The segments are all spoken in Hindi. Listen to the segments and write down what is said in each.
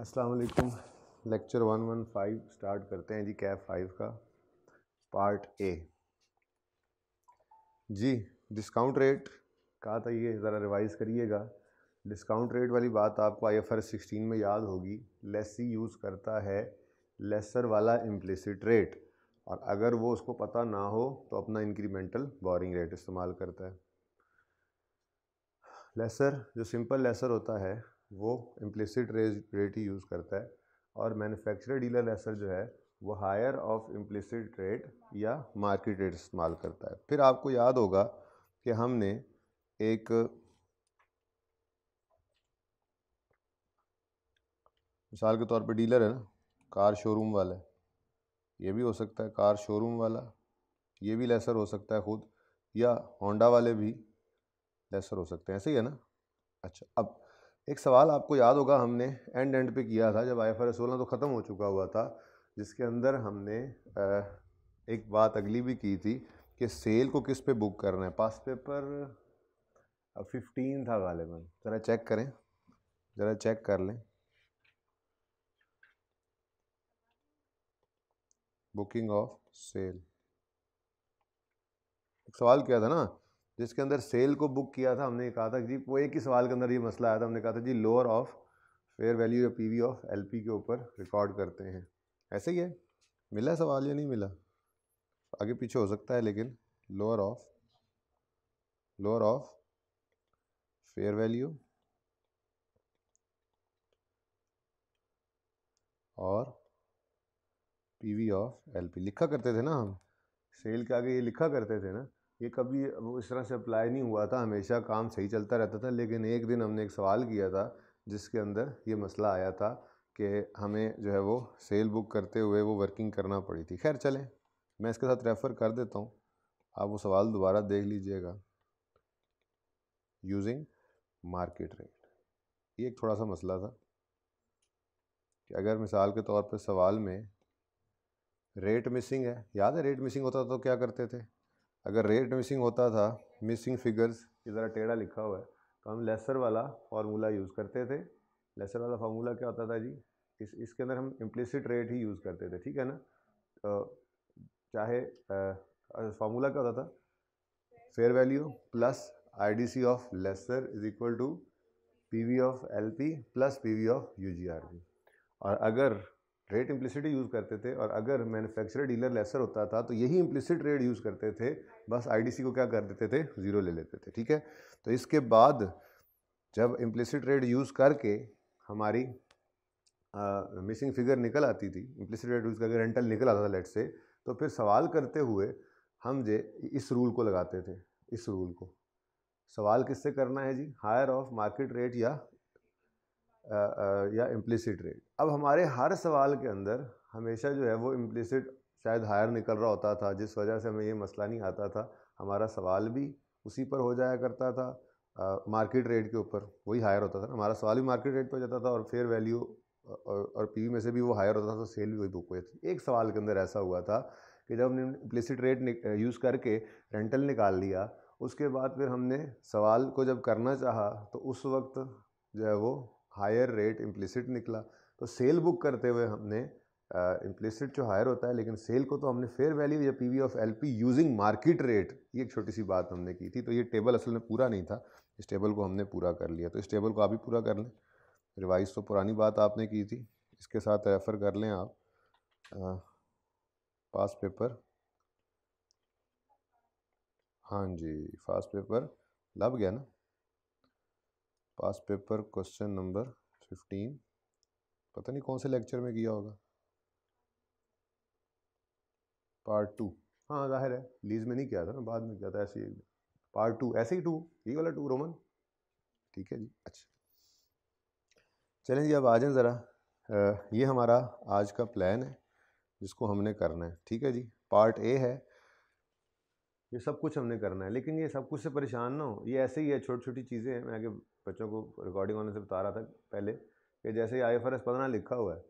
अस्सलाम वालेकुम। Lecture one one five start करते हैं जी, कैफ फाइव का, पार्ट ए। जी डिस्काउंट रेट कहा था ये ज़रा रिवाइज़ करिएगा। डिस्काउंट रेट वाली बात आपको आई एफ़ आर सिक्सटीन में याद होगी। लेसी यूज़ करता है लेसर वाला इम्प्लिसिट रेट और अगर वो उसको पता ना हो तो अपना इंक्रीमेंटल बोरिंग रेट इस्तेमाल करता है। लेसर जो सिंपल लेसर होता है वो इम्प्लिसिट रेट ही यूज़ करता है और मैन्युफैक्चरर डीलर लेसर जो है, वो हायर ऑफ़ इम्प्लिसिट रेट या मार्केट रेट इस्तेमाल करता है। फिर आपको याद होगा कि हमने एक मिसाल के तौर पे डीलर है ना, कार शोरूम वाला ये भी हो सकता है कार शोरूम वाला, ये भी लेसर हो सकता है ख़ुद, या होंडा वाले भी लेसर हो सकते हैं। ऐसे ही है ना? अच्छा अब एक सवाल आपको याद होगा, हमने एंड एंड पे किया था, जब आई एफ़ सोलह तो ख़त्म हो चुका हुआ था, जिसके अंदर हमने एक बात अगली भी की थी कि सेल को किस पे बुक करना है। पास पेपर फिफ्टीन था गालिबा। ज़रा चेक करें, ज़रा चेक कर लें। बुकिंग ऑफ़ सेल एक सवाल किया था ना जिसके अंदर सेल को बुक किया था, हमने कहा था जी, वो एक ही सवाल के अंदर ये मसला आया था। हमने कहा था, जी लोअर ऑफ़ फेयर वैल्यू या पीवी ऑफ़ एलपी के ऊपर रिकॉर्ड करते हैं। ऐसे ही है। मिला सवाल या नहीं मिला? आगे पीछे हो सकता है, लेकिन lower of lower of fair value और पीवी ऑफ़ एलपी लिखा करते थे ना हम? सेल के आगे ये लिखा करते थे ना? ये कभी इस तरह से अप्लाई नहीं हुआ था, हमेशा काम सही चलता रहता था, लेकिन एक दिन हमने एक सवाल किया था, जिसके अंदर ये मसला आया था कि हमें जो है वो सेल बुक करते हुए वो वर्किंग करना पड़ी थी। खैर, चलें, मैं इसके साथ रेफ़र कर देता हूँ। आप वो सवाल दोबारा देख लीजिएगा। यूजिंग मार्केट रेट ये एक थोड़ा सा मसला था कि अगर मिसाल के तौर पर सवाल में रेट मिसिंग है, याद है रेट मिसिंग होता तो क्या करते थे? अगर रेट मिसिंग होता था मिसिंग फिगर्स की ज़रा टेढ़ा लिखा हुआ है तो हम लेसर वाला फार्मूला यूज़ करते थे। लेसर वाला फार्मूला क्या होता था जी? इस, इसके अंदर हम इम्प्लिसिट रेट ही यूज़ करते थे, ठीक है ना? तो चाहे फार्मूला क्या होता था? Fair value plus IDC of lessor is equal to PV of LP plus PV of UGRP और अगर रेट इम्प्लिसिट यूज़ करते थे और अगर मैन्युफैक्चरर डीलर लेसर होता था तो यही इम्प्लिसिट रेट यूज़ करते थे। बस आईडीसी को क्या कर देते थे? ज़ीरो ले लेते थे ठीक है? तो इसके बाद जब इम्प्लिसिट रेट यूज़ करके हमारी मिसिंग फिगर निकल आती थी इम्प्लिसिट रेट यूज़ करके रेंटल निकल आता था लेट से तो फिर सवाल करते हुए हम जे इस रूल को लगाते थे इस रूल को। सवाल किससे करना है जी? हायर ऑफ़ मार्केट रेट या आ, आ, या इम्प्लिसिट रेट अब हमारे हर सवाल के अंदर हमेशा जो है वो इम्प्लिसिट शायद हायर निकल रहा होता था जिस वजह से हमें ये मसला नहीं आता था। हमारा सवाल भी उसी पर हो जाया करता था मार्केट रेट के ऊपर वही हायर होता था हमारा सवाल भी मार्केट रेट पर हो जाता था और फेयर वैल्यू और, और पी में से भी वो हायर होता था तो सेल भी वही बुक हो जाती थी। एक सवाल के अंदर ऐसा हुआ था कि जब हमने इम्प्लिसिट रेट यूज़ करके रेंटल निकाल लिया उसके बाद फिर हमने सवाल को जब करना चाहा तो उस वक्त जो है वो हायर रेट इम्प्लिसिट निकला। तो सेल बुक करते हुए हमने इम्प्लिसिट जो हायर होता है, लेकिन सेल को तो हमने फेयर वैल्यू या PV of LP using market rate ये एक छोटी सी बात हमने की थी तो ये टेबल असल में पूरा नहीं था। इस टेबल को हमने पूरा कर लिया तो इस टेबल को आप ही पूरा कर लें। रिवाइज तो पुरानी बात आपने की थी, इसके साथ रेफ़र कर लें आप। पास पेपर हाँ जी फास्ट पेपर लग गया ना? Past paper question number fifteen पता नहीं कौन से लेक्चर में किया होगा। पार्ट टू हाँ ज़ाहिर है लीज में नहीं किया था ना, बाद में किया था ऐसे ही पार्ट टू ऐसे ही टू यही वाला टू रोमन ठीक है जी अच्छा। चलें जी, अब आ जाए ज़रा। ये हमारा आज का प्लान है, जिसको हमने करना है। ठीक है जी पार्ट ए है। ये सब कुछ हमने करना है, लेकिन ये सब कुछ से परेशान ना हो। ये ऐसे ही है छोटी छोटी चीज़ें हैं। मैं आगे बच्चों को रिकॉर्डिंग होने से बता रहा था पहले। कि जैसे ही आई एफ़ आर एस पंद्रह लिखा हुआ है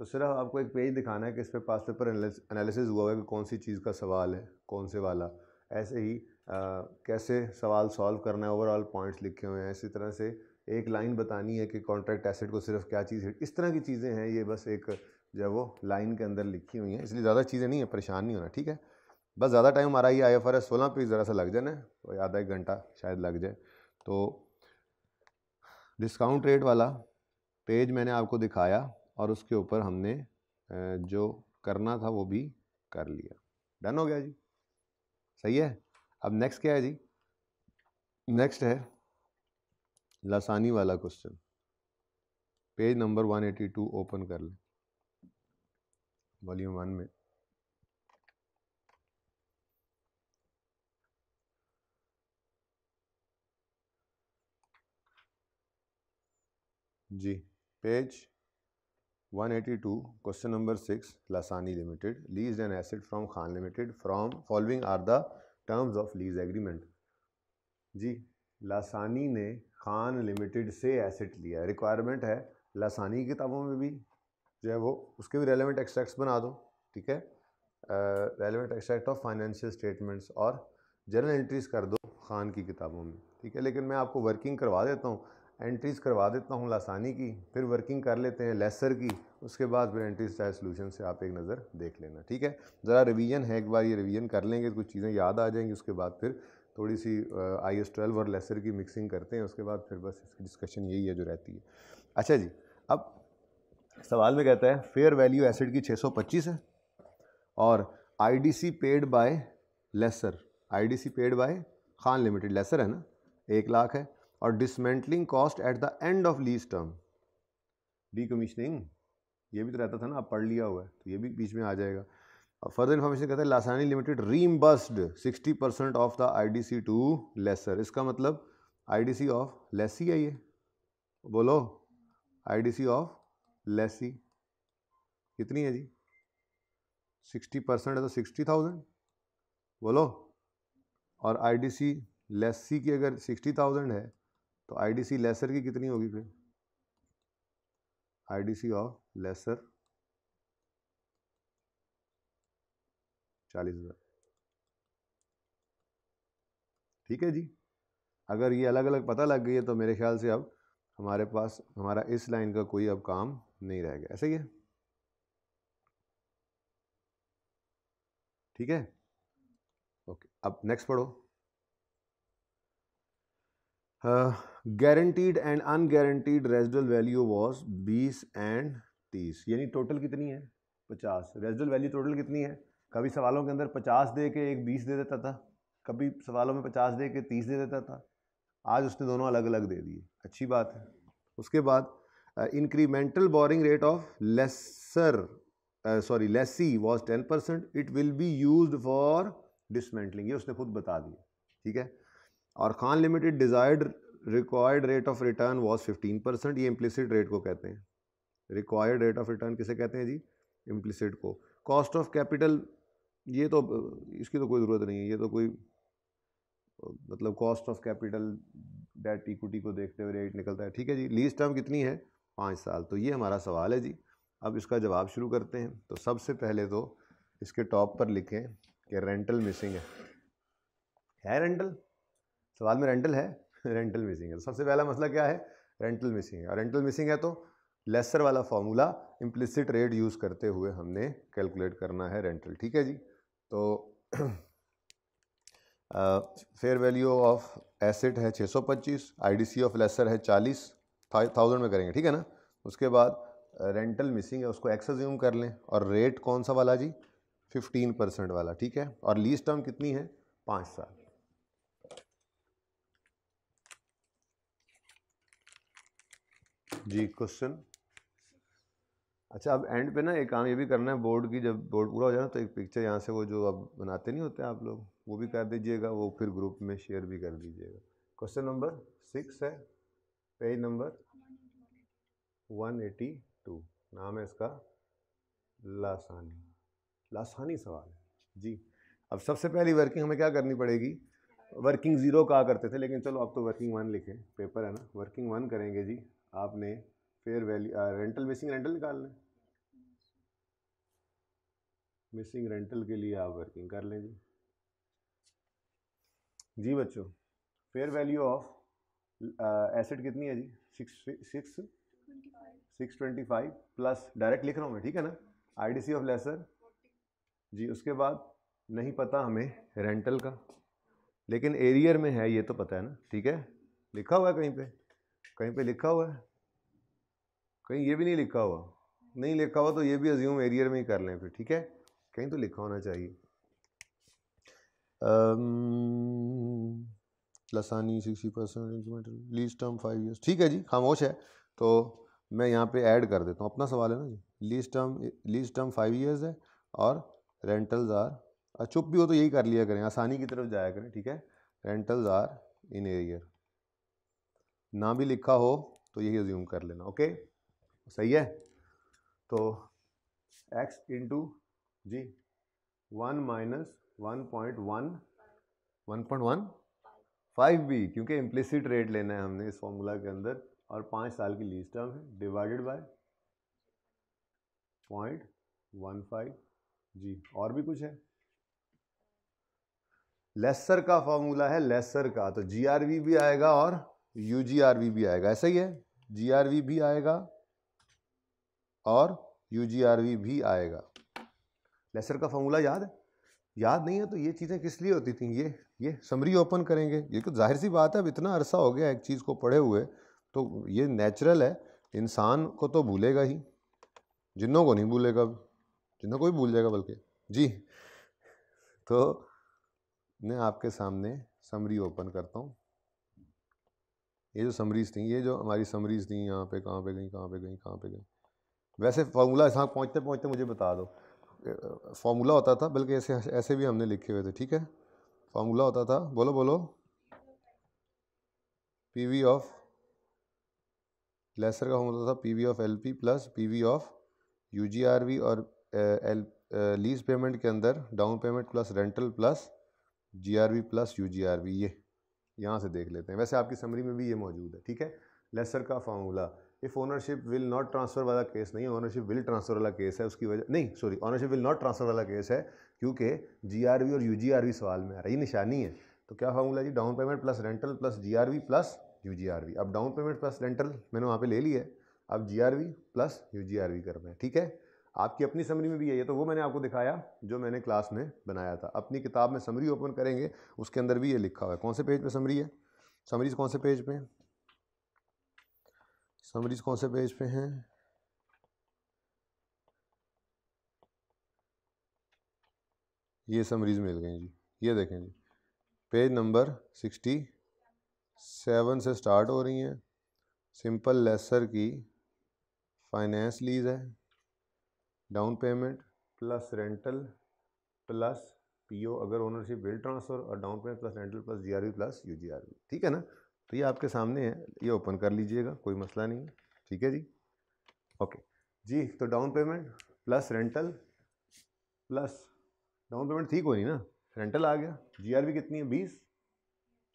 तो सिर्फ़ आपको एक पेज दिखाना है कि इस पर पास पेपर एनालिसिस हुआ है कि कौन सी चीज़ का सवाल है कौन से वाला। ऐसे ही आ, कैसे सवाल सॉल्व करना है ओवरऑल पॉइंट्स लिखे हुए हैं। इसी तरह से एक लाइन बतानी है कि कॉन्ट्रैक्ट एसेट को सिर्फ़ क्या चीज़ है इस तरह की चीज़ें हैं ये बस एक जो है वो लाइन के अंदर लिखी हुई हैं। इसलिए ज़्यादा चीज़ें नहीं है परेशान नहीं होना ठीक है? बस ज़्यादा टाइम हमारा ये आई एफ़ आर एस सोलह पे ज़रा सा लग जाए ना तो आधा एक घंटा शायद लग जाए। तो डिस्काउंट रेट वाला पेज मैंने आपको दिखाया और उसके ऊपर हमने जो करना था वो भी कर लिया। डन हो गया जी। सही है? अब नेक्स्ट क्या है जी? नेक्स्ट है लसानी वाला क्वेश्चन पेज नंबर 182 ओपन कर लें। वॉल्यूम वन में। जी। Page 182 question number six, Lasani limited, lease an asset from Khan limited, from following are the terms of lease agreement. जी, लासानी ने खान लिमिटेड से एसेट लिया रिक्वायरमेंट है लासानी किताबों में भी, जो है वो, उसके भी रेलिवेंट एक्सट्रैक्ट्स बना दो, ठीक है? Relevant extract of financial statements और जर्नल एंट्रीज कर दो खान की किताबों में, ठीक है? लेकिन मैं आपको वर्किंग करवा देता हूँ। एंट्रीज करवा देता हूँ लासानी की, फिर वर्किंग कर लेते हैं लेसर की, उसके बाद फिर एंट्रीज चाहे सोल्यूशन से आप एक नज़र देख लेना, ठीक है? ज़रा रिवीजन है एक बार, ये रिवीजन कर लेंगे, कुछ चीज़ें याद आ जाएँगी, उसके बाद फिर थोड़ी सी आई एस ट्वेल्व और लेसर की मिक्सिंग करते हैं, उसके बाद फिर बस इसकी डिस्कशन यही है जो रहती है। अच्छा जी, अब सवाल में कहता है फेयर वैल्यू एसिड की 625 है और IDC paid by lessor IDC paid by Khan limited lessor है ना? एक लाख है। और dismantling cost at the end of lease term commissioning ये भी तो रहता था ना आप पढ़ लिया हुआ है तो ये भी बीच में आ जाएगा। और फर्दर इन्फॉर्मेशन कहते हैं Lasani limited reimbursed 60 percent of the IDC to lessor इसका मतलब आईडीसी ऑफ़ लेसी है ये। बोलो आईडीसी ऑफ़ लेसी कितनी है जी? सिक्सटी परसेंट है तो सिक्सटी थाउज़ेंड बोलो, और आईडीसी लेसी की अगर सिक्सटी थाउज़ेंड है तो आईडीसी लेसर की कितनी होगी फिर? आईडीसी ऑफ़ लेसर चालीस हज़ार। ठीक है जी? अगर ये अलग अलग पता लग गई है तो मेरे ख्याल से अब हमारे पास, हमारा इस लाइन का कोई अब काम नहीं रह गया ऐसा ही है? ठीक है? ओके, अब नेक्स्ट पढ़ो। Guaranteed and unguaranteed residual value was बीस एंड तीस। यानी टोटल कितनी है? पचास। रेजिडल वैल्यू टोटल कितनी है? कभी सवालों के अंदर पचास दे के एक बीस दे देता था। कभी सवालों में पचास दे के तीस दे देता था। आज उसने दोनों अलग अलग दे दिए। अच्छी बात है। उसके बाद incremental borrowing rate of lessor sorry lessee was ten percent it will be use for dismantling ये उसने खुद बता दिया। ठीक है? और Khan limited desired required rate of return was fifteen percent ये इम्प्लिसिट रेट को कहते हैं। रिक्वायर्ड रेट ऑफ़ रिटर्न किसे कहते हैं जी? इम्प्लिसिट को। कॉस्ट ऑफ़ कैपिटल ये तो इसकी तो कोई ज़रूरत नहीं है, ये तो कोई मतलब cost of capital debt equity को देखते हुए रेट निकलता है। ठीक है जी लीज टर्म कितनी है? पाँच साल। तो ये हमारा सवाल है जी। अब इसका जवाब शुरू करते हैं। तो सबसे पहले तो इसके टॉप पर लिखें कि रेंटल मिसिंग है। है रेंटल सवाल में रेंटल है रेंटल मिसिंग है। तो सबसे पहला मसला क्या है? रेंटल मिसिंग है। और रेंटल मिसिंग है तो लेसर वाला फॉर्मूला इम्प्लिसिट रेट यूज़ करते हुए हमने कैलकुलेट करना है रेंटल ठीक है जी? तो फेयर वैल्यू ऑफ़ एसेट है 625 आईडीसी ऑफ़ लेसर है 40 थाउज़ेंड में करेंगे, ठीक है ना? उसके बाद रेंटल मिसिंग है, उसको एक्सज्यूम कर लें। और रेट कौन सा वाला जी? 15 परसेंट वाला, ठीक है? और लीज टर्म कितनी है? पाँच साल। जी क्वेश्चन अच्छा अब एंड पे ना एक काम ये भी करना है बोर्ड की जब बोर्ड पूरा हो जाए ना तो एक पिक्चर यहाँ से वो जो अब बनाते नहीं होते आप लोग, वो भी कर दीजिएगा, वो फिर ग्रुप में शेयर भी कर दीजिएगा। क्वेश्चन नंबर सिक्स है page number one eighty two नाम है इसका, लासानी। लासानी सवाल है। जी, अब सबसे पहली वर्किंग हमें क्या करनी पड़ेगी? वर्किंग ज़ीरो कहा करते थे, लेकिन चलो, अब तो वर्किंग वन लिखें पेपर है ना? वर्किंग वन करेंगे जी। आपने fair value rental missing rental निकाल लें मिसिंग रेंटल के लिए आप वर्किंग कर लें जी। जी बच्चों फेयर वैल्यू ऑफ़ एसेट कितनी है जी? Six six six twenty five plus direct लिख रहा हूँ मैं ठीक है ना? I D C of lessor जी उसके बाद नहीं पता हमें रेंटल का लेकिन एरियर में है ये तो पता है ना ठीक है? लिखा हुआ है कहीं पे? कहीं पे लिखा हुआ है? कहीं ये भी नहीं लिखा हुआ। नहीं लिखा हुआ तो ये भी अज्यूम एरियर में ही कर लें फिर, ठीक है? कहीं तो लिखा होना चाहिए। Lasani sixty percent lease term five years ठीक है जी, खामोश है। तो मैं यहाँ पे ऐड कर देता हूँ। अपना सवाल है ना जी? Lease term lease term five years है और रेंटल्स आर चुप भी हो तो यही कर लिया करें, आसानी की तरफ़ जाया करें, ठीक है? रेंटल्स आर इन एरियर ना भी लिखा हो तो यही अज्यूम कर लेना ओके सही है? तो x इंटू जी one minus one point one one point one five B क्योंकि इम्प्लिसिट रेट लेना है हमने इस फॉर्मूला के अंदर, और पाँच साल की लीज टर्म है divided by point one five जी, और भी कुछ है? लेसर का फॉर्मूला है लेसर का तो जीआरवी भी आएगा और यूजीआरवी भी आएगा, ऐसा ही है। जीआरवी भी आएगा और यूजीआरवी भी आएगा। लेसर का फॉर्मूला याद है? याद नहीं है तो ये चीज़ें किस लिए होती थी? ये ये समरी ओपन करेंगे। ये तो ज़ाहिर सी बात है, अब इतना अरसा हो गया एक चीज़ को पढ़े हुए तो ये नेचुरल है। इंसान को तो भूलेगा ही। जिन्नों को नहीं भूलेगा जिन्नों को भी भूल जाएगा बल्कि। जी तो मैं आपके सामने समरी ओपन करता हूँ। ये जो समरीज थी, ये जो हमारी समरीज थी, यहाँ पे कहाँ पे गई, कहाँ पे गई, कहाँ पे गई। वैसे फार्मूला यहाँ पहुँचते पहुँचते मुझे बता दो। फार्मूला होता था, बल्कि ऐसे ऐसे भी हमने लिखे हुए थे, ठीक है? फार्मूला होता था, बोलो बोलो। पी वी ऑफ़ लेसर का होता था P V of L P plus P V of U G R V और एल लीज पेमेंट के अंदर, down payment plus rental plus G R V plus U G R V ये। यहाँ से देख लेते हैं। वैसे आपकी समरी में भी ये मौजूद है, ठीक है? लेसर का formula. If ownership will not transfer वाला केस नहीं ओनरशिप विल ट्रांसफ़र वाला केस है, उसकी वजह, नहीं sorry ownership will not transfer वाला केस है, क्योंकि जीआरवी और यूजीआरवी सवाल में आ रही निशानी है। तो क्या फार्मूला जी? Down payment plus rental plus GRV plus UGRV अब डाउन पेमेंट प्लस रेंटल मैंने वहाँ पर ले लिया है, अब जीआरवी प्लस कर रहे हैं, ठीक है? आपकी अपनी समरी में भी है, ये तो वो मैंने आपको दिखाया, जो मैंने क्लास में बनाया था। अपनी किताब में समरी ओपन करेंगे, उसके अंदर भी ये लिखा हुआ है। कौन से पेज पे समरी है? समरीज कौन से पेज पे? समरीज कौन से पेज पे हैं? ये समरीज मिल गई जी। ये देखें जी। पेज नंबर सिक्सटी सेवन से स्टार्ट हो रही हैं। सिंपल लेसर की फाइनेंस लीज है। Down payment plus rental plus PO, अगर ओनरशिप बिल ट्रांसफ़र और down payment plus rental plus GRV plus UGRV ठीक है ना? तो ये आपके सामने है, ये ओपन कर लीजिएगा, कोई मसला नहीं है। ठीक है जी? ओके जी तो down payment plus rental plus down payment ठीक होनी ना? रेंटल आ गया। जीआरवी कितनी है? बीस।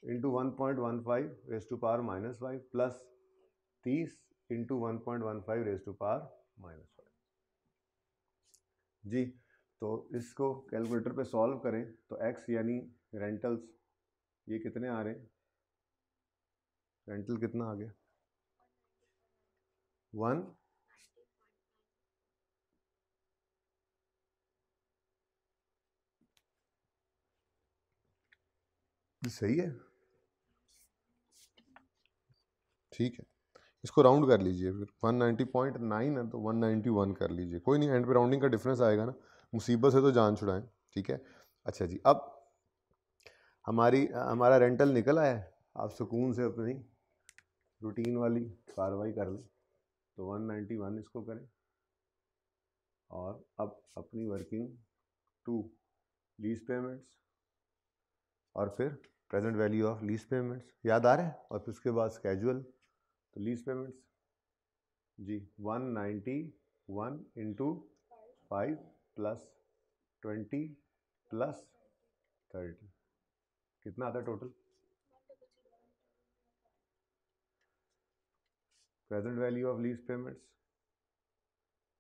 Into one point one five raise to power minus five plus तीस into one point one five raise to power minus five जी तो इसको कैलकुलेटर पे सॉल्व करें तो एक्स यानी रेंटल्स, ये कितने आ रहे हैं? रेंटल कितना आ गया? वन। सही है? ठीक है। इसको राउंड कर लीजिए, फिर 190.9 है तो 191 कर लीजिए। कोई नहीं एंड पे राउंडिंग का डिफरेंस आएगा ना। मुसीबत से तो जान छुड़ाएँ, ठीक है? अच्छा जी, अब हमारी, हमारा रेंटल निकल आया आप सुकून से अपनी रूटीन वाली कार्रवाई कर लें। तो 191 इसको करें। और अब अपनी वर्किंग टू लीज पेमेंट्स और फिर present value of lease payments याद आ रहे हैं? और फिर उसके बाद स्केजुअल तो लीज पेमेंट्स जी 191 ninety one into five plus twenty plus thirty कितना आता है total present value of lease payments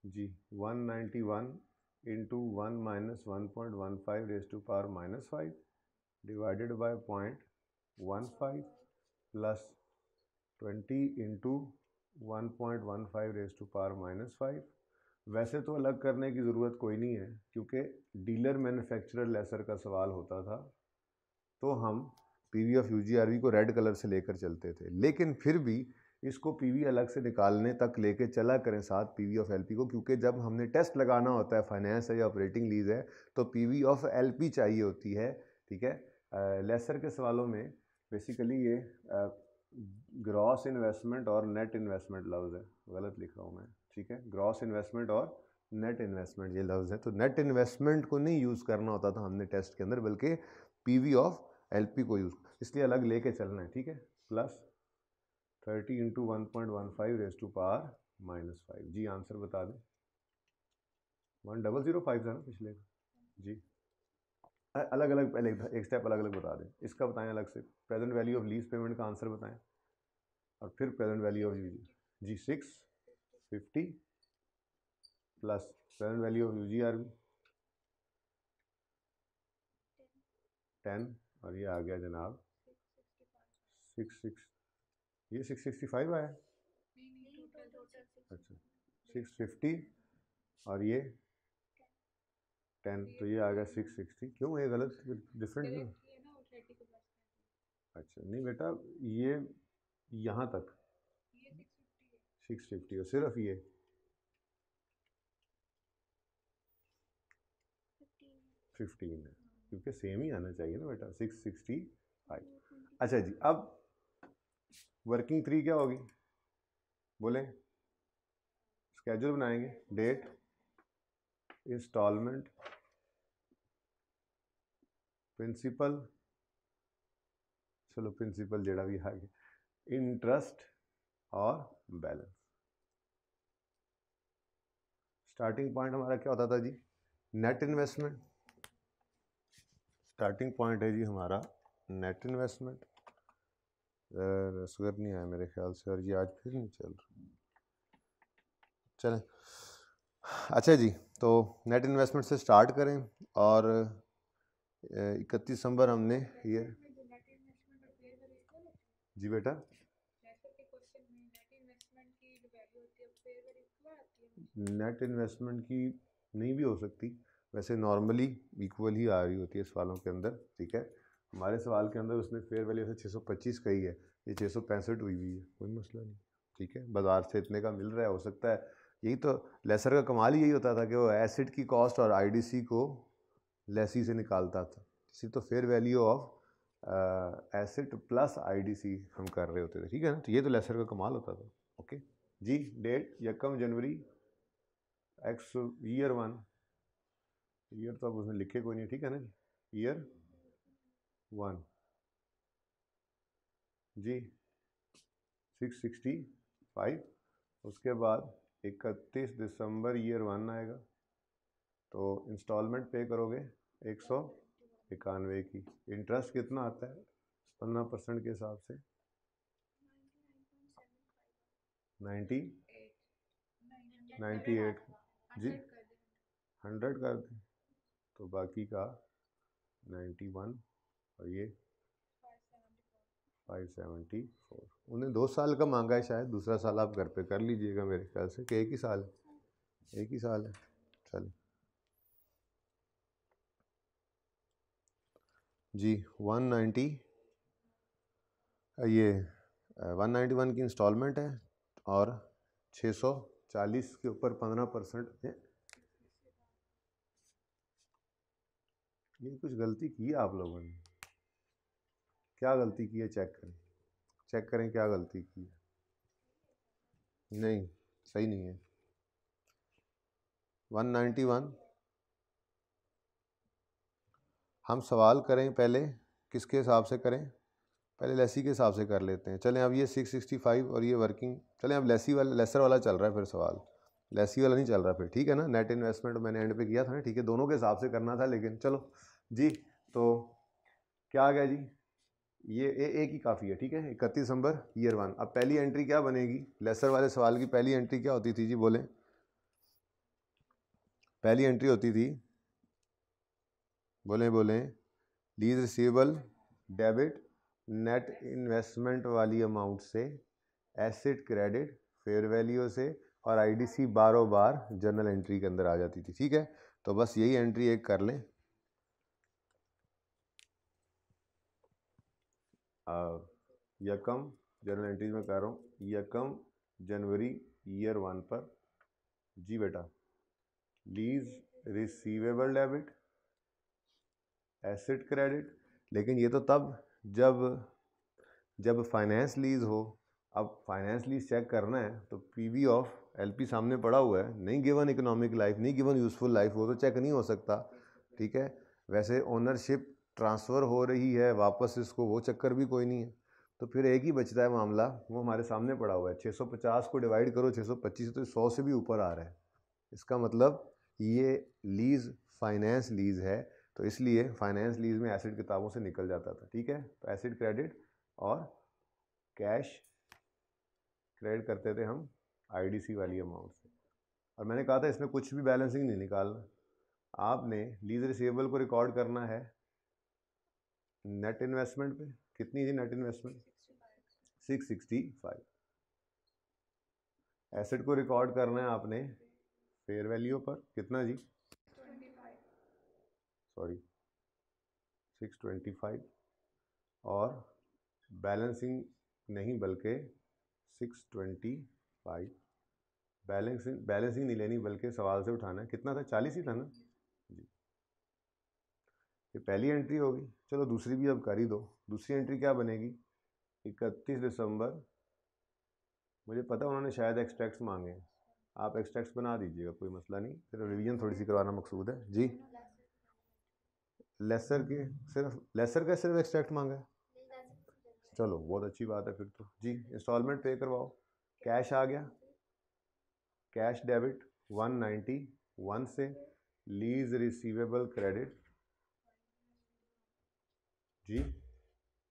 ji 191 ninety one into one minus one point one five raise to power minus five divided by point one five plus twenty into one point one five raise to power minus five वैसे तो अलग करने की ज़रूरत कोई नहीं है, क्योंकि डीलर मैन्युफैक्चरर लेसर का सवाल होता था। तो हम P V of U G R V को रेड कलर से लेकर चलते थे। लेकिन फिर भी इसको पीवी अलग से निकालने तक लेके चला करें साथ पीवी ऑफ़ एलपी को, क्योंकि जब हमने टेस्ट लगाना होता है फाइनेंस है या ऑपरेटिंग लीज है तो पीवी ऑफ़ एलपी चाहिए होती है, ठीक है? लेसर के सवालों में बेसिकली ये ग्रॉस इन्वेस्टमेंट और नेट इन्वेस्टमेंट लफ्ज़ है। गलत लिख हूँ मैं, ठीक है? ग्रॉस इन्वेस्टमेंट और नेट इन्वेस्टमेंट ये लफ्ज़ है। तो नेट इन्वेस्टमेंट को नहीं यूज़ करना होता था हमने टेस्ट के अंदर, बल्कि पीवी ऑफ़ एलपी को यूज़ इसलिए अलग लेके चलना है, ठीक है? Plus thirty into one point one five raise to power minus five ji answer बता दें। वन डबल ज़ीरो फाइव था ना पिछले जी। अलग अलग पहले एक स्टेप अलग अलग बता दें। इसका बताएँ अलग से। Present value of lease payment का आंसर बताएँ। और फिर present value of U G six fifty plus present value of U G R ten और ये आ गया जनाब। सिक्स सिक्स ये सिक्स सिक्सटी फाइव आया अच्छा सिक्स फिफ्टी और ये? टेन तो ये आ गया सिक्स सिक्सटी। क्यों? ये गलत डिफरेंट नहीं अच्छा नहीं बेटा ये यहाँ तक। सिक्स फिफ्टी और सिर्फ़ ये। फिफ्टीन। है क्योंकि सेम ही आना चाहिए ना बेटा सिक्स सिक्सटी फाइव। अच्छा जी अब वर्किंग थ्री क्या होगी? बोले। स्केड्यूल बनाएँगे डेट इंस्टॉलमेंट प्रिंसिपल, चलो प्रिंसिपल जेड़ा भी आ गया इंटरेस्ट और बैलेंस। स्टार्टिंग पॉइंट हमारा क्या होता था जी? Net investment. स्टार्टिंग पॉइंट है जी हमारा नेट इन्वेस्टमेंट। असगर नहीं आया मेरे ख्याल से, और ये आज फिर नहीं चल रहा। चलें। अच्छा जी तो नेट इन्वेस्टमेंट से स्टार्ट करें और इकतीस दिसंबर हमने ये जी बेटा। नेट इन्वेस्टमेंट की नहीं भी हो सकती। वैसे नॉर्मली इक्वल ही आ रही होती है सवालों के अंदर, ठीक है? हमारे सवाल के अंदर उसने फेयर वैल्यू से 625 कही है। ये छः सौ पैंसठ हुई हुई है, कोई मसला नहीं, ठीक है? बाज़ार से इतने का मिल रहा है, हो सकता है। यही तो लेसर का कमाल ही यही होता था कि वो एसिड की कॉस्ट और आईडीसी को लेसी से निकालता था। इसी तो fair value of asset plus IDC हम कर रहे होते थे, ठीक है ना? तो ये तो लेसर का कमाल होता था ओके जी डेट यकम, जनवरी एक्स ईयर वन ईयर तो अब उसने लिखे कोई नहीं ठीक है ना जी? ईयर वन जी सिक्स सिक्सटी फाइव उसके बाद इकतीस दिसंबर ईयर वन आएगा। तो इंस्टॉलमेंट पे करोगे एक सौ इक्यानवे की। इंटरेस्ट कितना आता है? पंद्रह परसेंट के हिसाब से। नाइन्टी? Ninety eight. जी। हंड्रेड कर दें। तो बाकी का नाइन्टी वन और ये फाइव सेवेंटी फोर। उन्हें दो साल का मांगा है शायद, दूसरा साल आप घर पे कर लीजिएगा मेरे ख्याल से, कि एक ही साल? है एक ही साल है। चल जी 190 ये 191 की इंस्टॉलमेंट है और 640 के ऊपर 15 परसेंट ये कुछ गलती की आप लोगों ने? क्या गलती की है? चेक करें। चेक करें क्या गलती की है। नहीं, सही नहीं है। 191 हम सवाल करें पहले किसके हिसाब से करें? पहले लेसी के हिसाब से कर लेते हैं। चलें अब ये सिक्स सिक्सटी फाइव और ये वर्किंग चलें अब लेसी वाला लेसर वाला चल रहा है फिर सवाल। लेसी वाला नहीं चल रहा फिर ठीक है ना? नेट इन्वेस्टमेंट मैंने एंड पे किया था ना ठीक है? दोनों के हिसाब से करना था लेकिन चलो। जी तो क्या आ गया जी? ये ए, एक ही काफ़ी है ठीक है? इकतीस दिसंबर ईयर वन अब पहली एंट्री क्या बनेगी? लेसर वाले सवाल की पहली एंट्री क्या होती थी जी बोले। पहली एंट्री होती थी बोले बोले। Lease receivable debit net investment वाली अमाउंट से एसिड क्रेडिट फेयर वैल्यू से और आईडीसी बारों बार जर्नल एंट्री के अंदर आ जाती थी, ठीक है? तो बस यही एंट्री एक कर लें। यकम जर्नल एंट्रीज में कर रहा हूँ यकम जनवरी ईयर वन पर। जी बेटा lease receivable debit asset credit लेकिन ये तो तब, जब जब फाइनेंस लीज हो। अब फाइनेंस लीज चेक करना है तो पीवी ऑफ़ एलपी सामने पड़ा हुआ है। नहीं गिवन इकोनॉमिक लाइफ नहीं गिवन यूज़फुल लाइफ वो तो चेक नहीं हो सकता, ठीक है? वैसे ओनरशिप ट्रांसफ़र हो रही है, वापस इसको वो चक्कर भी कोई नहीं है। तो फिर एक ही बचता है मामला, वो हमारे सामने पड़ा हुआ है। 650 को डिवाइड करो 625 तो 100 से भी ऊपर आ रहा है। इसका मतलब ये लीज़ फाइनेंस लीज़ है। तो इसलिए फाइनेंस लीज में एसिड किताबों से निकल जाता था, ठीक है? तो एसिड क्रेडिट और कैश क्रेडिट करते थे हम आईडीसी वाली अमाउंट से। और मैंने कहा था इसमें कुछ भी बैलेंसिंग नहीं निकालना। आपने लीज रिसीवेबल को रिकॉर्ड करना है नेट इन्वेस्टमेंट पे। कितनी थी net investment six sixty five asset को रिकॉर्ड करना है आपने फेयर वैल्यू पर। कितना जी? सॉरी सिक्स ट्वेंटी फाइव और बैलेंसिंग नहीं बल्कि six twenty five balancing balancing नहीं लेनी बल्कि सवाल से उठाना है। कितना था? चालीस ही था ना? जी। ये पहली एंट्री होगी। चलो दूसरी भी अब कर ही दो। दूसरी एंट्री क्या बनेगी? इकतीस दिसंबर। मुझे पता उन्होंने शायद एक्सट्रैक्ट्स मांगे हैं। आप एक्सट्रैक्ट्स बना दीजिएगा, कोई मसला नहीं। सिर्फ़ रिवीजन थोड़ी सी करवाना मकसूद है। जी? लेसर के सिर्फ़ लेसर का सिर्फ़ एक्सट्रैक्ट मांगा है? चलो बहुत अच्छी बात है फिर तो। जी इंस्टॉलमेंट पे करवाओ। कैश आ गया। कैश डेबिट 191 से लीज रिसीवेबल क्रेडिट जी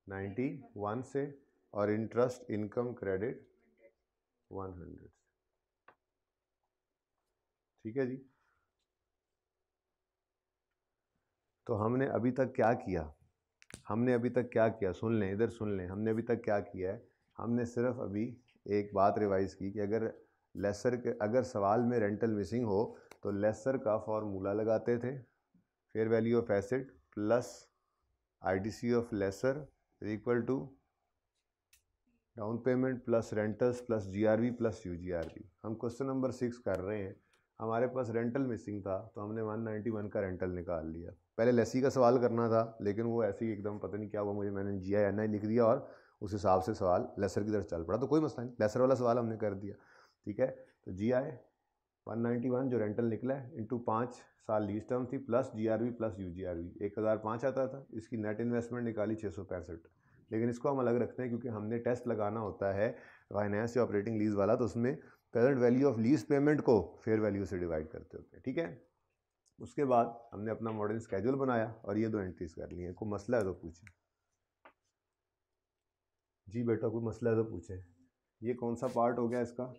91 से और इंटरेस्ट इनकम क्रेडिट 100 ठीक है जी? तो हमने अभी तक क्या किया? हमने अभी तक क्या किया? सुन लें, इधर सुन लें। हमने अभी तक क्या किया है? हमने सिर्फ़ अभी एक बात रिवाइज़ की कि अगर लेसर के, अगर सवाल में रेंटल मिसिंग हो तो लेसर का फॉर्मूला लगाते थे। Fair value of asset plus IDC of lesser equal to down payment plus rentals plus GRV plus UGRV हम क्वेश्चन नंबर सिक्स कर रहे हैं। हमारे पास रेंटल मिसिंग था तो हमने 191 का रेंटल निकाल लिया। पहले लेसी का सवाल करना था, लेकिन वो ऐसे ही एकदम पता नहीं क्या हुआ, मुझे मैंने जी आई एन आई लिख दिया और उस हिसाब से सवाल लेसर की तरफ़ चल पड़ा। तो कोई मसला नहीं, लेसर वाला सवाल हमने कर दिया, ठीक है? तो G I one ninety one जो रेंटल निकला है इंटू पाँच साल लीज टर्म थी plus G R V plus U G R V एक हज़ार पाँच आता था, इसकी नेट इन्वेस्टमेंट निकाली छः सौ पैंसठ। लेकिन इसको हम अलग रखते हैं क्योंकि हमने टेस्ट लगाना होता है फाइनेंस या ऑपरेटिंग लीज वाला तो उसमें present value of lease payment को फेयर वैल्यू से डिवाइड करते होते हैं, ठीक है? उसके बाद हमने अपना मॉडर्न स्केड्यूल बनाया और ये दो एंट्रीज कर ली हैं। कोई मसला है तो पूछे। जी बेटा, कोई मसला है तो पूछे। ये कौन सा पार्ट हो गया इसका?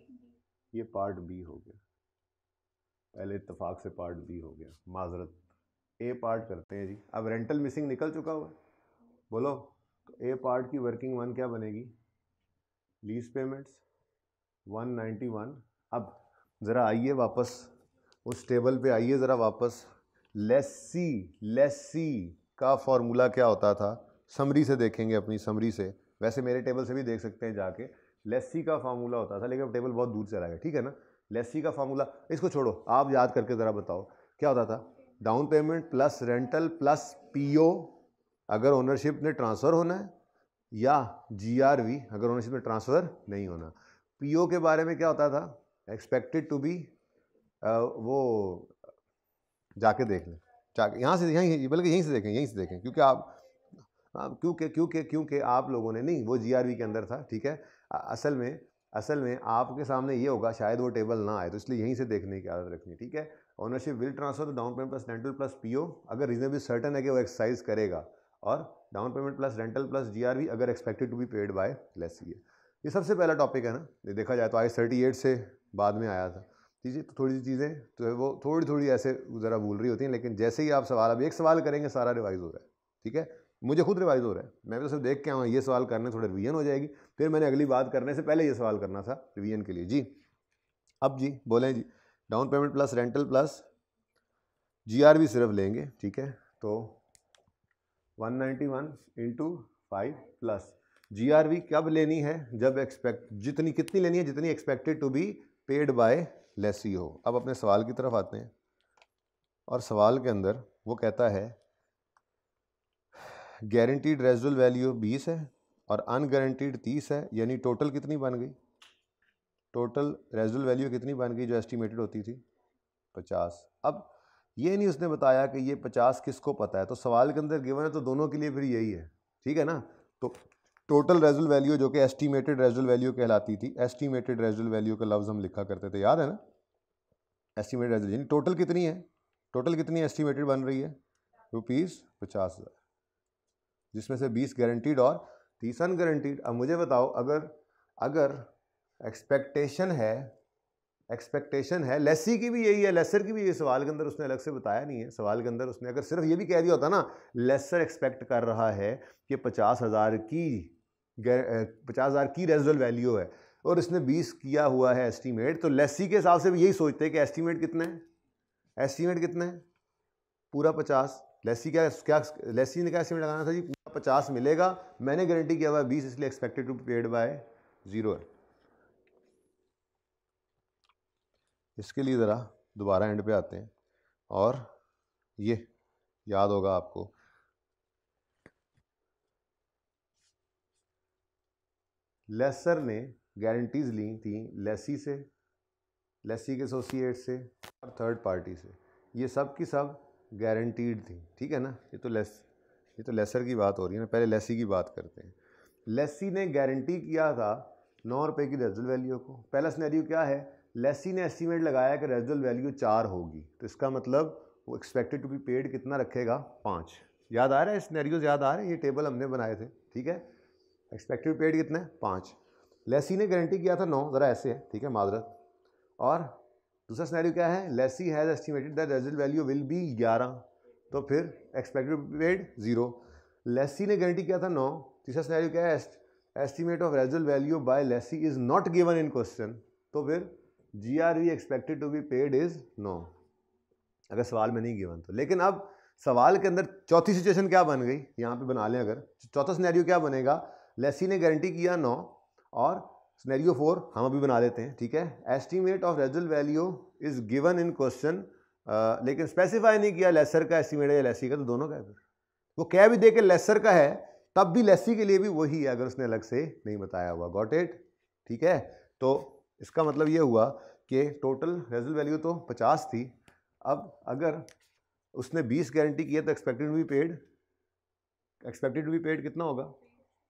ये पार्ट बी हो गया। पहले इतफाक से पार्ट बी हो गया। माजरत। ए पार्ट करते हैं जी। अब रेंटल मिसिंग निकल चुका हुआ बोलो तो ए पार्ट की वर्किंग वन क्या बनेगी? लीज पेमेंट्स 191 अब ज़रा आइए वापस। उस टेबल पे आइए ज़रा वापस। लेसी लेसी का फॉर्मूला क्या होता था? समरी से देखेंगे अपनी, समरी से। वैसे मेरे टेबल से भी देख सकते हैं जाके। लेसी का फार्मूला होता था, लेकिन अब टेबल बहुत दूर चला गया ठीक है ना? लेसी का फार्मूला, इसको छोड़ो, आप याद करके ज़रा बताओ। क्या होता था? Down payment plus rental plus PO, अगर ओनरशिप ने ट्रांसफ़र होना है, या जीआरवी, अगर ओनरशिप में ट्रांसफ़र नहीं होना। पीओ के बारे में क्या होता था? एक्सपेक्टेड टू बी वो जाके देख लें। जाके, यहाँ से, यहीं बल्कि यहीं से देखें, यहीं से देखें, क्योंकि आप क्योंकि क्योंकि क्योंकि आप लोगों ने, नहीं, वो जीआरवी के अंदर था, ठीक है? असल में असल में आपके सामने ये होगा, शायद वो टेबल ना आए तो इसलिए यहीं से देखने की आदत रखनी, ठीक है? Ownership will transfer down payment plus rental plus PO अगर रीजनेबली सर्टन है कि वो एक्सरसाइज करेगा, और down payment plus rental plus GRV अगर expected to be paid by lessee ये सबसे पहला टॉपिक है ना, ये देखा जाए तो आई थर्टी एट से बाद में आया था। ठीक है तो थोड़ी सी चीज़ें तो वो थोड़ी थोड़ी ऐसे ज़रा भूल रही होती हैं, लेकिन जैसे ही आप सवाल अभी एक सवाल करेंगे, सारा रिवाइज हो रहा है, ठीक है? मुझे खुद रिवाइज हो रहा है, मैं तो सिर्फ़ देख के आऊँ ये सवाल करने थोड़ा रिवीजन हो जाएगी, फिर मैंने अगली बात करने से पहले ये सवाल करना था रिवीजन के लिए। जी, अब जी, बोलें जी down payment plus rental plus GRV सिर्फ़ लेंगे, ठीक है? तो 191 नाइन्टी वन प्लस जीआरबी कब लेनी है? जब एक्सपेक्ट जितनी, कितनी लेनी है, जितनी expected to be paid by lessee हो अब अपने सवाल की तरफ़ आते हैं। और सवाल के अंदर वो कहता है गारंटीड रेजुअल वैल्यू बीस है और अनगारंटीड तीस है, यानी टोटल कितनी बन गई? टोटल रेजुअल वैल्यू कितनी बन गई जो एस्टिमेटेड होती थी? पचास। अब ये नहीं उसने बताया कि ये पचास किसको पता है? तो सवाल के अंदर गिवन है तो दोनों के लिए फिर यही है। ठीक है ना? तो टोटल रेजुअल वैल्यू जो कि एस्टिमेटेड रेजल वैल्यू कहलाती थी। एस्टिमेटेड रेजुअल वैल्यू का लफ्ज़ हम लिखा करते थे, याद है ना? एस्टिमेटेड रेजुअल यानी टोटल कितनी है? टोटल कितनी एस्टिमेटेड बन रही है? रुपीज़ पचास हज़ार। जिसमें से बीस गारंटीड और तीस अनगारंटीड अब मुझे बताओ, अगर अगर एक्सपेक्टेशन है एक्सपेक्टेशन है लेसी की भी यही है लेसर की भी ये सवाल के अंदर उसने अलग से बताया नहीं है। सवाल के अंदर उसने अगर सिर्फ़ ये भी कह दिया होता ना लेसर एक्सपेक्ट कर रहा है कि पचास हज़ार की पचास हज़ार की रेजुअल वैल्यू है और इसने बीस किया हुआ है एस्टीमेट तो लेसी के हिसाब से भी यही सोचते हैं कि एस्टीमेट कितना है? एस्टीमेट कितना है? पूरा पचास। लेसी क्या क्या लेसी ने क्या एस्टीमेट लगाना था जी? पूरा पचास मिलेगा। मैंने गारंटी किया हुआ बीस, इसलिए expected to paid by zero है। इसके लिए ज़रा दोबारा एंड पे आते हैं। और ये याद होगा आपको लेसर ने गारंटीज ली थी लेसी से, लेसी के एसोसिएट से और थर्ड पार्टी से। ये सब की सब गारंटीड थी, ठीक है ना? ये तो लेस ये तो लेसर की बात हो रही है ना, पहले लेसी की बात करते हैं। लेसी ने गारंटी किया था नौ रुपये की रेजल वैल्यू को। पहला स्नैरियो क्या है? लेसी ने एस्टीमेट लगाया कि रेजल वैल्यू चार होगी। तो इसका मतलब वो एक्सपेक्टेड टू बी पेड कितना रखेगा? पाँच। याद आ रहा है? स्नैरियोज याद आ रहे हैं? ये टेबल हमने बनाए थे, ठीक है? एक्सपेक्टेड पेड कितना है? पाँच। लेसी ने गारंटी किया था नौ, ज़रा ऐसे है, ठीक है, माजरत। और दूसरा स्नैरियो क्या है? Lessee has estimated that residual value will be ग्यारह। तो फिर एक्सपेक्टेड पेड ज़ीरो लेसी ने गारंटी किया था नौ। तीसरा स्नैरियो क्या है? Estimate of residual value by lessee is not given in question तो फिर G R V expected to be paid is no. अगर सवाल में नहीं गिवन तो। लेकिन अब सवाल के अंदर चौथी सिचुएशन क्या बन गई? यहाँ पे बना लें अगर। चौथा स्नैरियो क्या बनेगा? लेसी ने गारंटी किया नौ और स्नैरियो फोर हम अभी बना लेते हैं, ठीक है? Estimate of residual value is given in question लेकिन स्पेसिफाई नहीं किया लेसर का एस्टीमेट है या लेसी का तो दोनों का है फिर। वो क्या भी दे के लेसर का है, तब भी लेसी के लिए भी वही है, अगर उसने अलग से नहीं बताया हुआ। गॉट इट ठीक है? तो इसका मतलब ये हुआ कि टोटल रेजल वैल्यू तो 50 थी, अब अगर उसने 20 गारंटी किया तो एक्सपेक्टेड भी पेड एक्सपेक्टेड भी पेड कितना होगा?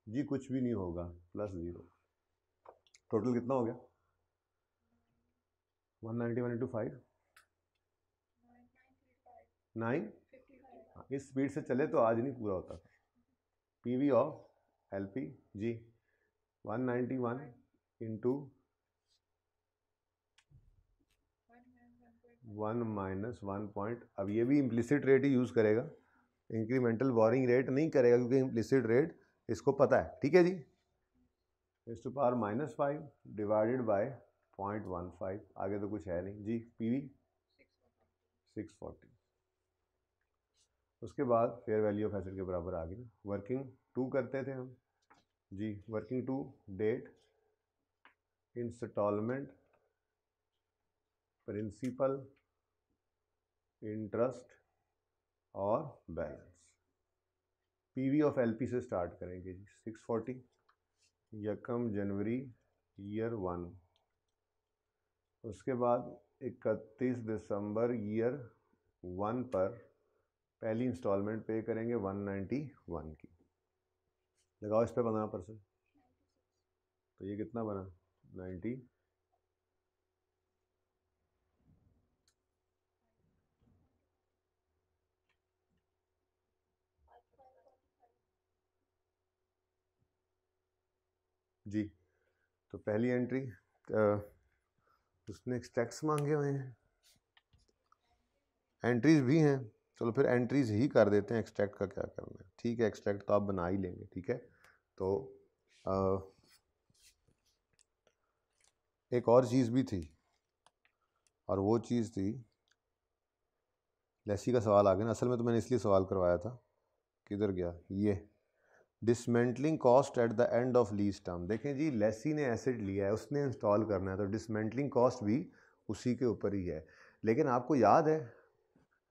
जी, कुछ भी नहीं होगा प्लस ज़ीरो टोटल कितना हो गया? One ninety one into five nine इस स्पीड से चले तो आज नहीं पूरा होता P V of L P ji one ninety one into one minus one point अब ये भी इम्प्लिसिट रेट ही यूज़ करेगा। इंक्रीमेंटल बोरिंग रेट नहीं करेगा, क्योंकि इम्प्लिसिट रेट इसको पता है, ठीक है जी? इस to power minus five divided by point one five आगे तो कुछ है नहीं। जी पी वी सिक्स फोर्टी उसके बाद फेयर वैल्यू ऑफ़ एसेट के बराबर आ गई वर्किंग टू करते थे हम। जी working to date installment principal interest और बैलेंस पीवी ऑफ़ एलपी से स्टार्ट करेंगे जी, सिक्स फोर्टी, यकम जनवरी ईयर वन। उसके बाद इकतीस दिसंबर ईयर वन पर पहली इंस्टॉलमेंट पे करेंगे वन नाइन्टी वन की। लगाओ इस पर पंद्रह परसेंट तो ये कितना बना? नाइन्टी जी तो पहली एंट्री उसने टैक्स मांगे हुए हैं। एंट्रीज भी हैं चलो फिर एंट्रीज ही कर देते हैं एक्सट्रैक्ट का क्या करना है। ठीक है एक्सट्रैक्ट तो आप बना ही लेंगे ठीक है? तो आ, एक और चीज़ भी थी और वो चीज़ थी लेसी का सवाल आ गया ना असल में तो मैंने इसलिए सवाल करवाया था किधर गया ये। Dismantling cost at the end of lease term देखें जी लेसी ने एसिड लिया है, उसने इंस्टॉल करना है तो डिसमेंटलिंग कॉस्ट भी उसी के ऊपर ही है। लेकिन आपको याद है?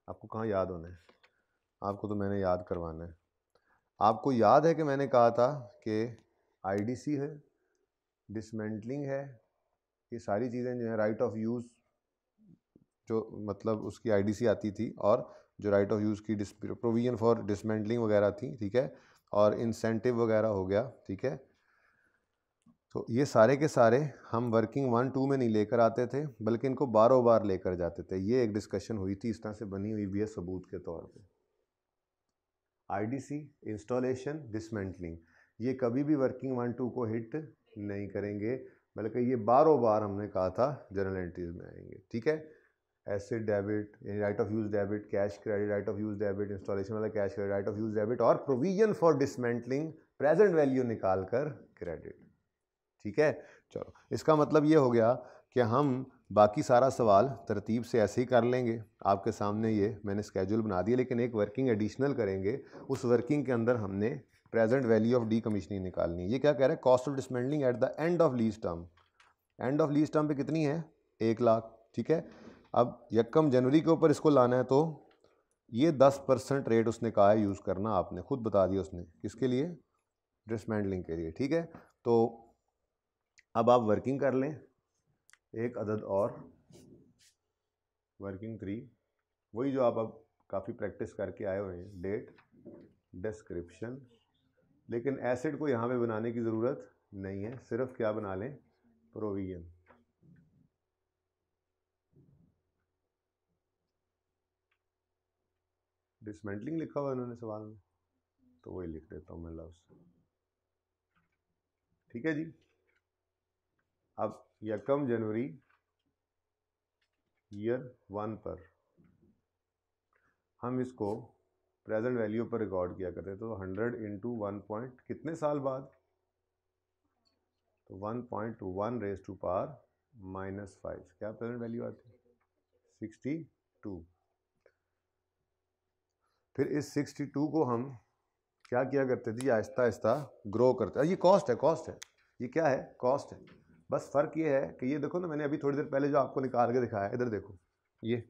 आपको कहाँ याद होना है? आपको तो मैंने याद करवाना है। आपको याद है कि मैंने कहा था कि आईडीसी है डिसमेंटलिंग है, ये सारी चीज़ें जो है राइट ऑफ़ यूज़ जो मतलब उसकी आईडीसी आती थी और जो राइट ऑफ़ यूज़ की प्रोविज़न फॉर डिसमेंटलिंग वगैरह थी, ठीक है? और इंसेंटिव वगैरह हो गया, ठीक है? तो ये सारे के सारे हम वर्किंग वन टू में नहीं लेकर आते थे, बल्कि इनको बारों बार लेकर जाते थे। ये एक डिस्कशन हुई थी इस तरह से बनी हुई भी है सबूत के तौर पे। आईडीसी इंस्टॉलेशन डिसमेंटलिंग ये कभी भी वर्किंग वन टू को हिट नहीं करेंगे, बल्कि ये बारों बार हमने कहा था जर्नल एंट्रीज में आएँगे, ठीक है? Asset debit right of use debit cash credit right of use debit installation वाला cash credit right of use debit और provision for dismantling present value निकाल कर क्रेडिट ठीक है? चलो, इसका मतलब ये हो गया कि हम बाकी सारा सवाल तरतीब से ऐसे ही कर लेंगे। आपके सामने ये मैंने स्केजूल बना दिया, लेकिन एक वर्किंग एडिशनल करेंगे। उस वर्किंग के अंदर हमने present value of decommissioning निकालनी ये क्या कह रहे हैं? Cost of dismantling at the end of lease term end of lease term पे कितनी है? एक लाख। ठीक है? अब यकम जनवरी के ऊपर इसको लाना है तो ये दस परसेंट रेट उसने कहा है यूज़ करना, आपने खुद बता दिया उसने किसके लिए? डिसमेंडलिंग के लिए, ठीक है? तो अब आप वर्किंग कर लें, एक अदद और वर्किंग थ्री वही जो आप अब काफ़ी प्रैक्टिस करके आए हुए हैं डेट डिस्क्रिप्शन लेकिन एसिड को यहाँ पे बनाने की ज़रूरत नहीं है, सिर्फ़ क्या बना लें? प्रोविज़न डिसमेंटलिंग लिखा हुआ इन्होंने सवाल में तो वही लिख देता हूँ मैं लफ्स ठीक है जी? अब यकम जनवरी ईयर वन पर हम इसको प्रेजेंट वैल्यू पर रिकॉर्ड किया करते तो हंड्रेड इंटू वन पॉइंट कितने साल बाद? तो one point one raise to power minus five क्या प्रेजेंट वैल्यू आती है? सिक्सटी टू फिर इस सिक्सटी टू को हम क्या किया करते थे? आहिस्ता आहिस्ता ग्रो करते। ये कॉस्ट है कॉस्ट है। ये क्या है? कॉस्ट है। बस फ़र्क ये है कि ये देखो ना, मैंने अभी थोड़ी देर पहले जो आपको निकाल के दिखाया, इधर देखो। ये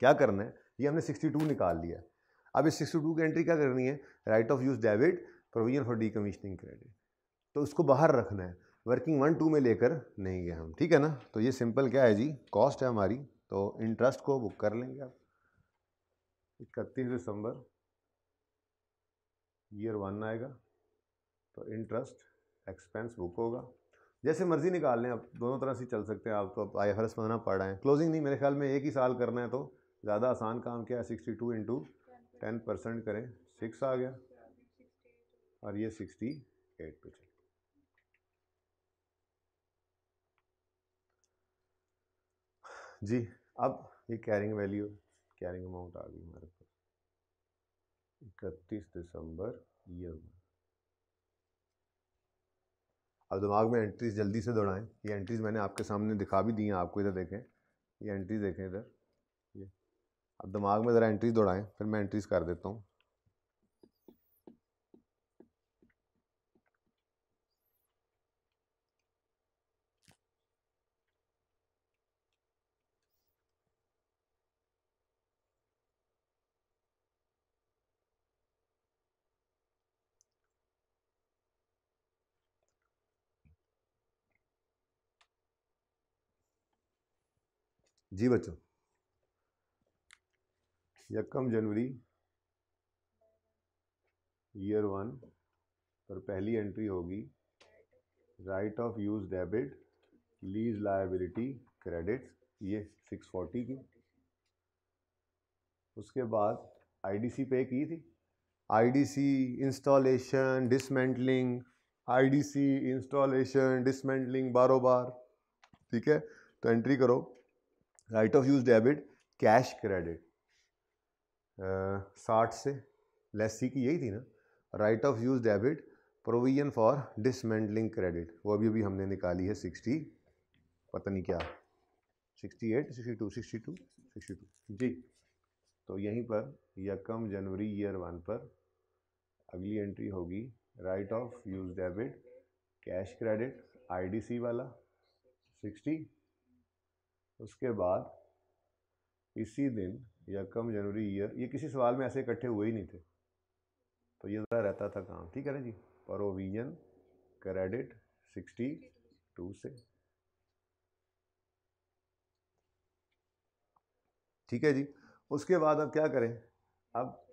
क्या करना है? ये हमने 62 निकाल लिया अब इस 62 की एंट्री क्या करनी है? Right of use debit provision for decommissioning credit तो उसको बाहर रखना है। वर्किंग वन टू में लेकर नहीं गए हम। ठीक है ना? तो ये सिंपल क्या है जी? कॉस्ट है हमारी। तो इंटरेस्ट को बुक कर लेंगे आप। इकतीस दिसंबर ईयर वन आएगा तो इंटरेस्ट एक्सपेंस बुक होगा। जैसे मर्ज़ी निकाल लें, आप दोनों तरह से चल सकते हैं। आप तो आई एफ़ एस बनना पड़ रहे हैं। क्लोजिंग नहीं, मेरे ख्याल में एक ही साल करना है तो ज़्यादा आसान काम क्या है? Sixty two into ten percent करें। सिक्स आ गया। और ये सिक्सटी एट पे चल। जी, अब ये कैरिंग वैल्यू कैरिंग अमाउंट आ गई हमारे पास। इकतीस दिसंबर ईयर अब दिमाग में एंट्रीज जल्दी से दौड़ाएँ। ये एंट्रीज मैंने आपके सामने दिखा भी दी हैं, आपको इधर देखें। ये एंट्रीज देखें इधर। ये। अब दिमाग में ज़रा एंट्रीज दौड़ाएँ, फिर मैं एंट्रीज कर देता हूँ। जी बच्चों यकम जनवरी ईयर वन पर पहली एंट्री होगी right of use debit lease liability credit ये 640 की. उसके बाद आईडीसी पे की थी? IDC installation dismantling IDC installation dismantling बारो बार ठीक है? तो एंट्री करो. Right of use debit cash credit साठ से लेस सी की यही थी ना? Right of use debit provision for dismantling credit वो अभी अभी हमने निकाली है सिक्सटी पता नहीं क्या। Sixty eight sixty two sixty two sixty two जी। तो यहीं पर, यकम जनवरी ईयर वन पर अगली एंट्री होगी right of use debit cash credit IDC वाला सिक्सटी उसके बाद इसी दिन यकम जनवरी ईयर ये किसी सवाल में ऐसे इकट्ठे हुए ही नहीं थे। तो ये ज़रा रहता था काम, ठीक है ना जी? प्रोविज़न क्रेडिट सिक्सटी टू से। ठीक है जी? उसके बाद अब क्या करें? अब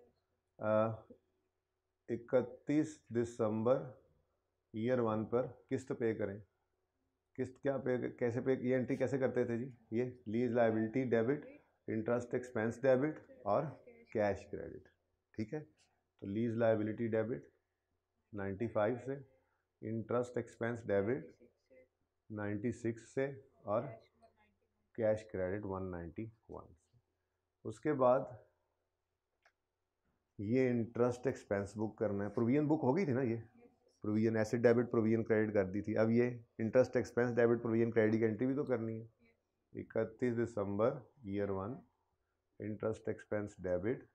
इकतीस दिसंबर ईयर वन पर किस्त पे करें। किस्त क्या पे कैसे पे ये एंट्री कैसे करते थे जी? ये lease liability debit interest expense debit और कैश क्रेडिट ठीक है? तो लीज लाइबिलिटी डेबिट 95 से इंटरेस्ट एक्सपेंस डेबिट 96 से और कैश क्रेडिट 191 उसके बाद ये इंटरेस्ट एक्सपेंस बुक करना है। प्रोविज़न बुक हो गई थी ना ये? Provision asset debit provision credit कर दी थी। अब ये interest expense debit provision credit की एंट्री भी तो करनी है। इकतीस दिसंबर year one interest expense debit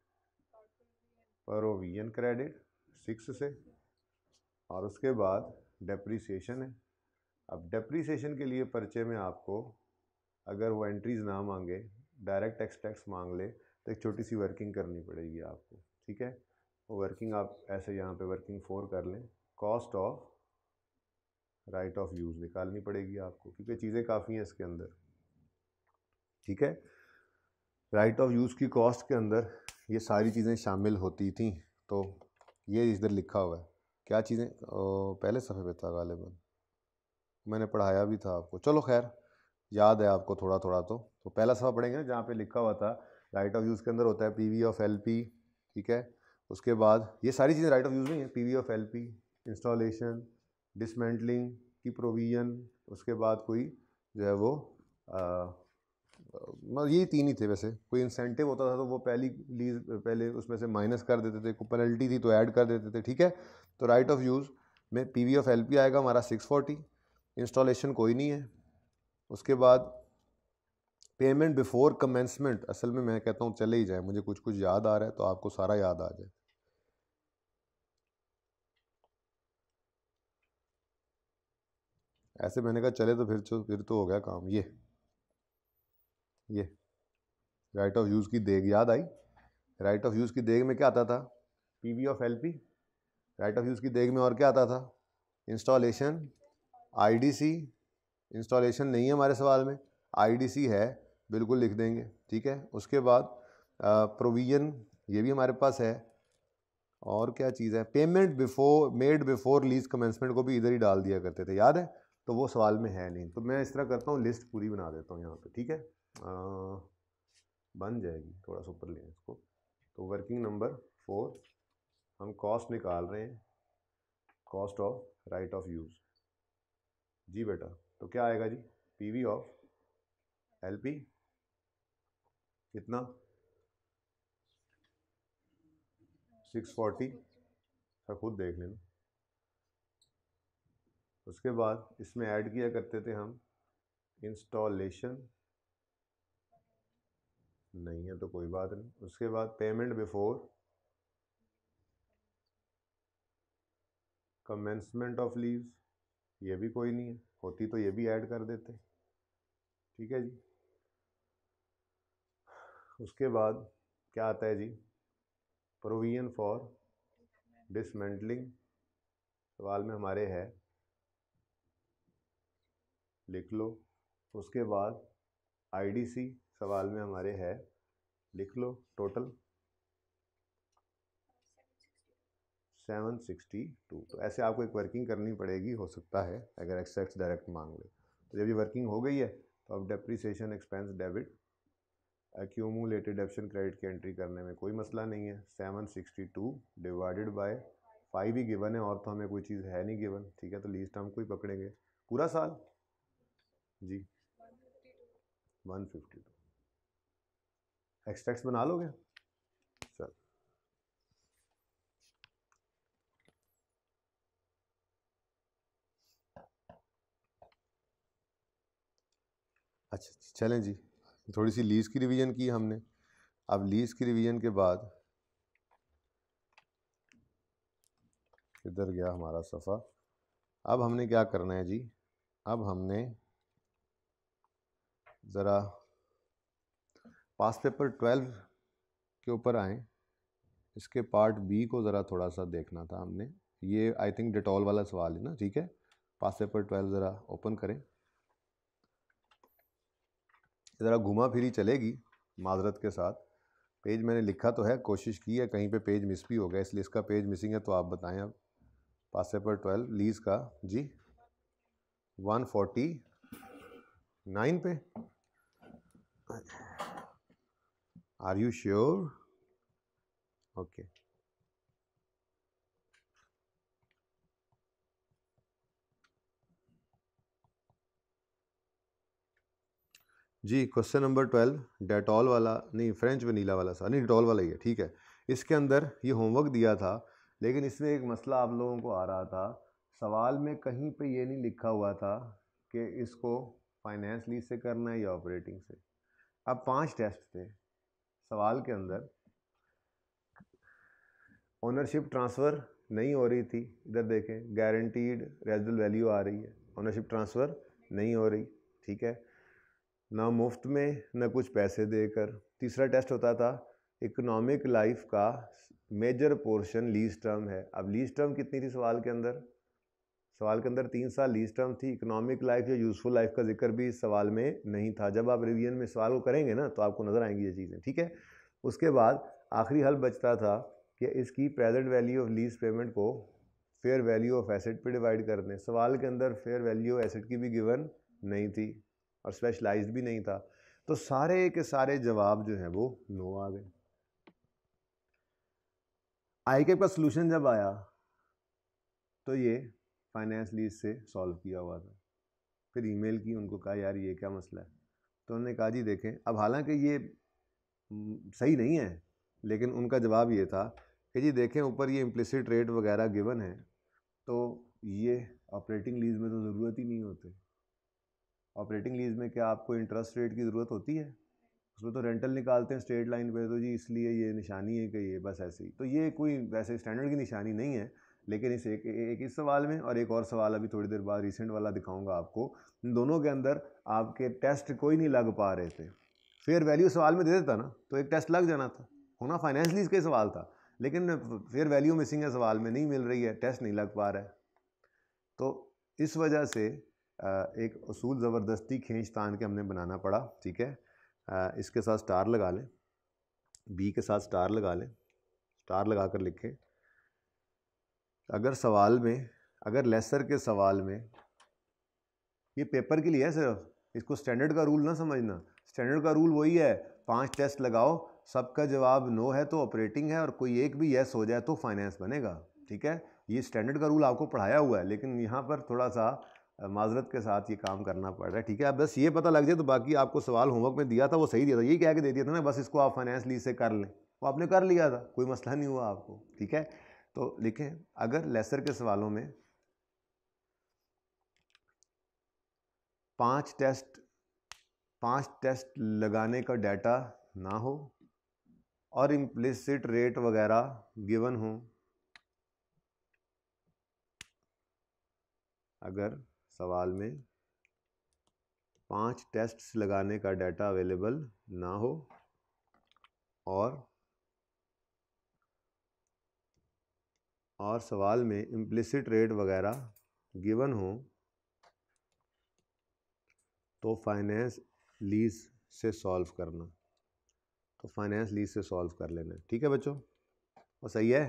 provision credit six से। और उसके बाद डेप्रीसीशन है। अब डेप्रीसिएशन के लिए पर्चे में आपको अगर वो एंट्रीज ना मांगे डायरेक्ट टैक्स टैक्स मांग ले तो एक छोटी सी वर्किंग करनी पड़ेगी आपको, ठीक है? वो वर्किंग आप ऐसे यहाँ पे वर्किंग फोर कर लें। Cost of right of use निकालनी पड़ेगी आपको, क्योंकि चीज़ें काफ़ी हैं इसके अंदर। ठीक है? राइट ऑफ़ यूज़ की कॉस्ट के अंदर ये सारी चीज़ें शामिल होती थी तो ये इधर लिखा हुआ है। क्या चीज़ें? पहले सफ़े पे था गालिबन मैंने पढ़ाया भी था आपको। चलो खैर, याद है आपको थोड़ा थोड़ा तो। तो पहला सफ़ा पढ़ेंगे ना, जहाँ पे लिखा हुआ था राइट ऑफ़ यूज़ के अंदर होता है P V of L P ठीक है? उसके बाद, ये सारी चीज़ें राइट ऑफ़ यूज़ नहीं है P V of L P installation dismantling की प्रोविज़न उसके बाद कोई जो है वो मतलब तीन ही थे वैसे। कोई इंसेंटिव होता था तो वो पहली लीज, पहले उसमें से माइनस कर देते थे, कोई पेनल्टी थी तो ऐड कर देते थे, ठीक है? तो राइट ऑफ़ यूज़ में P V of L P आएगा हमारा सिक्स फोर्टी इंस्टॉलेशन कोई नहीं है। उसके बाद पेमेंट बिफोर कमेंसमेंट असल में मैं कहता हूँ चले ही जाए, मुझे कुछ कुछ याद आ रहा है तो आपको सारा याद आ जाए। ऐसे मैंने कहा, चले तो फिर फिर तो हो गया काम। ये। ये। राइट ऑफ़ यूज़ की देग, याद आई? राइट ऑफ़ यूज़ की देग में क्या आता था? P V of L P right of use की देग में और क्या आता था? Installation I D C installation नहीं है हमारे सवाल में। आई डी सी है, बिल्कुल लिख देंगे, ठीक है? उसके बाद प्रोविज़न ये भी हमारे पास है। और क्या चीज़ है? Payment before made before lease commencement को भी इधर ही डाल दिया करते थे, याद है? तो वो सवाल में है नहीं। तो मैं इस तरह करता हूँ लिस्ट पूरी बना देता हूँ यहाँ पे ठीक है? आ, बन जाएगी थोड़ा सा ऊपर लें इसको। तो वर्किंग नंबर फोर हम कॉस्ट निकाल रहे हैं। Cost of right of use जी बेटा तो क्या आएगा जी? पी ऑफ़ एल पी कितना? सिक्स फोर्टी सर खुद देख लेना। उसके बाद इसमें ऐड किया करते थे हम इंस्टॉलेशन। नहीं है तो कोई बात नहीं। उसके बाद payment before commencement of lease ये भी कोई नहीं है। होती तो ये भी ऐड कर देते। ठीक है जी। उसके बाद क्या आता है जी? प्रोविज़न फॉर डिसमेंटलिंग सवाल में हमारे है। लिख लो। उसके बाद आईडीसी सवाल में हमारे है, लिख लो टोटल सेवन सिक्सटी टू तो ऐसे आपको एक वर्किंग करनी पड़ेगी, हो सकता है, अगर एक्सेक्स डायरेक्ट मांग ले। तो जब ये वर्किंग हो गई है तो अब depreciation expense debit accumulated depreciation credit की एंट्री करने में कोई मसला नहीं है। Seven sixty two divided by five he given है, और तो हमें कोई चीज़ है नहीं गिवन ठीक है? तो लीस्ट हम कोई पकड़ेंगे। पूरा साल जी। 152 एक्सट्रैक्ट्स बना लोगे? चल। अच्छा चलें जी। थोड़ी सी लीज की रिवीजन की हमने। अब लीज की रिवीजन के बाद किधर गया हमारा सफ़ा? अब हमने क्या करना है जी? अब हमने ज़रा पास पेपर ट्वेल्व के ऊपर आएँ। इसके पार्ट बी को ज़रा थोड़ा सा देखना था हमने। ये आई थिंक डिटॉल वाला सवाल है ना, ठीक है? पास पेपर ट्वेल्व ज़रा ओपन करें। ज़रा घुमा फिरी चलेगी माजरत के साथ। पेज मैंने लिखा तो है, कोशिश की है, कहीं पे पेज मिस भी हो गया, इसलिए इसका पेज मिसिंग है तो आप बताएँ अब। पास पेपर ट्वेल्व, लीज का, जी। वन फोर्टी नाइन पे। आर यू श्योर ओके जी क्वेश्चन नंबर ट्वेल्व डेटॉल वाला, नहीं फ्रेंच वनीला वाला सा, नहीं डेटॉल वाला ही है, ठीक है। इसके अंदर ये होमवर्क दिया था, लेकिन इसमें एक मसला आप लोगों को आ रहा था। सवाल में कहीं पे ये नहीं लिखा हुआ था कि इसको फाइनेंस लीज से करना है या ऑपरेटिंग से। अब पाँच टेस्ट थे। सवाल के अंदर ओनरशिप ट्रांसफ़र नहीं हो रही थी, इधर देखें गारंटीड रेजिडल वैल्यू आ रही है ओनरशिप ट्रांसफ़र नहीं हो रही, ठीक है? ना मुफ़्त में, ना कुछ पैसे देकर। तीसरा टेस्ट होता था इकोनॉमिक लाइफ का मेजर पोर्शन लीज टर्म है। अब लीज टर्म कितनी थी सवाल के अंदर? सवाल के अंदर तीन साल लीज टर्म थी इकोनॉमिक लाइफ या यूज़फुल लाइफ का ज़िक्र भी इस सवाल में नहीं था। जब आप रिवीजन में सवाल को करेंगे ना तो आपको नज़र आएँगी ये चीज़ें, ठीक है? उसके बाद आखिरी हल बचता था कि इसकी present value of lease payment को फेयर वैल्यू ऑफ़ एसेट पे डिवाइड कर दें सवाल के अंदर फेयर वैल्यू एसेट की भी गिवन नहीं थी और स्पेशलाइज्ड भी नहीं था। तो सारे के सारे जवाब जो हैं वो नो आ गए। आई के का सोल्यूशन जब आया तो ये फाइनेंस लीज से सॉल्व किया हुआ था। फिर ईमेल की, उनको कहा, यार, ये क्या मसला है? तो उन्होंने कहा, जी, देखें, अब हालाँकि ये सही नहीं है, लेकिन उनका जवाब ये था कि, जी, देखें, ऊपर ये इम्प्लिसिट रेट वगैरह गिवन है तो ये ऑपरेटिंग लीज में तो ज़रूरत ही नहीं होते। ऑपरेटिंग लीज में क्या आपको इंटरेस्ट रेट की ज़रूरत होती है? उसमें तो रेंटल निकालते हैं स्ट्रेट लाइन पे तो जी, इसलिए ये निशानी है कि ये बस ऐसे ही। तो ये कोई वैसे स्टैंडर्ड की निशानी नहीं है लेकिन इस एक, एक इस सवाल में और एक और सवाल अभी थोड़ी देर बाद रिसेंट वाला दिखाऊँगा आपको। दोनों के अंदर आपके टेस्ट कोई नहीं लग पा रहे थे। फेयर वैल्यू सवाल में दे देता ना तो एक टेस्ट लग जाना था। होना फाइनेंस लीज का सवाल था लेकिन फेयर वैल्यू मिसिंग है सवाल में नहीं मिल रही है टेस्ट नहीं लग पा रहा है। तो इस वजह से एक असूल ज़बरदस्ती खींच तान के हमने बनाना पड़ा ठीक है? इसके साथ स्टार लगा लें। बी के साथ स्टार लगा लें। स्टार लगा कर लिखें। अगर सवाल में, अगर लेसर के सवाल में, ये पेपर के लिए है सिर्फ़। इसको स्टैंडर्ड का रूल ना समझना। स्टैंडर्ड का रूल वही है, पाँच टेस्ट लगाओ, सबका जवाब नो है तो ऑपरेटिंग है और कोई एक भी यस हो जाए तो फाइनेंस बनेगा। ठीक है? ये स्टैंडर्ड का रूल आपको पढ़ाया हुआ है, लेकिन यहाँ पर थोड़ा सा माजरत के साथ ये काम करना पड़ रहा है। ठीक है? अब बस ये पता लग जाए तो बाकी आपको सवाल होमवर्क में दिया था, वो सही दिया था। यही कह के दे दिया था ना, बस इसको आप फाइनेंस लीज से कर लें। वो आपने कर लिया था, कोई मसला नहीं हुआ आपको। ठीक है? तो लिखें, अगर लेसर के सवालों में पाँच टेस्ट पाँच टेस्ट लगाने का डाटा ना हो और इम्प्लिसिट रेट वगैरह गिवन हो, अगर सवाल में पाँच टेस्ट्स लगाने का डाटा अवेलेबल ना हो और और सवाल में इम्प्लिसिट रेट वगैरह गिवन हो तो फाइनेंस लीज से सॉल्व करना। तो फाइनेंस लीज से सॉल्व कर लेना। ठीक है बच्चों? वो सही है?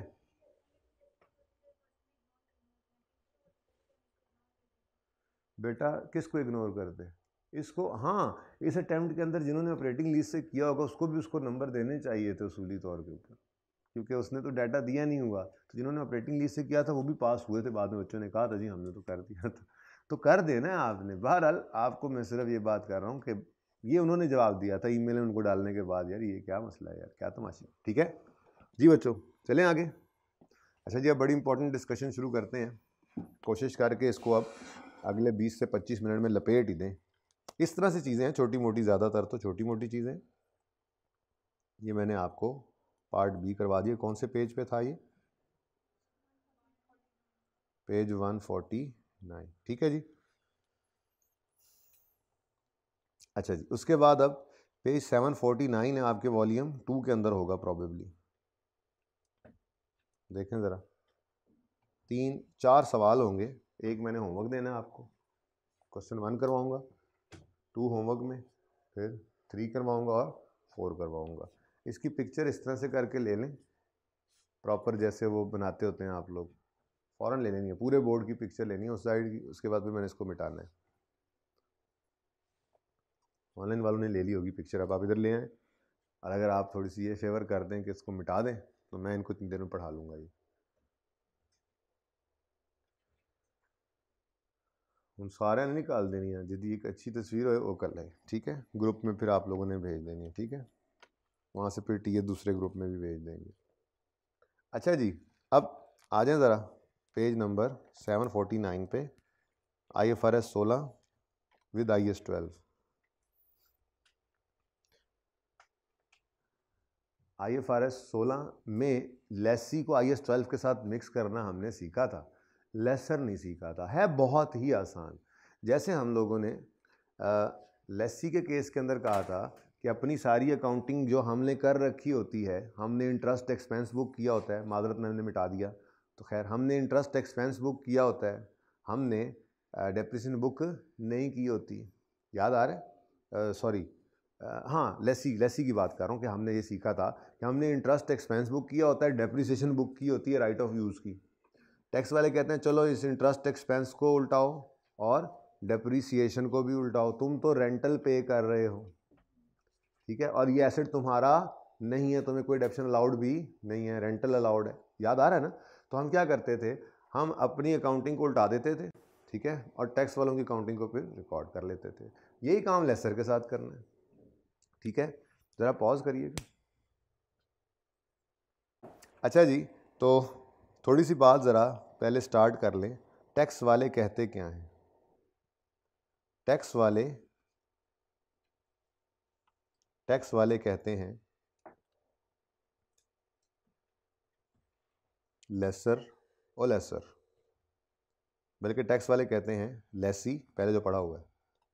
बेटा, किसको इग्नोर करते? इसको हाँ इस अटैम्प्ट के अंदर जिन्होंने ऑपरेटिंग लीज से किया होगा, उसको भी उसको नंबर देने चाहिए थे उसूली तौर के ऊपर। क्योंकि उसने तो डाटा दिया नहीं हुआ। तो जिन्होंने ऑपरेटिंग लीज से किया था, वो भी पास हुए थे बाद में। बच्चों ने कहा था, जी, हमने तो कर दिया था। तो कर देना आपने। बहरहाल, आपको मैं सिर्फ़ ये बात कर रहा हूँ कि ये उन्होंने जवाब दिया था ईमेल में उनको डालने के बाद, यार, ये क्या मसला है यार? क्या तमाशा ठीक है? जी बच्चों, चलें आगे। अच्छा जी, अब बड़ी इंपॉर्टेंट डिस्कशन शुरू करते हैं। कोशिश करके इसको अब अगले 20 से 25 मिनट में लपेट ही दें। इस तरह से चीज़ें हैं छोटी मोटी ज़्यादातर तो छोटी मोटी चीज़ें। ये मैंने आपको पार्ट बी करवा दिया कौन से पेज पे था ये? Page one forty nine. ठीक है जी। अच्छा जी, उसके बाद अब पेज सेवन फोर्टी नाइन है आपके वॉल्यूम, टू के अंदर होगा प्रॉबेबली देखें ज़रा। तीन, चार सवाल होंगे। एक मैंने होमवर्क देना है आपको। क्वेश्चन वन करवाऊँगा टू होमवर्क में, फिर थ्री करवाऊँगा और फोर करवाऊँगा। इसकी पिक्चर इस तरह से करके ले लें। प्रॉपर जैसे वो बनाते होते हैं आप लोग। फ़ौरन ले लेनी है, पूरे बोर्ड की पिक्चर लेनी है, उस साइड की, उसके बाद भी मैंने इसको मिटाना है। ऑनलाइन वालों ने ले ली होगी पिक्चर अब आप इधर ले आएँ। और अगर आप थोड़ी सी ये फेवर कर दें कि इसको मिटा दें तो मैं इनको इतनी देर में पढ़ा लूँगा ये। उन सारे ने निकाल देनी है यदि एक अच्छी तस्वीर हो, वो कर लें, ठीक है? ग्रुप में फिर आप लोगों ने भेज देनी है, ठीक है? वहाँ से फिर टी दूसरे ग्रुप में भी भेज देंगे। अच्छा जी अब आ जाएँ ज़रा page number seven forty nine पे। आई एफ़ आर एस सोलह with I S twelve. I F R S सोलह में लेसी को आई एस ट्वेल्व के साथ मिक्स करना हमने सीखा था। लेसर नहीं सीखा था है बहुत ही आसान। जैसे हम लोगों ने आ, लेसी के केस के अंदर कहा था कि अपनी सारी अकाउंटिंग जो हमने कर रखी होती है, हमने इंटरेस्ट एक्सपेंस बुक किया होता है मादरत मैंने मिटा दिया। तो खैर, हमने इंटरेस्ट एक्सपेंस बुक किया होता है, हमने डेप्रिसन बुक नहीं की होती। याद आ रहा है? सॉरी हाँ लेसी लेसी की बात कर रहा हूँ कि हमने ये सीखा था कि हमने इंटरेस्ट एक्सपेंस बुक किया होता है डेप्रिसिएशन बुक की होती है राइट ऑफ़ यूज़ की। टैक्स वाले कहते हैं, चलो इस इंटरेस्ट एक्सपेंस को उल्टाओ और डेप्रिसिएशन को भी उल्टाओ। तुम तो रेंटल पे कर रहे हो। ठीक है? और ये एसेट तुम्हारा नहीं है, तुम्हें कोई डेप्शन अलाउड भी नहीं है रेंटल अलाउड है। याद आ रहा है ना? तो हम क्या करते थे? हम अपनी अकाउंटिंग को उल्टा देते थे, ठीक है? और टैक्स वालों की अकाउंटिंग को फिर रिकॉर्ड कर लेते थे। यही काम लेसर के साथ करना है, ठीक है? ज़रा पॉज करिएगा। अच्छा जी तो थोड़ी सी बात ज़रा पहले स्टार्ट कर लें। टैक्स वाले कहते क्या हैं? टैक्स वाले टैक्स वाले कहते हैं, लेसर और लेसर बल्कि टैक्स वाले कहते हैं, लेसी पहले जो पढ़ा हुआ है,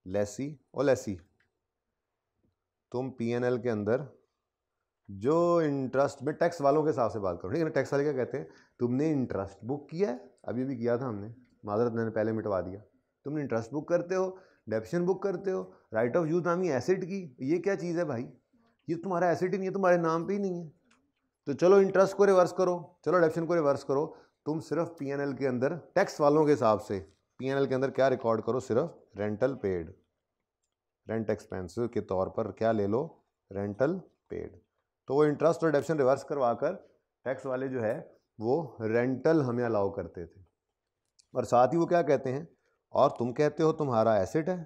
लेसी और लेसी तुम पीएनएल के अंदर जो इंटरेस्ट में टैक्स वालों के हिसाब से बात करूँ, ठीक है ना, टैक्स वाले क्या कहते हैं, तुमने इंटरेस्ट बुक किया है, अभी भी किया था हमने माजरत मैंने पहले मिटवा दिया, तुमने इंटरेस्ट बुक करते हो डेप्शन बुक करते हो राइट ऑफ़ यूज़ नामी एसिड की, ये क्या चीज़ है भाई? ये तुम्हारा एसिड ही नहीं है, तुम्हारे नाम पे ही नहीं है। तो चलो इंटरेस्ट को रिवर्स करो, चलो डेप्शन को रिवर्स करो, तुम सिर्फ़ पीएनएल के अंदर टैक्स वालों के हिसाब से पीएनएल के अंदर क्या रिकॉर्ड करो? सिर्फ़ रेंटल पेड रेंट एक्सपेंस के तौर पर क्या ले लो? रेंटल पेड तो वो इंटरेस्ट और डेप्शन रिवर्स करवा कर टैक्स वाले जो है, वो रेंटल हमें अलाउ करते थे। और साथ ही वो क्या कहते हैं? और तुम कहते हो तुम्हारा एसेट है,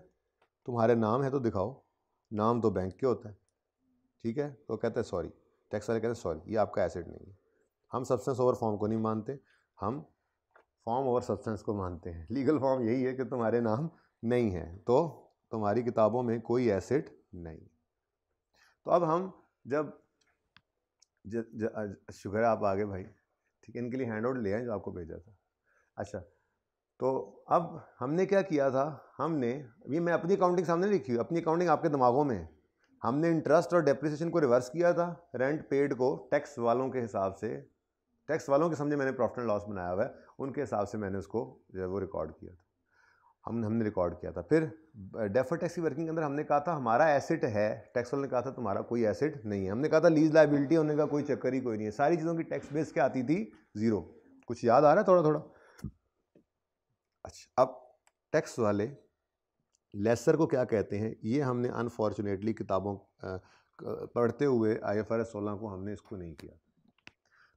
तुम्हारे नाम है तो दिखाओ, नाम तो बैंक के होता है, ठीक है? तो कहते हैं सॉरी टैक्स वाले कहते हैं सॉरी ये आपका एसेट नहीं है। हम सब्सटेंस ओवर फॉर्म को नहीं मानते, हम फॉर्म ओवर सब्सटेंस को मानते हैं। लीगल फॉर्म यही है कि तुम्हारे नाम नहीं है तो तुम्हारी किताबों में कोई एसेट नहीं तो अब हम जब शुक्र है, आप आगे भाई, ठीक है, इनके लिए हैंड आउट ले आए जो आपको भेजा था। अच्छा तो अब हमने क्या किया था? हमने, ये मैं अपनी अकाउंटिंग सामने लिखी हुई, अपनी अकाउंटिंग आपके दिमागों में हमने इंटरेस्ट और डेप्रिसिएशन को रिवर्स किया था रेंट पेड को टैक्स वालों के हिसाब से। टैक्स वालों के समझे मैंने प्रॉफिट एंड लॉस बनाया हुआ है, उनके हिसाब से मैंने उसको जो है वो रिकॉर्ड किया था। हम, हमने रिकॉर्ड किया था। फिर डेफर टैक्स की वर्किंग के अंदर हमने कहा था, हमारा एसिड है। टैक्स वाले ने कहा था, तुम्हारा कोई एसिड नहीं है। हमने कहा था लीज लाइबिलिटी होने का कोई चक्कर ही कोई नहीं है। सारी चीज़ों की टैक्स बेस क्या आती थी? ज़ीरो कुछ याद आ रहा है थोड़ा थोड़ा अच्छा अब टैक्स वाले लेसर को क्या कहते हैं? ये हमने अनफॉर्चुनेटली किताबों पढ़ते हुए आई एफ़ आर एस सोलह को हमने इसको नहीं किया।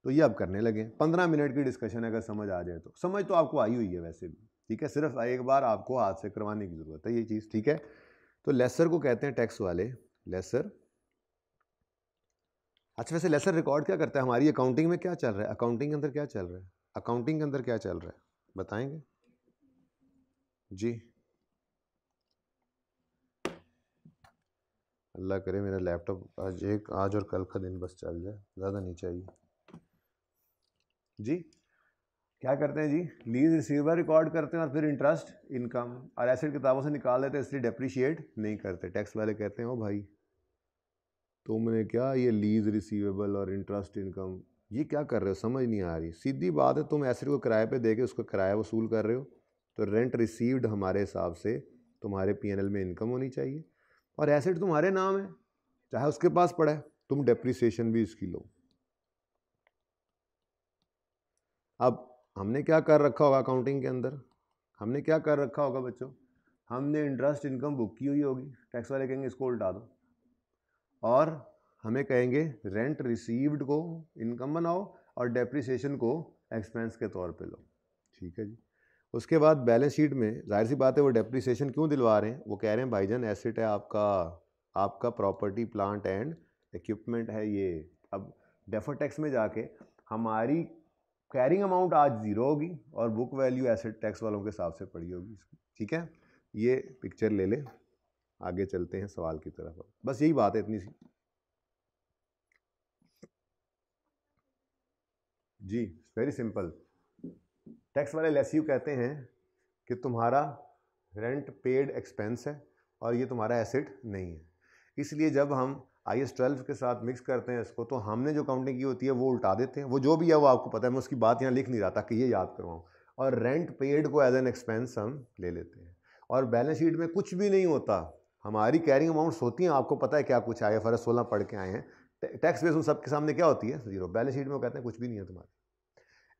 तो ये अब करने लगे पंद्रह मिनट की डिस्कशन अगर समझ आ जाए तो। समझ तो आपको आई हुई है वैसे भी, ठीक है? सिर्फ़ एक बार आपको हाथ से करवाने की ज़रूरत है ये चीज़, ठीक है? तो लेसर को कहते हैं टैक्स वाले, लेसर। अच्छा वैसे लेसर रिकॉर्ड क्या करता है? हमारी अकाउंटिंग में क्या चल रहा है? अकाउंटिंग के अंदर क्या चल रहा है? अकाउंटिंग के अंदर क्या चल रहा है? बताएँगे? जी। अल्लाह करे मेरा लैपटॉप आज एक, आज और कल का दिन बस चल जाए, ज़्यादा नहीं चाहिए। जी, क्या करते हैं जी? लीज रिसीवर रिकॉर्ड करते हैं और फिर इंटरेस्ट, इनकम, और एसिड किताबों से निकाल लेते हैं, इसलिए डेप्रिशिएट नहीं करते। टैक्स वाले कहते हैं, ओ भाई, तुमने क्या ये लीज रिसीवेबल और इंटरेस्ट इनकम ये क्या कर रहे हो? समझ नहीं आ रही। सीधी बात है, तुम एसिड को किराए पे दे के उसको किराया वसूल कर रहे हो तो रेंट रिसीव्ड हमारे हिसाब से तुम्हारे पीएनएल में इनकम होनी चाहिए। और एसेट तुम्हारे नाम है, चाहे उसके पास पड़ा है, तुम डेप्रिसिएशन भी इसकी लो। अब हमने क्या कर रखा होगा अकाउंटिंग के अंदर? हमने क्या कर रखा होगा बच्चों? हमने इंटरेस्ट इनकम बुक की हुई होगी। टैक्स वाले कहेंगे, इसको उल्टा दो। और हमें कहेंगे रेंट रिसीव्ड को इनकम बनाओ और डेप्रिसिएशन को एक्सपेंस के तौर पे लो। ठीक है जी? उसके बाद बैलेंस शीट में ज़ाहिर सी बात है वो डेप्रिसिएशन क्यों दिलवा रहे हैं? वो कह रहे हैं, भाईजान एसेट है आपका आपका प्रॉपर्टी प्लांट एंड इक्विपमेंट है ये। अब डेफर टैक्स में जाके हमारी कैरिंग अमाउंट आज ज़ीरो होगी और बुक वैल्यू एसेट टैक्स वालों के हिसाब से पड़ी होगी ठीक है? ये पिक्चर ले ले। आगे चलते हैं सवाल की तरफ़ बस यही बात है इतनी सी। जी वेरी सिंपल टैक्स वाले लेसिव कहते हैं कि तुम्हारा रेंट पेड एक्सपेंस है और ये तुम्हारा एसेट नहीं है। इसलिए जब हम आई एस ट्वेल्व के साथ मिक्स करते हैं इसको तो हमने जो काउंटिंग की होती है, वो उल्टा देते हैं। वो जो भी है, वो आपको पता है, मैं उसकी बात यहाँ लिख नहीं रहा था कि ये याद करवाऊँ। और रेंट पेड को एज एन एक्सपेंस हम ले लेते हैं। और बैलेंस शीट में कुछ भी नहीं होता। हमारी कैरिंग अमाउंट्स होती हैं, आपको पता है क्या कुछ आया फ़र्स्ट सोलह पढ़ के आए हैं। टैक्स बेस उन सबके सामने क्या होती है? ज़ीरो बैलेंस शीट में वो कहते हैं, कुछ भी नहीं है तुम्हारे।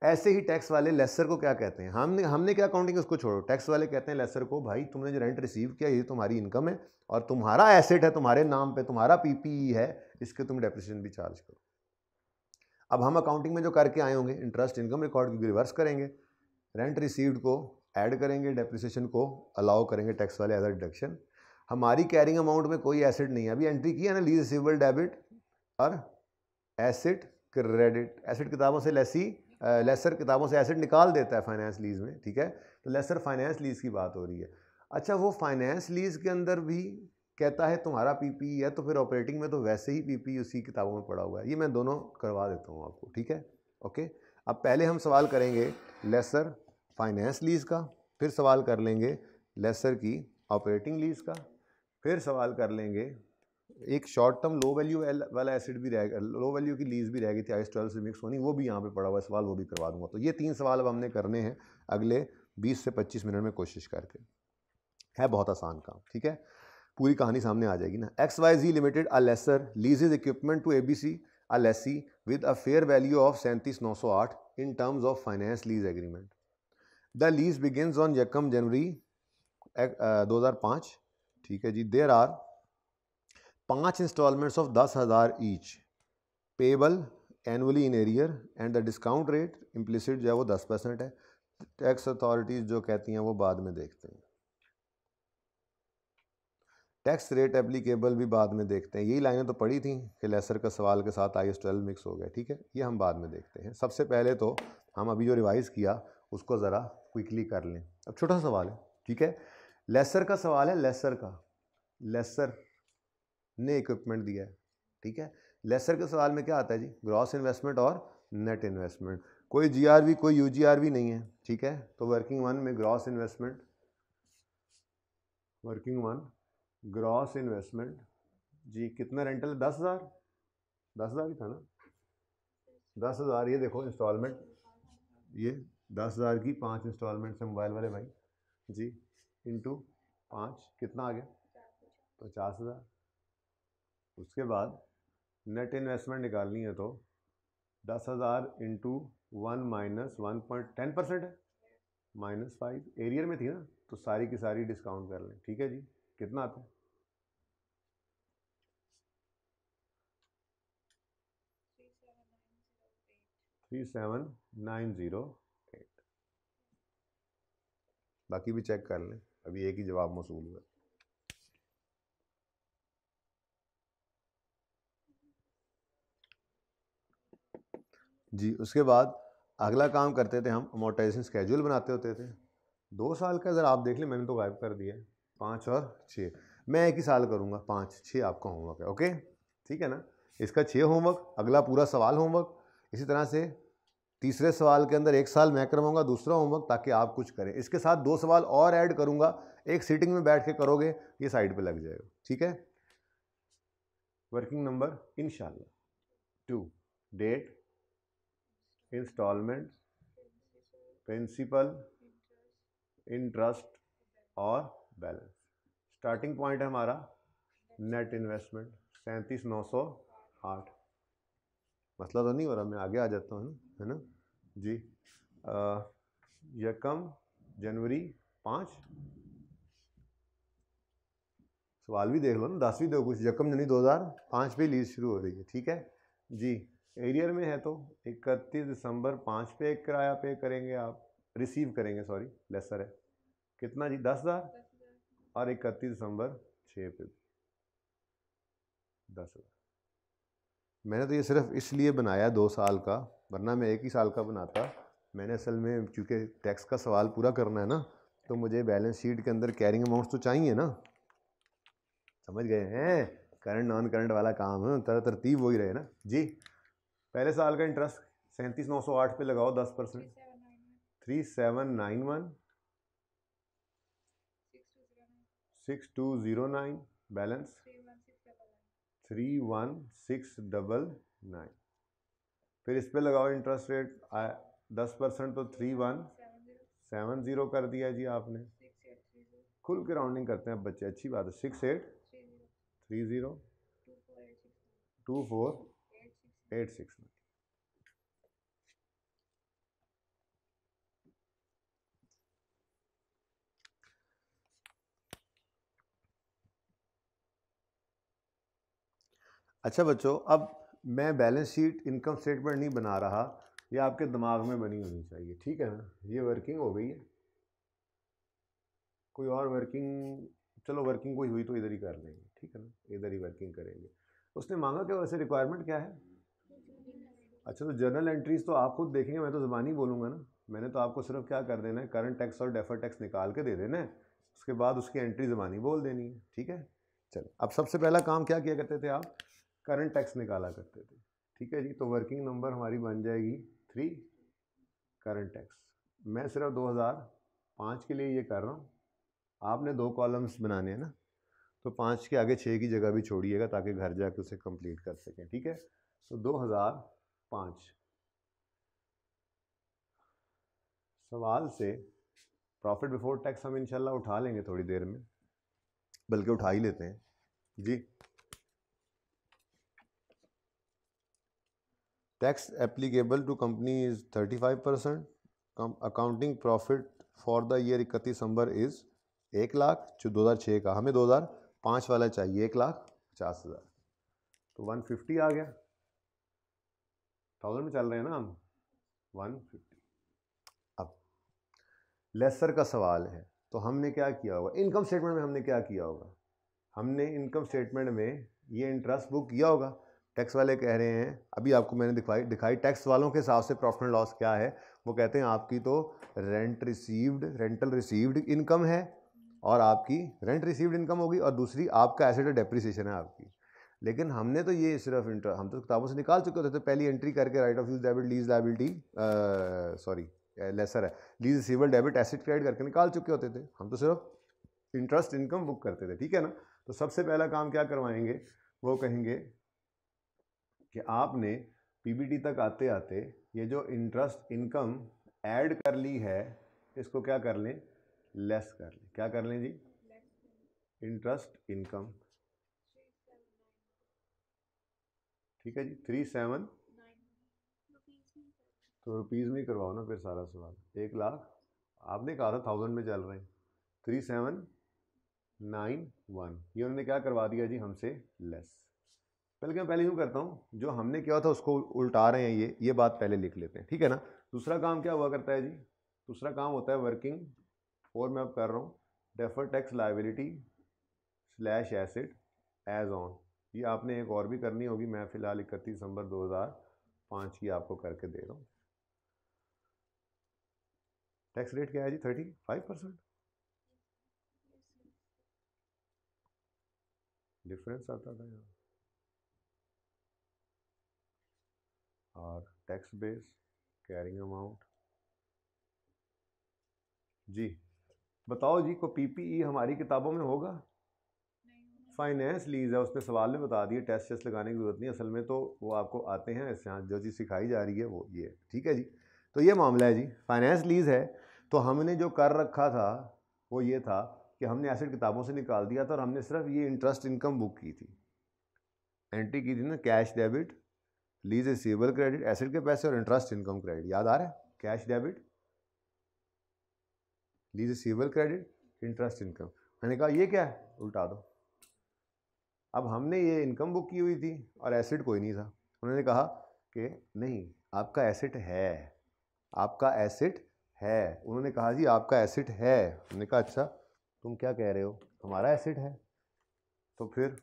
ऐसे ही टैक्स वाले लेसर को क्या कहते हैं? हमने हमने क्या काउंटिंग उसको छोड़ो? टैक्स वाले कहते हैं लेसर को, भाई, तुमने जो रेंट रिसीव किया, ये तुम्हारी इनकम है और तुम्हारा एसेट है, तुम्हारे नाम पे, तुम्हारा पीपीई है, इसके तुम डेप्रिसिएशन भी चार्ज करो। अब हम अकाउंटिंग में जो करके आए होंगे इंटरेस्ट इनकम रिकॉर्ड की रिवर्स करेंगे रेंट रिसीव्ड को ऐड करेंगे डेप्रिसिएशन को अलाउ करेंगे टैक्स वाले एज अ डिडक्शन हमारी कैरिंग अमाउंट में कोई एसेट नहीं है। अभी एंट्री की है ना लीज रिसीवेबल डेबिट और एसेट क्रेडिट एसेट किताबों से लेसी लेसर किताबों से एसेट निकाल देता है फाइनेंस लीज में, ठीक है? तो लेसर फाइनेंस लीज की बात हो रही है। अच्छा वो फाइनेंस लीज के अंदर भी कहता है तुम्हारा पीपी है तो फिर ऑपरेटिंग में तो वैसे ही पीपी उसी किताबों में पड़ा हुआ है। ये मैं दोनों करवा देता हूँ आपको, ठीक है? ओके अब पहले हम सवाल करेंगे लेसर फाइनेंस लीज का, फिर सवाल कर लेंगे लेसर की ऑपरेटिंग लीज का, फिर सवाल कर लेंगे एक शॉर्ट टर्म लो वैल्यू वाला एसिड भी रहेगा लो वैल्यू की लीज भी रह गई थी आई ट्वेल्व से मिक्स होनी, वो भी यहाँ पे पड़ा हुआ सवाल वो भी करवा दूँगा। तो ये तीन सवाल अब हमने करने हैं अगले 20 से 25 मिनट में कोशिश करके। है बहुत आसान काम, ठीक है? पूरी कहानी सामने आ जाएगी ना। X Y Z limited a lessor lease is equipment to A B C a lessee with a fair value of सैंतीस नौ सौ आठ in terms of finance lease agreement the lease begins on यकम जनवरी दो हज़ार पाँच, ठीक है जी? देर आर पाँच इंस्टॉलमेंट्स ऑफ़ दस हज़ार each payable annually in arrear and the discount rate implicit जो है वो दस परसेंट है. टैक्स अथॉरिटीज़ जो कहती हैं वो बाद में देखते हैं. टैक्स रेट एप्लीकेबल भी बाद में देखते हैं. यही लाइनें तो पढ़ी थी कि लेसर का सवाल के साथ आई एस ट्वेल्व मिक्स हो गया, ठीक है? ये हम बाद में देखते हैं. सबसे पहले तो हम अभी जो रिवाइज़ किया, उसको ज़रा क्विकली कर लें. अब छोटा सवाल है, ठीक है? लेसर का सवाल है लेसर का. लेसर ने इक्विपमेंट दिया है, ठीक है? लेसर के सवाल में क्या आता है जी? ग्रॉस इन्वेस्टमेंट और नेट इन्वेस्टमेंट कोई जीआरवी कोई यूजीआरवी नहीं है, ठीक है? तो वर्किंग वन में gross investment working one gross investment जी कितना रेंटल है दस हज़ार? दस हज़ार ही था ना? दस हज़ार, ये देखो इंस्टॉलमेंट ये दस हज़ार की पाँच इंस्टॉलमेंट से मोबाइल वाले भाई, जी इंटू पाँच, कितना आ गया? पचास हज़ार। उसके बाद नेट इन्वेस्टमेंट निकालनी है तो दस हज़ार into one minus one point ten percent है। माइनस फाइव एरियर में थी ना तो सारी की सारी डिस्काउंट कर लें। ठीक है जी? कितना आता है? Three seven nine zero eight बाकी भी चेक कर लें। अभी एक ही जवाब मौसू हुआ। जी, उसके बाद अगला काम करते थे हम अमोटाइजेशन स्केड्यूल बनाते होते थे। दो साल का अगर आप देख लें, मैंने तो गायब कर दिया पाँच और छः। मैं एक ही साल करूँगा। पाँच, छः आपका होमवर्क है ओके ठीक है ना? इसका छः होमवर्क अगला पूरा सवाल होमवर्क इसी तरह से तीसरे सवाल के अंदर एक साल मैं करवाऊँगा, दूसरा होमवर्क ताकि आप कुछ करें। इसके साथ दो सवाल और ऐड करूँगा। एक सीटिंग में बैठ के करोगे, ये साइड पे लग जाएगा। ठीक है? वर्किंग नंबर इनशाला to date instalment principal, interest और बैलेंस। स्टार्टिंग पॉइंट है हमारा नेट इन्वेस्टमेंट, सैंतीस नौ सौ आठ। मसला तो नहीं हो रहा, मैं आगे आ जाता हूँ, है ना? जी यकम जनवरी पाँच। सवाल भी देख लो ना, दस भी दो कुछ यकम जनवरी दो हज़ार पाँच पे लीज शुरू हो रही है, ठीक है? जी। एरियर में है तो इकतीस दिसंबर पाँच पे एक किराया पे करेंगे आप रिसीव करेंगे सॉरी लेसर है। कितना जी? दस हज़ार? और इकतीस दिसंबर छः पे दस हज़ार। मैंने तो ये सिर्फ़ इसलिए बनाया दो साल का वरना मैं एक ही साल का बनाता। मैंने असल में क्योंकि टैक्स का सवाल पूरा करना है ना तो मुझे बैलेंस शीट के अंदर कैरिंग अमाउंट्स तो चाहिए ना। समझ गए हैं? करंट नॉन करंट वाला काम है तरह तरतीब वही रहे ना। जी? पहले साल का इंटरेस्ट सैंतीस नौ सौ आठ पे लगाओ दस percent three seven nine one six two zero nine balance three one six double nine फिर इस पर लगाओ इंटरेस्ट रेट दस परसेंट तो थ्री वन सेवन ज़ीरो कर दिया जी आपने। खुल के राउंडिंग करते हैं बच्चे, अच्छी बात है। Six eight three zero two four eight six अच्छा बच्चों, अब मैं बैलेंस शीट इनकम स्टेटमेंट नहीं बना रहा, ये आपके दिमाग में बनी होनी चाहिए, ठीक है ना? ये वर्किंग हो गई है। कोई और वर्किंग चलो वर्किंग कोई हुई तो इधर ही कर लेंगे, ठीक है ना? इधर ही वर्किंग करेंगे। उसने मांगा कि वैसे रिक्वायरमेंट क्या है? अच्छा तो जर्नल एंट्रीज तो आप खुद देखेंगे, मैं तो ज़बानी बोलूँगा ना। मैंने तो आपको सिर्फ़ क्या कर देना है करंट टैक्स और डेफर टैक्स निकाल के दे देना है। उसके बाद उसकी एंट्री ज़बानी बोल देनी है, ठीक है? चलो, अब सबसे पहला काम क्या किया करते थे आप? करंट टैक्स निकाला करते थे, ठीक है जी? तो वर्किंग नंबर हमारी बन जाएगी थ्री करंट टैक्स मैं सिर्फ़ 2005 के लिए ये कर रहा हूँ। आपने दो कॉलम्स बनाने हैं ना तो पाँच के आगे छः की जगह भी छोड़िएगा ताकि घर जाके उसे कंप्लीट कर सकें, ठीक है? तो 2005 सवाल से प्रॉफिट बिफोर टैक्स हम इंशाल्लाह उठा लेंगे थोड़ी देर में, बल्कि उठा ही लेते हैं। जी। Tax applicable to company is thirty five percent accounting profit for the year इकतीस दिसंबर इज़ एक लाख, जो दो हज़ार छः का, हमें दो हज़ार पाँच वाला चाहिए एक लाख पचास हज़ार। तो वन फिफ्टी आ गया। थाउज़ेंड में चल रहे हैं ना हम? वन फिफ्टी अब लेसर का सवाल है तो हमने क्या किया होगा? इनकम स्टेटमेंट में हमने क्या किया होगा? हमने इनकम स्टेटमेंट में ये इंटरेस्ट बुक किया होगा। टैक्स वाले कह रहे हैं, अभी आपको मैंने दिखाई दिखाई टैक्स वालों के हिसाब से प्रॉफिट एंड लॉस क्या है? वो कहते हैं आपकी तो rent received rental received income है और आपकी रेंट रिसीव्ड इनकम होगी और दूसरी आपका एसेट डेप्रिसिएशन है आपकी। लेकिन हमने तो ये सिर्फ़ इंटर हम तो किताबों से निकाल चुके होते थे। पहली एंट्री करके write off use debit lease liability sorry lessor है। Lease receivable debit asset credit करके निकाल चुके होते थे। हम तो सिर्फ़ इंटरेस्ट इनकम बुक करते थे ठीक है ना? तो सबसे पहला काम क्या करवाएँगे? वो कहेंगे कि आपने पीबीटी तक आते आते ये जो इंटरेस्ट इनकम ऐड कर ली है इसको क्या कर लें? लेस कर लें। क्या कर लें जी? इंटरेस्ट इनकम ठीक है जी? थ्री सेवन तो रुपीज़ में ही करवाओ ना फिर सारा सवाल। एक लाख? आपने कहा था थाउज़ेंड में चल रहे हैं। थ्री सेवन नाइन वन ये उन्होंने क्या करवा दिया जी हमसे? लेस बल्कि मैं पहले यूँ करता हूँ जो हमने किया था उसको उल्टा रहे हैं ये ये बात पहले लिख लेते हैं ठीक है ना? दूसरा काम क्या हुआ करता है जी? दूसरा काम होता है वर्किंग और मैं अब कर रहा हूँ defer tax liability slash asset as on ये आपने एक और भी करनी होगी, मैं फ़िलहाल इकतीस दिसंबर दो हज़ार पाँच की आपको करके दे रहा हूँ। टैक्स रेट क्या है जी? थर्टी फाइव परसेंट डिफरेंस आता था यहाँ। और टैक्स बेस कैरिंग अमाउंट जी, बताओ जी, को पीपीई हमारी किताबों में होगा? फाइनेंस लीज है, उसने सवाल में बता दिए, टेस्ट टेस्ट लगाने की ज़रूरत नहीं, असल में तो वो आपको आते हैं ऐसे यहाँ जो चीज़ सिखाई जा रही है, वो ये ठीक है जी? तो ये मामला है जी, फाइनेंस लीज है तो हमने जो कर रखा था, वो ये था कि हमने एसिड किताबों से निकाल दिया था और हमने सिर्फ़ ये इंटरेस्ट इनकम बुक की थी। एंट्री की थी ना cash debit lease receivable credit asset के पैसे और इंटरेस्ट इनकम क्रेडिट याद आ रहा है? Cash debit lease receivable credit interest income मैंने कहा, ये क्या है? उल्टा दो। अब हमने ये इनकम बुक की हुई थी और एसिड कोई नहीं था। उन्होंने कहा कि नहीं, आपका एसिड है। आपका एसिड है। उन्होंने कहा, जी, आपका एसिड है। हमने कहा अच्छा तुम क्या कह रहे हो? हमारा एसिड है? तो फिर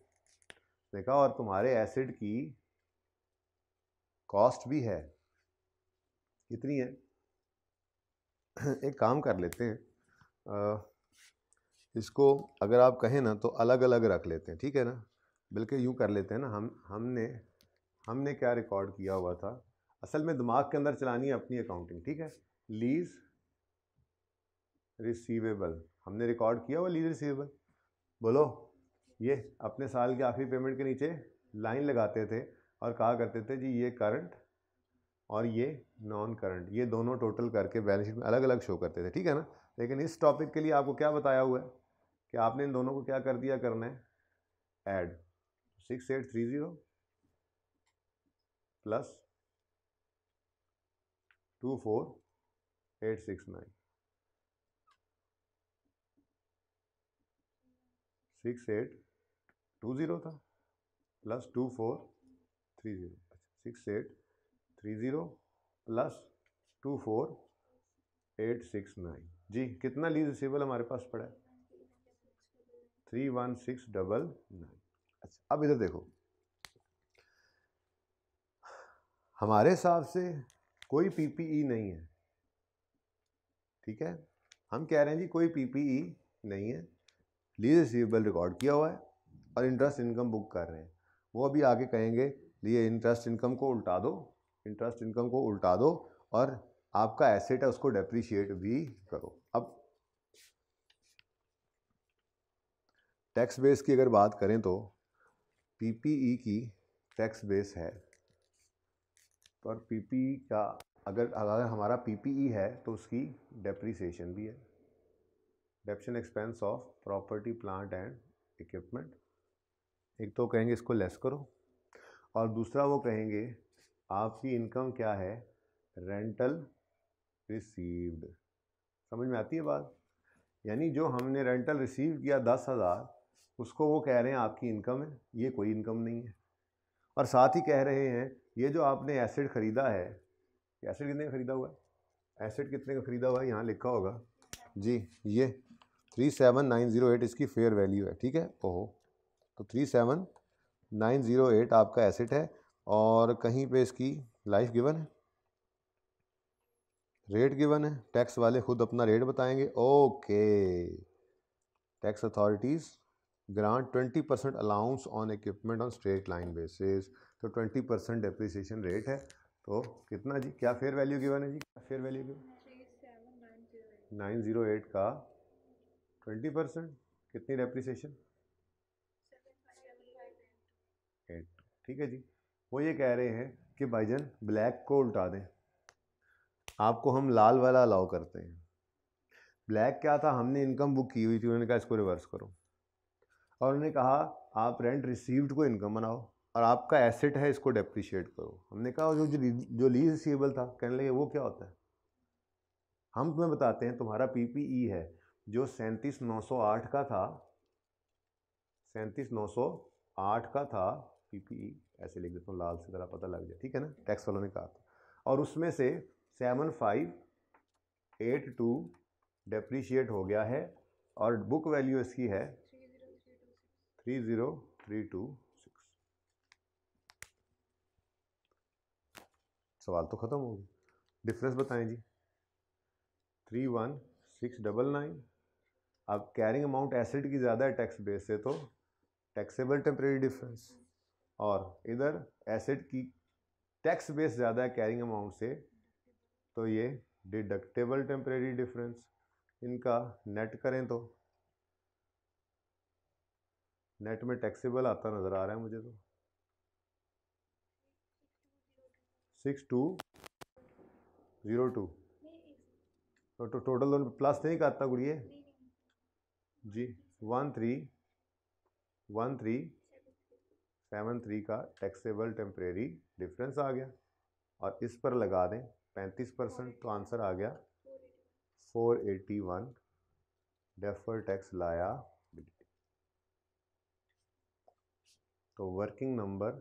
देखा और तुम्हारे एसिड की कॉस्ट भी है। कितनी है? एक काम कर लेते हैं। इसको अगर आप कहें ना तो अलग अलग रख लेते हैं, ठीक है ना? बल्कि यूँ कर लेते हैं ना, हम, हमने हमने क्या रिकॉर्ड किया हुआ था? असल में दिमाग के अंदर चलानी है अपनी अकाउंटिंग ठीक है? लीज रिसीवेबल हमने रिकॉर्ड किया हुआ लीज रिसीवेबल बोलो, ये अपने साल के आखिरी पेमेंट के नीचे लाइन लगाते थे और कहा करते थे जी, ये करंट और ये नॉन करंट ये दोनों टोटल करके बैलेंस शीट में अलग अलग शो करते थे, ठीक है ना? लेकिन इस टॉपिक के लिए आपको क्या बताया हुआ है? कि आपने इन दोनों को क्या कर दिया करना है? Add six eight three zero plus two four eight six nine six eight two zero था plus two four three zero अच्छा six eight three zero plus two four eight six nine जी, कितना लीज रिसीवल हमारे पास पड़ा है? Three one six double nine अच्छा अब इधर देखो। हमारे हिसाब से कोई पीपीई नहीं है। ठीक है? हम कह रहे हैं जी कोई पीपीई नहीं है। लीज रिसीवेबल रिकॉर्ड किया हुआ है और इंटरेस्ट इनकम बुक कर रहे हैं। वो अभी आगे कहेंगे लिए इंटरेस्ट इनकम को उल्टा दो इंटरेस्ट इनकम को उल्टा दो और आपका एसेट है उसको डेप्रीशिएट भी करो। अब टैक्स बेस की अगर बात करें तो पीपीई की टैक्स बेस है। पर पीपीई का अगर अगर हमारा पीपीई है तो उसकी डेप्रीसिएशन भी है। Depreciation expense of property plant and equipment एक तो कहेंगे इसको लेस करो, और दूसरा वो कहेंगे आपकी इनकम क्या है? रेंटल रिसीव्ड समझ में आती है बात? यानी जो हमने रेंटल रिसीव किया दस हज़ार उसको वो कह रहे हैं, आपकी इनकम है, ये कोई इनकम नहीं है। और साथ ही कह रहे हैं, ये जो आपने एसिड ख़रीदा है एसिड कितने का ख़रीदा हुआ है? एसिड कितने का ख़रीदा हुआ है? यहाँ लिखा होगा। जी, ये three seven nine zero eight इसकी फेयर वैल्यू है, ठीक है? ओहो तो three seven nine zero eight आपका एसेट है और कहीं पे इसकी लाइफ गिवन है? रेट गिवन है टैक्स वाले खुद अपना रेट बताएँगे। Okay tax authorities grant twenty percent allowance on equipment on straight line basis तो ट्वेंटी परसेंट डेप्रिसिएशन रेट है। तो कितना जी? क्या फेयर वैल्यू गिवन है जी? क्या fair value given nine zero eight का। ट्वेंटी परसेंट कितनी डेप्रिसिएशन एट ठीक है जी। वो ये कह रहे हैं कि भाईजान ब्लैक को उल्टा दें। आपको हम लाल वाला अलाउ करते हैं। ब्लैक क्या था? हमने इनकम बुक की हुई थी, उन्होंने कहा इसको रिवर्स करो। और उन्होंने कहा, आप रेंट रिसीव्ड को इनकम बनाओ और आपका एसेट है, इसको डेप्रिशिएट करो। हमने कहा जो जो लीज रिसीवेबल था? कहने लगे, वो क्या होता है? हम तुम्हें बताते हैं, तुम्हारा पीपीई है, जो सैंतीस नौ सौ आठ का था, सैंतीस नौ सौ आठ का था पीपीई ऐसे लिख देता हूँ, लाल से ज़रा पता लग जाए, ठीक है ना? टैक्स वालों ने कहा था। और उसमें से seven five eight two depreciate हो गया है और बुक वैल्यू इसकी है three zero three two six. सवाल तो ख़त्म हो गया। डिफरेंस बताएँ जी। Three one six double nine. अब कैरिंग अमाउंट एसिड की ज़्यादा है टैक्स बेस से तो टैक्सेबल टेम्परेरी डिफरेंस और इधर एसेट की टैक्स बेस ज़्यादा है कैरिंग अमाउंट से तो ये डिडक्टेबल टेम्परेरी डिफरेंस इनका नेट करें तो नेट में टैक्सेबल आता नज़र आ रहा है मुझे तो। Six two, zero two. तो टोटल लोन प्लस नहीं करता गुड़िए? जी, one three one three, seven three का टैक्सेबल टेम्परेरी डिफरेंस आ गया। और इस पर लगा दें, पैंतीस परसेंट तो आंसर आ गया। Four eighty one, defer tax लाया तो वर्किंग नंबर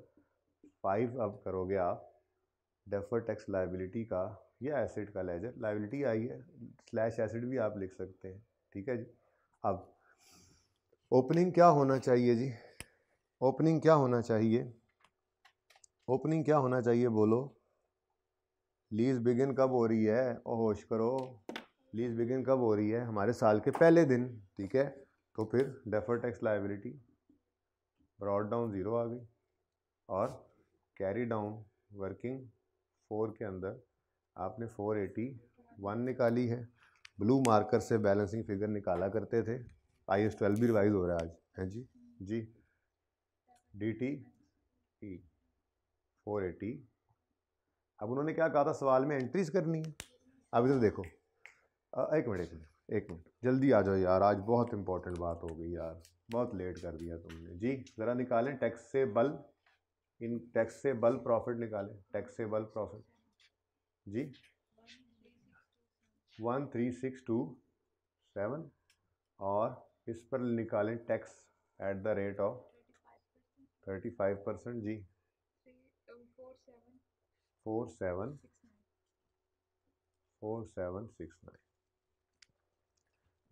फाइव अब करोगे आप डेफर टैक्स लाइबिलिटी का, या एसिड का लेजर लाइबिलिटी आई है स्लैश एसिड भी आप लिख सकते हैं, ठीक है जी? अब ओपनिंग क्या होना चाहिए जी? ओपनिंग क्या होना चाहिए? ओपनिंग क्या होना चाहिए बोलो? लीज बिगिन कब हो रही है? ओ होश करो। लीज बिगिन कब हो रही है? हमारे साल के पहले दिन, ठीक है? तो फिर defer tax liability brought down zero आ गई और कैरी डाउन वर्किंग फोर के अंदर आपने फोर एटी वन निकाली है। ब्लू मार्कर से बैलेंसिंग फिगर निकाला करते थे। आई एस ट्वेल्व भी रिवाइज हो रहा है आज। है जी? जी। D T E four eighty अब उन्होंने क्या कहा था? सवाल में एंट्रीज करनी है। अब इधर देखो। आ, एक मिनट एक मिनट। एक मिनट जल्दी आ जाओ यार, आज बहुत इंपॉर्टेंट बात हो गई यार। बहुत लेट कर दिया तुमने। जी, ज़रा निकालें टैक्स से बल। इन टैक्स से बल प्रॉफिट निकालें। टैक्स से बल प्रॉफिट जी। One three six two seven और इस पर निकालें tax at the rate of thirty five percent ji four seven four seven six nine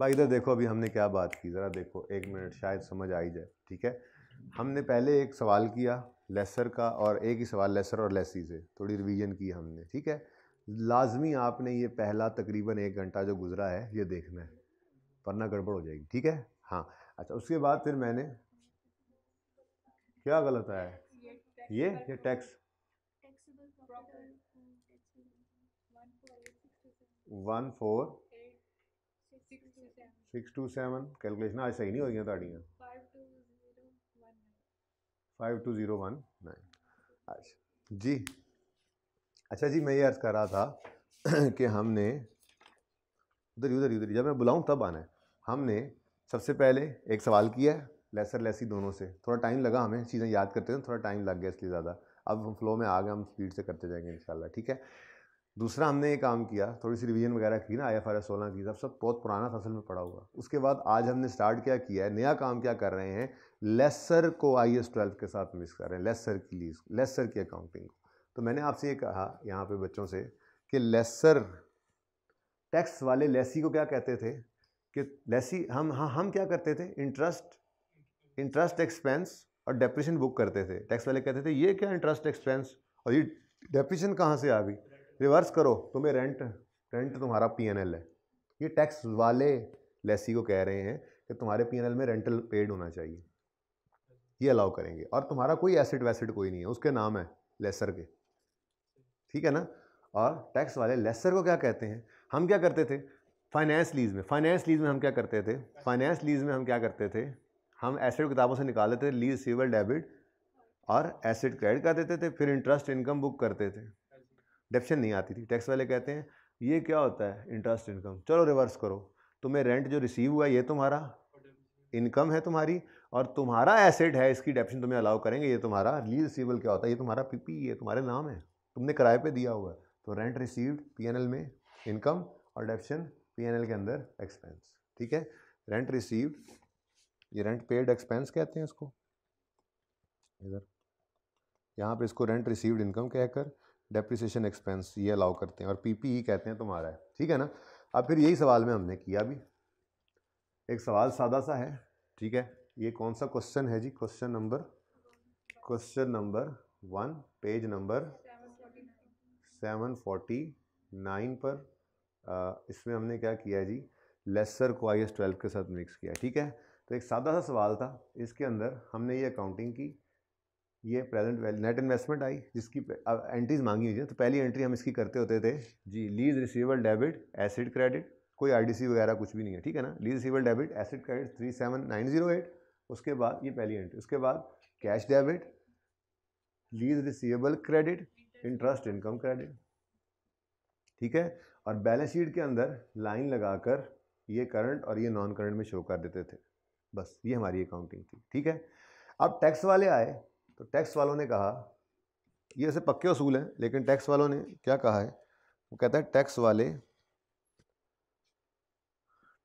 भाई इधर देखो अभी हमने क्या बात की ज़रा देखो एक मिनट शायद समझ आई जाए ठीक है? हमने पहले एक सवाल किया लेसर का और एक ही सवाल लेसर और लेसी से थोड़ी रिवीजन की हमने ठीक है? लाजमी आपने ये पहला तकरीबन एक घंटा जो गुजरा है ये देखना है वरना गड़बड़ हो जाएगी ठीक है? हाँ अच्छा उसके बाद फिर मैंने क्या गलत आया ये ये tax one four six two seven calculation आज सही नहीं हो गई five two zero one. Nine. अच्छा जी। अच्छा जी, मैं ये अर्ज़ कर रहा था कि हमने, उधर उधर उधर जब मैं बुलाऊँ तब आना है। हमने सबसे पहले एक सवाल किया है, लेसर, लेसी दोनों से। थोड़ा टाइम लगा हमें, चीज़ें याद करते हैं, थोड़ा टाइम लग गया इसलिए ज़्यादा। अब हम फ्लो में आ गए, हम स्पीड से करते जाएँगे, इंशाल्लाह, ठीक है? दूसरा हमने ये काम किया, थोड़ी सी रिवीजन वगैरह की ना आई एफ़ आर एस सोलह की सब सब बहुत पुराना फ़सल में पड़ा हुआ। उसके बाद आज हमने स्टार्ट क्या किया है, नया काम क्या कर रहे हैं लेसर को आई एस ट्वेल्व के साथ मिक्स कर रहे हैं लेसर की लीज लेसर की अकाउंटिंग को। तो मैंने आपसे ये कहा, यहाँ पे बच्चों से, कि लेसर टैक्स वाले लेसी को क्या कहते थे? कि लेसी हम हाँ हम क्या करते थे? इंटरेस्ट इंटरेस्ट एक्सपेंस और डेप्रेशन बुक करते थे। टैक्स वाले कहते थे, ये क्या इंटरेस्ट एक्सपेंस और ये डेप्रेशन कहाँ से आ गई? रिवर्स करो, तुम्हें रेंट रेंट तुम्हारा पीएनएल है। ये टैक्स वाले लेसी को कह रहे हैं कि तुम्हारे पीएनएल में रेंटल पेड होना चाहिए। ये अलाउ करेंगे। और तुम्हारा कोई एसिड वैसिड कोई नहीं है, उसके नाम है लेसर के। ठीक है ना? और टैक्स वाले लेसर को क्या कहते हैं? हम क्या करते थे? फाइनेंस लीज में। फाइनेंस लीज में हम क्या करते थे? फाइनेंस लीज में हम क्या करते थे? हम एसिड किताबों से निकाल लेते थे लीज सिविल डेबिट और एसिड क्रेडिट कर देते थे, फिर इंटरेस्ट इनकम बुक करते थे। डेप्शन नहीं आती थी। टैक्स वाले कहते हैं, ये क्या होता है? इंटरेस्ट इनकम चलो रिवर्स करो। तुम्हें रेंट जो रिसीव हुआ, ये तुम्हारा इनकम है तुम्हारी और तुम्हारा एसेट है, इसकी डेप्शन तुम्हें अलाउ करेंगे, ये तुम्हारा लीज रिसीवल क्या होता है? ये तुम्हारा पीपी ये तुम्हारे नाम है। तुमने किराए पे दिया हुआ है। तो रेंट रिसीव्ड पीएनएल में इनकम और डेप्शन पीएनएल के अंदर एक्सपेंस ठीक है? रेंट रिसीव्ड ये रेंट पेड एक्सपेंस कहते हैं इसको। इधर। यहाँ पे इसको रेंट रिसीव्ड इनकम कहकर डेप्रिसिएशन एक्सपेंस ये अलाउ करते हैं और पीपीई कहते हैं तुम्हारा है ठीक है ना? अब फिर यही सवाल में हमने किया भी। एक सवाल सादा सा है ठीक है? ये कौन सा क्वेश्चन है जी? Question number question number one page number seven forty nine पर आ, इसमें हमने क्या किया जी? लेसर को आई एस ट्वेल्व के साथ मिक्स किया ठीक है? तो एक सादा सा सवाल था इसके अंदर हमने ये अकाउंटिंग की ये प्रेजेंट वैल्यू नेट इन्वेस्टमेंट आई, जिसकी अब एंट्रीज मांगी हुई है तो पहली एंट्री हम इसकी करते होते थे, जी lease receivable debit asset credit कोई आईडीसी वगैरह कुछ भी नहीं है, ठीक है ना? Lease receivable debit asset credit three seven nine zero eight उसके बाद, ये पहली एंट्री उसके बाद cash debit lease receivable credit interest income credit ठीक है? और बैलेंस शीट के अंदर लाइन लगाकर ये करंट और ये नॉन करंट में शो कर देते थे। बस, ये हमारी अकाउंटिंग थी, ठीक है? अब टैक्स वाले आए तो टैक्स वालों ने कहा, ये ऐसे पक्के असूल हैं, लेकिन टैक्स वालों ने क्या कहा है? वो कहता है टैक्स वाले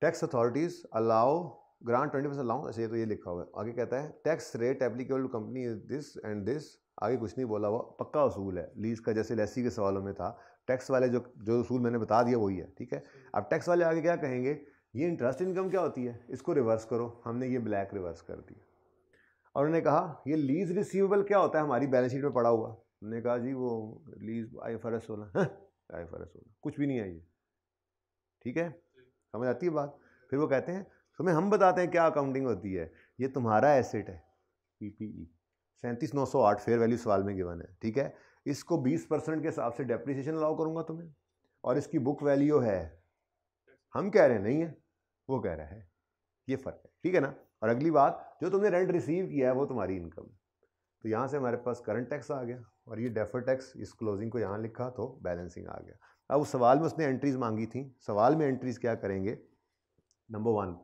tax authorities allow grant twenty percent allow ऐसे तो ये लिखा हुआ है, आगे कहता है tax rate applicable to company is this and this आगे कुछ नहीं बोला हुआ, पक्का असूल है, लीज का जैसे लेसी के सवालों में था टैक्स वाले जो जो असूल मैंने बता दिया वही है, ठीक है? अब टैक्स वाले आगे क्या कहेंगे, ये इंटरेस्ट इनकम क्या होती है? इसको रिवर्स करो, हमने ये ब्लैक रिवर्स कर दिया. और उन्होंने कहा, ये लीज रिसीवेबल क्या होता है हमारी बैलेंस शीट में पड़ा हुआ? उन्होंने कहा, जी, वो lease I F R S I F R S कुछ भी नहीं है ठीक है? समझ आती है बात? फिर वो कहते हैं तुम्हें हम बताते हैं क्या अकाउंटिंग होती है? ये तुम्हारा एसेट है पी पी ई सैंतीस नौ सौ आठ फेयर वैल्यू सवाल में गिवन है, ठीक है? इसको बीस परसेंट के हिसाब से डेप्रिसिएशन अलाउ करूँगा तुम्हें, और इसकी बुक वैल्यू है। हम कह रहे हैं, नहीं है। वो कह रहा है, ये फ़र्क है। ठीक है ना? और अगली बात जो तुमने रेंट रिसीव किया है, वो तुम्हारी इनकम है। तो यहाँ से हमारे पास करंट टैक्स आ गया और ये डेफर टैक्स इस क्लोजिंग को यहाँ लिखा तो बैलेंसिंग आ गया। अब उस सवाल में उसने एंट्रीज मांगी थी। सवाल में एंट्रीज क्या करेंगे? नंबर वन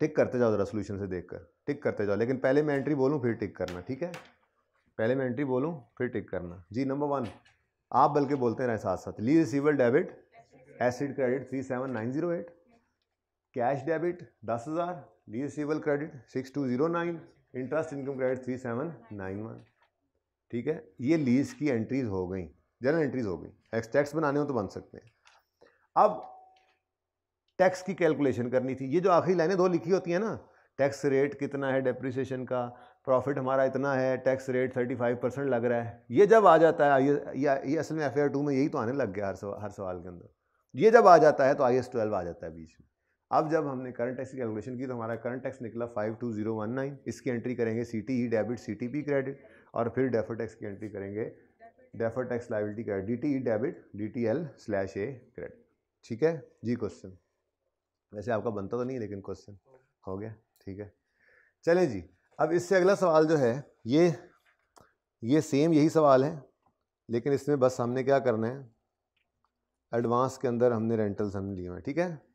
टिक करते जाओ ज़रा सोल्यूशन से देखकर। टिक करते जाओ, लेकिन पहले मैं एंट्री बोलूँ, फिर टिक करना, ठीक है? पहले मैं एंट्री बोलूँ, फिर टिक करना। जी नंबर वन आप बल्कि बोलते रहे साथ साथ lease receivable debit asset credit three seven nine zero eight cash debit दस हज़ार lease receivable credit six two zero nine interest income credit three seven nine one ठीक है? ये लीज की एंट्रीज हो गई जनरल एंट्रीज हो गई। एक्स टैक्स बनाने हो तो बन सकते हैं। अब टैक्स की कैलकुलेशन करनी थी। ये जो आखिरी लाइनें दो लिखी होती हैं ना टैक्स रेट कितना है डेप्रिसिएशन का प्रॉफिट हमारा इतना है tax rate thirty five percent लग रहा है। ये जब आ जाता है ये असल में एफ़ टू में यही तो आने लग गया हर सवाल हर सवाल के अंदर। ये जब आ जाता है तो आई एस ट्वेल्व आ जाता है बीच में। अब जब हमने करंट टैक्स की कैलकुलेशन की तो हमारा करंट टैक्स निकला five two zero one nine इसकी एंट्री करेंगे C T E debit C T P credit और फिर डेफर टैक्स की एंट्री करेंगे defer tax liability credit D T E debit D T L slash A credit ठीक है? जी क्वेश्चन वैसे आपका बनता तो नहीं है, लेकिन क्वेश्चन हो गया. ठीक है? चलें जी. अब इससे अगला सवाल जो है, ये ये सेम यही सवाल है, लेकिन इसमें बस हमने क्या करना है? एडवांस के अंदर हमने रेंटल्स हमने लिए हैं, ठीक है?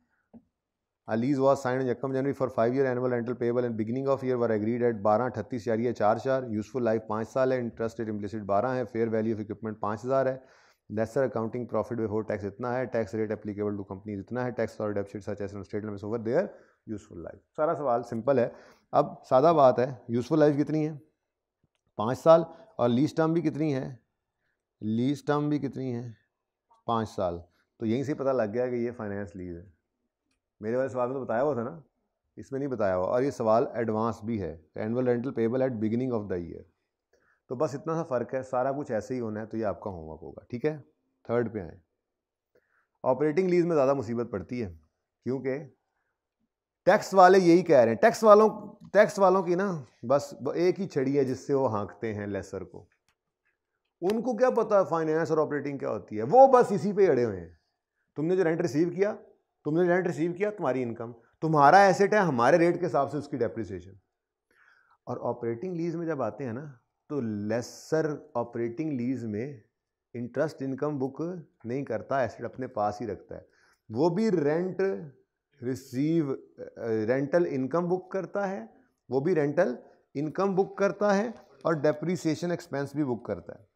Lease was signed on Yakam January for five year annual rental payable and beginning of year were agreed at बारह अट्ठतीस यार ये चार चार यूजफुल लाइफ पाँच साल है इंटरेस्ट रेट इम्प्लिसिट बारह है फेयर वैल्यू ऑफ़ इक्विपमेंट पाँच हज़ार है। Lessor accounting profit before tax इतना है tax rate applicable to company इतना है टैक्स और depreciates such as statement over their useful life सारा सवाल सिंपल है। अब सादा बात है यूजफुल लाइफ कितनी है? पाँच साल और लीज टर्म भी कितनी है? लीज टर्म भी कितनी है? पाँच साल। तो यहीं से पता लग गया कि ये फाइनेंस लीज है। मेरे वाले सवाल में तो बताया हुआ था ना? इसमें नहीं बताया हुआ। और ये सवाल एडवांस भी है। Annual rental payable at beginning of the year तो बस इतना सा फ़र्क है। सारा कुछ ऐसे ही होना है तो ये आपका होमवर्क होगा। ठीक है? थर्ड पे आए। ऑपरेटिंग लीज में ज़्यादा मुसीबत पड़ती है। क्योंकि टैक्स वाले यही कह रहे हैं। टैक्स वालों टैक्स वालों की ना, बस एक ही छड़ी है जिससे वो हाँकते हैं लेसर को। उनको क्या पता फाइनेंस और ऑपरेटिंग क्या होती है? वो बस इसी पे अड़े हुए हैं। तुमने जो रेंट रिसीव किया तुमने रेंट रिसीव किया, तुम्हारी इनकम तुम्हारा एसेट है, हमारे रेट के हिसाब से उसकी डेप्रिसिएशन और ऑपरेटिंग लीज में जब आते हैं ना तो लेसर ऑपरेटिंग लीज में इंटरेस्ट इनकम बुक नहीं करता एसेट अपने पास ही रखता है। वो भी rent receive rental income book करता है, वो भी रेंटल इनकम बुक करता है, और डेप्रीसिएशन एक्सपेंस भी बुक करता है।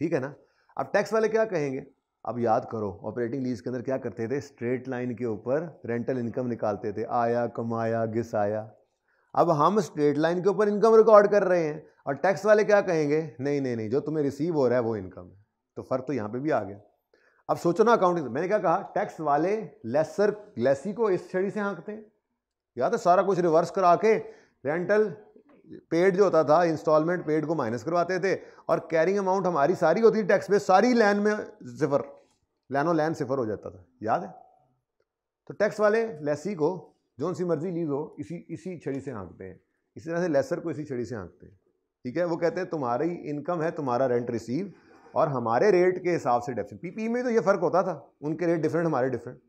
ठीक है ना? अब टैक्स वाले क्या कहेंगे? अब याद करो ऑपरेटिंग लीज के अंदर क्या करते थे? स्ट्रेट लाइन के ऊपर रेंटल इनकम निकालते थे। आया, कमाया घिस आया अब हम स्ट्रेट लाइन के ऊपर इनकम रिकॉर्ड कर रहे हैं। और टैक्स वाले क्या कहेंगे? नहीं नहीं नहीं, जो तुम्हें रिसीव हो रहा है वो इनकम है। तो फ़र्क तो यहाँ पे भी आ गया। अब सोचो ना अकाउंटिंग मैंने क्या कहा? टैक्स वाले लेसर लेसी को इस छड़ी से हाँकते हैं। या तो सारा कुछ रिवर्स करा के रेंटल पेड जो होता था इंस्टॉलमेंट पेड को माइनस करवाते थे और कैरिंग अमाउंट हमारी सारी होती थी टैक्स पे, सारी लैन में सिफर लैनो लैन सिफर हो जाता था। याद है? तो टैक्स वाले लेसी को जो सी मर्ज़ी लीज हो, इसी इसी छड़ी से हाँकते हैं। इसी तरह से लेसर को इसी छड़ी से हाँकते हैं। ठीक है? वो कहते हैं, तुम्हारी इनकम है, तुम्हारा रेंट रिसीव और हमारे रेट के हिसाब से डेप्शन पीपी में तो ये फ़र्क होता था, उनके रेट डिफरेंट हमारे डिफरेंट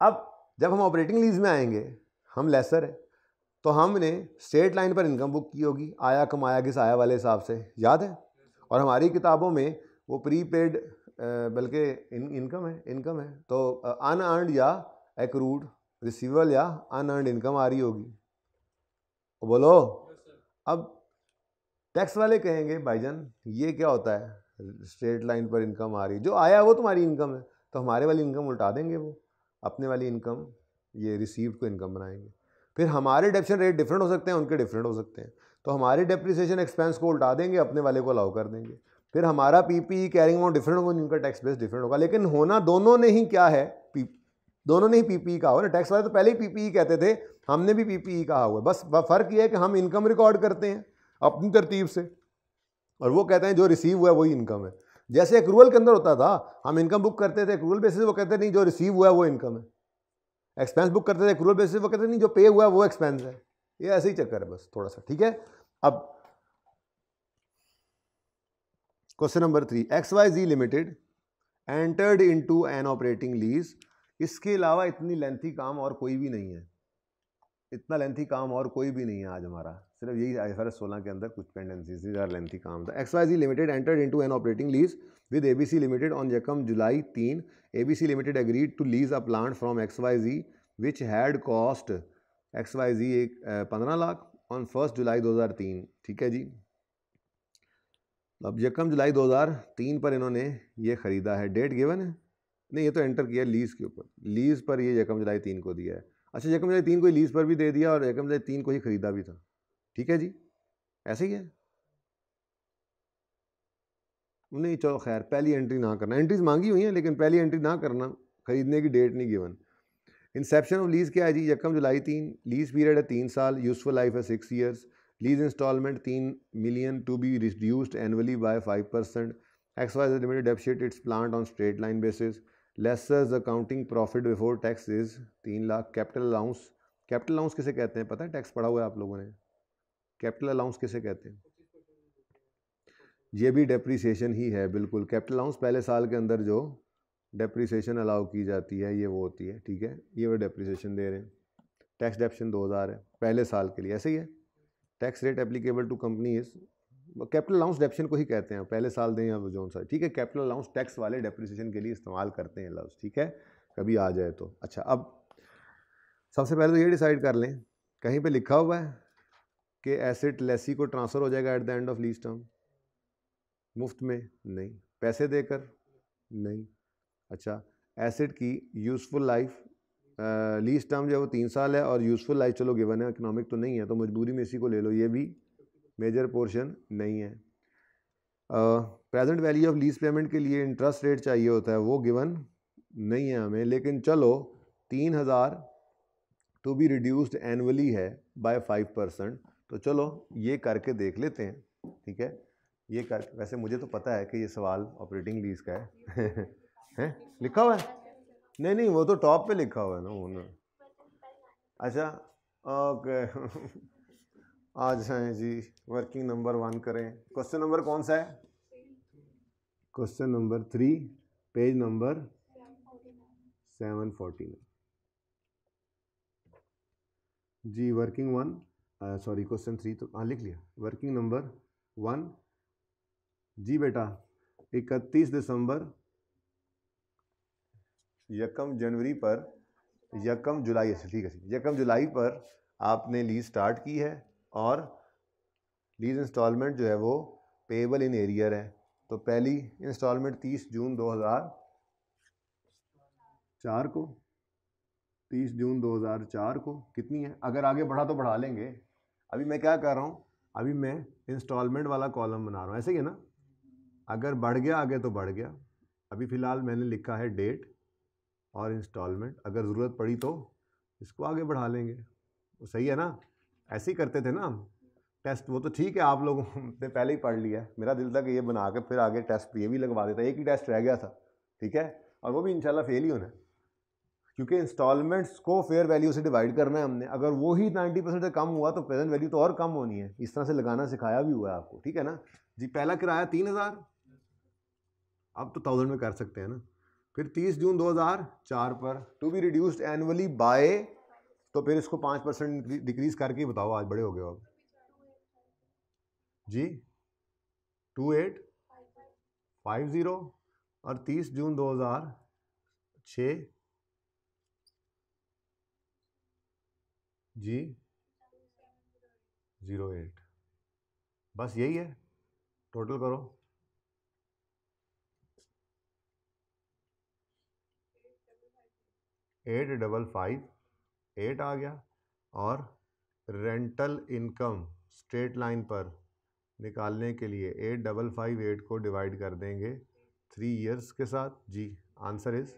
अब जब हम ऑपरेटिंग लीज में आएँगे, हम लेसर है। तो हमने स्टेट लाइन पर इनकम बुक की होगी आया कमाया किस आया वाले हिसाब से याद है? और हमारी किताबों में वो प्री पेड बल्कि इन, इनकम है इनकम है। तो अनअर्नड या एक्रूड रिसीवल या अनअर्नड इनकम आ रही होगी। बोलो? अब टैक्स वाले कहेंगे भाईजान ये क्या होता है? स्ट्रेट लाइन पर इनकम आ रही है। जो आया वो तुम्हारी इनकम है। तो हमारे वाली इनकम उल्टा देंगे वो। अपने वाली इनकम ये रिसीव को इनकम बनाएँगे। फिर हमारे डेप्शन रेट डिफरेंट हो सकते हैं, उनके डिफरेंट हो सकते हैं। तो हमारे डेप्रिसिएशन एक्सपेंस को उल्टा देंगे, अपने वाले को अलाउ कर देंगे। फिर हमारा पीपी कैरिंग अमाउंट डिफरेंट होगा, उनका टैक्स बेस डिफरेंट होगा। लेकिन होना दोनों ने ही क्या है पी दोनों ने ही पीपीई कहा हुआ ना टैक्स वाले तो पहले ही पीपीई कहते थे, हमने भी पीपीई कहा हुआ है। बस फ़र्क ये है कि हम इनकम रिकॉर्ड करते हैं, अपनी तरतीब से। और वो कहते हैं, जो रिसीव हुआ है, वही इनकम है। जैसे एक्रूवल के अंदर होता था, हम इनकम बुक करते थे एक्रूवल बेसिस वो कहते नहीं, जो रिसीव हुआ है, वो इनकम है। एक्सपेंस बुक करते थे एक्रूवल बेसिस वो कहते नहीं, जो पे हुआ वो एक्सपेंस है। ये ऐसे ही चक्कर है बस थोड़ा सा ठीक है? अब question number three X Y Z limited entered into an operating lease इसके अलावा इतनी लेंथी काम और कोई भी नहीं है। इतना लेंथी काम और कोई भी नहीं है आज हमारा। सिर्फ़ यही आई एफ़ सोलह के अंदर कुछ पेंडेंसीज आर लेंथी काम था। X Y Z limited entered into an operating lease with A B C limited on जकम July तीन. A B C limited agreed to lease a plant from X Y Z which had cost X Y Z एक पंद्रह लाख ऑन फ़र्स्ट जुलाई दो हज़ार तीन. ठीक है जी? अब यकम जुलाई 2003 पर इन्होंने ये ख़रीदा है. डेट गिवन है? नहीं, ये तो एंटर किया लीज़ के ऊपर. लीज़ पर ये यकम जुलाई तीन को दिया है. अच्छा यकम जुलाई तीन को लीज़ पर भी दे दिया और यकम जुलाई तीन को ही ख़रीदा भी था. ठीक है जी? ऐसे ही है? नहीं चलो खैर, पहली एंट्री ना करना। एंट्रीज मांगी हुई हैं, लेकिन पहली एंट्री ना करना, खरीदने की डेट नहीं गिवन इंसेप्शन ऑफ़ लीज़ क्या है जी? यकम जुलाई तीन लीज़ पीरियड है तीन साल यूजफुल लाइफ है सिक्स ईयर्स लीज इंस्टॉलमेंट तीन million to be reduced annually by five percent X Y limited depreciates its plant on straight line basis lessor's accounting profit before tax is तीन lakh. Capital allowance capital allowance किसे कहते हैं? पता है? टैक्स पढ़ा हुआ है आप लोगों ने। कैपिटल अलाउंस किसे कहते हैं? ये भी डेप्रीसिएशन ही है, बिल्कुल। कैपिटल अलाउंस पहले साल के अंदर जो डेप्रीसिएशन अलाउ की जाती है, ये वो होती है, ठीक है? ये वो डेप्रीसिएशन दे रहे हैं। टैक्स डेप्शन दो हज़ार है, पहले साल के लिए। ऐसे ही है। Tax rate applicable to company is capital allowance depreciation को ही कहते हैं। पहले साल दें या जोन सा ठीक है? कैपिटल अलाउंस टैक्स वाले डेप्रिसिएशन के लिए इस्तेमाल करते हैं लफ्ज़ ठीक है? कभी आ जाए तो। अच्छा अब सबसे पहले तो ये डिसाइड कर लें। कहीं पे लिखा हुआ है कि एसेट लेसी को ट्रांसफ़र हो जाएगा at the end of lease term मुफ़्त में? नहीं। पैसे देकर? नहीं। अच्छा एसेट की यूज़फुल लाइफ लीज टर्म जो है वो तीन साल है और यूज़फुल लाइफ चलो गिवन है इकोनॉमिक तो नहीं है तो मजबूरी में इसी को ले लो। ये भी मेजर पोर्शन नहीं है। Present value of lease payment के लिए इंटरेस्ट रेट चाहिए होता है, वो गिवन नहीं है हमें, लेकिन चलो, तीन हज़ार टू बी रिड्यूस्ड एनुअली है बाय फाइव परसेंट तो चलो, ये करके देख लेते हैं, ठीक है? ये कर, वैसे मुझे तो पता है कि ये सवाल ऑपरेटिंग लीज का है। हैं? लिखा हुआ है? नहीं नहीं, वो तो टॉप पे लिखा हुआ है ना, उन्होंने। अच्छा ओके आज जाए जी वर्किंग नंबर वन करें। क्वेश्चन नंबर कौन सा है? Question number three page number seven forty nine जी working one sorry question three तो हाँ लिख लिया। वर्किंग नंबर वन जी बेटा, इकतीस दिसंबर, यकम जनवरी पर, यकम जुलाई अच्छा ठीक है यकम जुलाई पर आपने लीज स्टार्ट की है और लीज इंस्टॉलमेंट जो है वो पेबल इन एरियर है। तो पहली इंस्टॉलमेंट तीस जून 2004 को 30 जून 2004 को, कितनी है? अगर आगे बढ़ा तो बढ़ा लेंगे। अभी मैं क्या कर रहा हूँ, अभी मैं इंस्टॉलमेंट वाला कॉलम बना रहा हूँ, ऐसे ही है ना? अगर बढ़ गया, आगे तो बढ़ गया। अभी फ़िलहाल मैंने लिखा है डेट और इंस्टॉलमेंट। अगर ज़रूरत पड़ी तो इसको आगे बढ़ा लेंगे। वो सही है ना? ऐसे ही करते थे ना हम। टेस्ट वो तो ठीक है, आप लोगों ने पहले ही पढ़ लिया मेरा दिल था कि ये बना के फिर आगे टेस्ट ये भी लगवा देता। एक ही टेस्ट रह गया था, ठीक है? और वो भी इंशाल्लाह फेल ही होना क्योंकि इंस्टॉलमेंट्स को फेयर वैल्यू से डिवाइड करना है हमने। अगर वो ही नाइन्टी परसेंट से कम हुआ तो प्रेजेंट वैल्यू तो और कम होनी है। इस तरह से लगाना, सिखाया भी हुआ है आपको, ठीक है ना? जी, पहला किराया तीन हज़ार अब तो थाउज़ेंड में कर सकते हैं ना। फिर तीस जून दो हज़ार चार पर to be reduced annually by तो फिर इसको पाँच परसेंट डिक्रीज करके बताओ, आज बड़े हो गए अब। जी? टू एट फाइव ज़ीरो और तीस जून दो हज़ार छ। जी? ज़ीरो एट बस यही है। टोटल करो। एट डबल फाइव एट आ गया और रेंटल इनकम स्ट्रेट लाइन पर निकालने के लिए एट डबल फाइव एट को डिवाइड कर देंगे थ्री इयर्स के साथ। जी answer is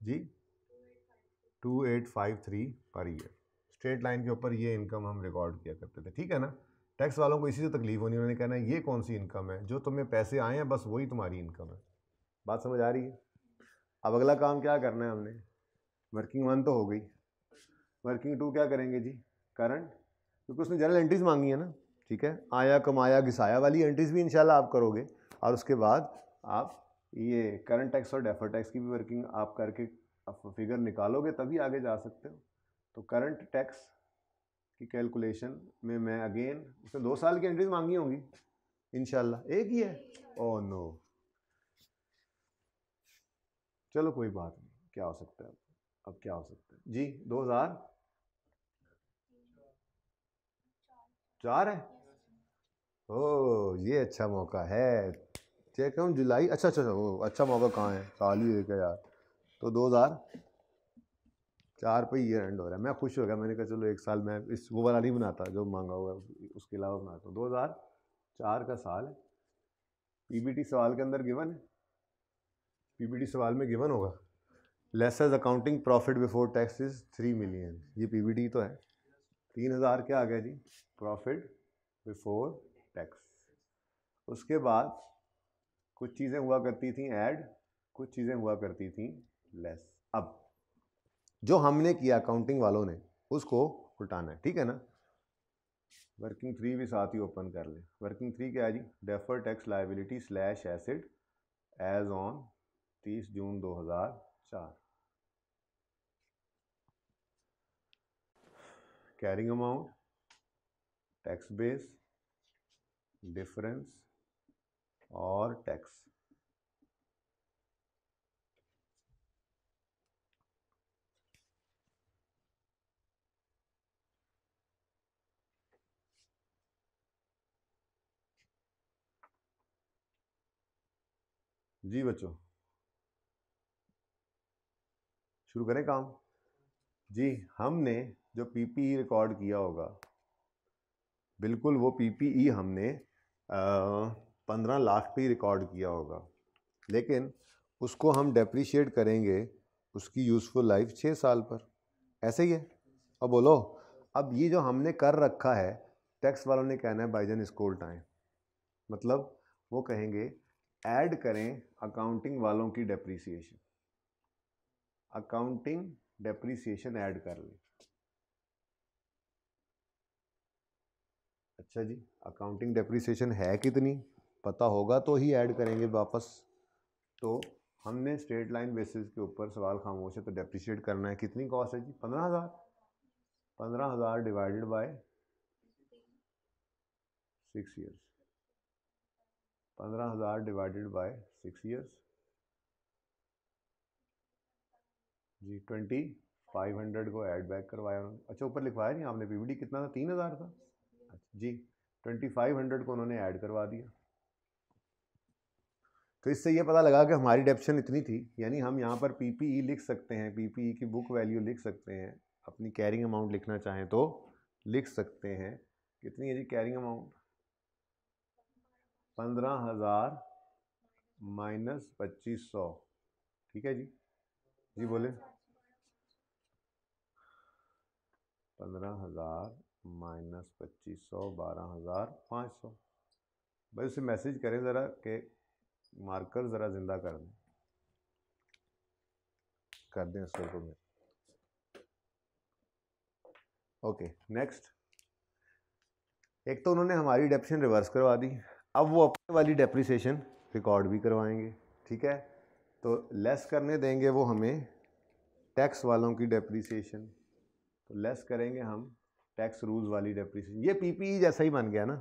ji two eight five three per year straight line के ऊपर ये इनकम हम रिकॉर्ड किया करते थे, ठीक है ना? टैक्स वालों को इसी से तकलीफ़ होनी, उन्होंने कहना है, ये कौन सी इनकम है? जो तुम्हें पैसे आए हैं, बस वही तुम्हारी इनकम है। बात समझ आ रही है? अब अगला काम क्या करना है हमने? वर्किंग वन तो हो गई। वर्किंग टू क्या करेंगे जी? करंट क्योंकि उसने जनरल एंट्रीज मांगी है ना ठीक है? आया कमाया घिसाया वाली एंट्रीज भी इंशाल्लाह आप करोगे। और उसके बाद आप ये करंट टैक्स और डेफर टैक्स की भी वर्किंग आप करके फिगर निकालोगे तभी आगे जा सकते हो। तो करंट टैक्स की कैलकुलेशन में मैं अगेन उसने दो साल की एंट्रीज मांगी होंगी इनशाला एक ही है? ओ oh, नो चलो कोई बात नहीं क्या हो सकता है अब क्या हो सकता है? जी, दो हज़ार? चार है? ओ, ये अच्छा मौका है। चेक हम जुलाई? अच्छा अच्छा वो अच्छा मौका कहाँ है? साल ही एक यार। तो दो हज़ार? चार पे ईयर एंड हो रहा है। मैं खुश हो गया। मैंने कहा, चलो, एक साल मैं इस, वो वाला नहीं बनाता, जो मांगा हुआ उसके अलावा बनाता हूँ। दो हज़ार? चार का साल है। पीबीटी सवाल के अंदर गिवन है? पीबीटी सवाल में गिवन होगा? Lessee's accounting profit before tax is three million ये पीबीटी तो है। तीन हज़ार क्या आ गया जी? प्रॉफिट बिफोर टैक्स उसके बाद कुछ चीज़ें हुआ करती थी ऐड कुछ चीज़ें हुआ करती थी लेस अब जो हमने किया अकाउंटिंग वालों ने, उसको उल्टाना है, ठीक है ना? वर्किंग थ्री भी साथ ही ओपन कर लें। वर्किंग थ्री क्या है जी? Defer tax liability slash asset as on तीस जून दो हज़ार चार। Carrying amount tax base difference और टैक्स जी बच्चों शुरू करें काम। जी, हमने जो पीपीई रिकॉर्ड किया होगा, बिल्कुल वो पीपीई हमने पंद्रह लाख पे ही रिकॉर्ड किया होगा। लेकिन उसको हम डेप्रीशिएट करेंगे उसकी यूज़फुल लाइफ छः साल पर। ऐसे ही है। अब बोलो, अब ये जो हमने कर रखा है टैक्स वालों ने कहना है बाईजन इसको उल्टाएँ। मतलब वो कहेंगे ऐड करें अकाउंटिंग वालों की डेप्रीसिएशन अकाउंटिंग डेप्रीसिएशन ऐड कर लें। अच्छा जी, अकाउंटिंग डेप्रीसिएशन है कितनी? पता होगा तो ही ऐड करेंगे वापस। तो हमने स्ट्रेट लाइन बेसिस के ऊपर सवाल खामोश है तो डेप्रीशिएट करना है। कितनी कॉस्ट है जी? पंद्रह हज़ार। पंद्रह हज़ार डिवाइडेड बाय सिक्स ईयर्स पंद्रह हज़ार डिवाइडेड बाय सिक्स ईयर्स जी ट्वेंटी फाइव हंड्रेड को ऐड बैक करवाया उन्होंने। अच्छा ऊपर लिखवाया नहीं आपने पीवीडी कितना था? तीन हज़ार था? अच्छा जी ट्वेंटी फाइव हंड्रेड को उन्होंने ऐड करवा दिया। तो इससे ये पता लगा कि हमारी डेप्शन इतनी थी, यानी हम यहाँ पर पीपीई लिख सकते हैं पीपीई की बुक वैल्यू लिख सकते हैं, अपनी कैरिंग अमाउंट लिखना चाहें तो लिख सकते हैं। कितनी है जी कैरिंग अमाउंट पंद्रह हज़ार माइनस पच्चीस सौ। ठीक है जी? जी बोले। पंद्रह हज़ार माइनस पच्चीस सौ, बारह हज़ार पाँच सौ। भाई उसे मैसेज करें ज़रा कि मार्कर ज़रा ज़िंदा कर दें। कर दें इसको में। Okay, next. एक तो उन्होंने हमारी डेप्रेशन रिवर्स करवा दी। अब वो अपने वाली डेप्रिसिएशन रिकॉर्ड भी करवाएँगे, ठीक है? तो लेस करने देंगे वो हमें टैक्स वालों की डेप्रिसिएशन। तो लेस करेंगे हम टैक्स रूल्स वाली डेप्रीसिएशन ये पीपीई e जैसा ही बन गया ना।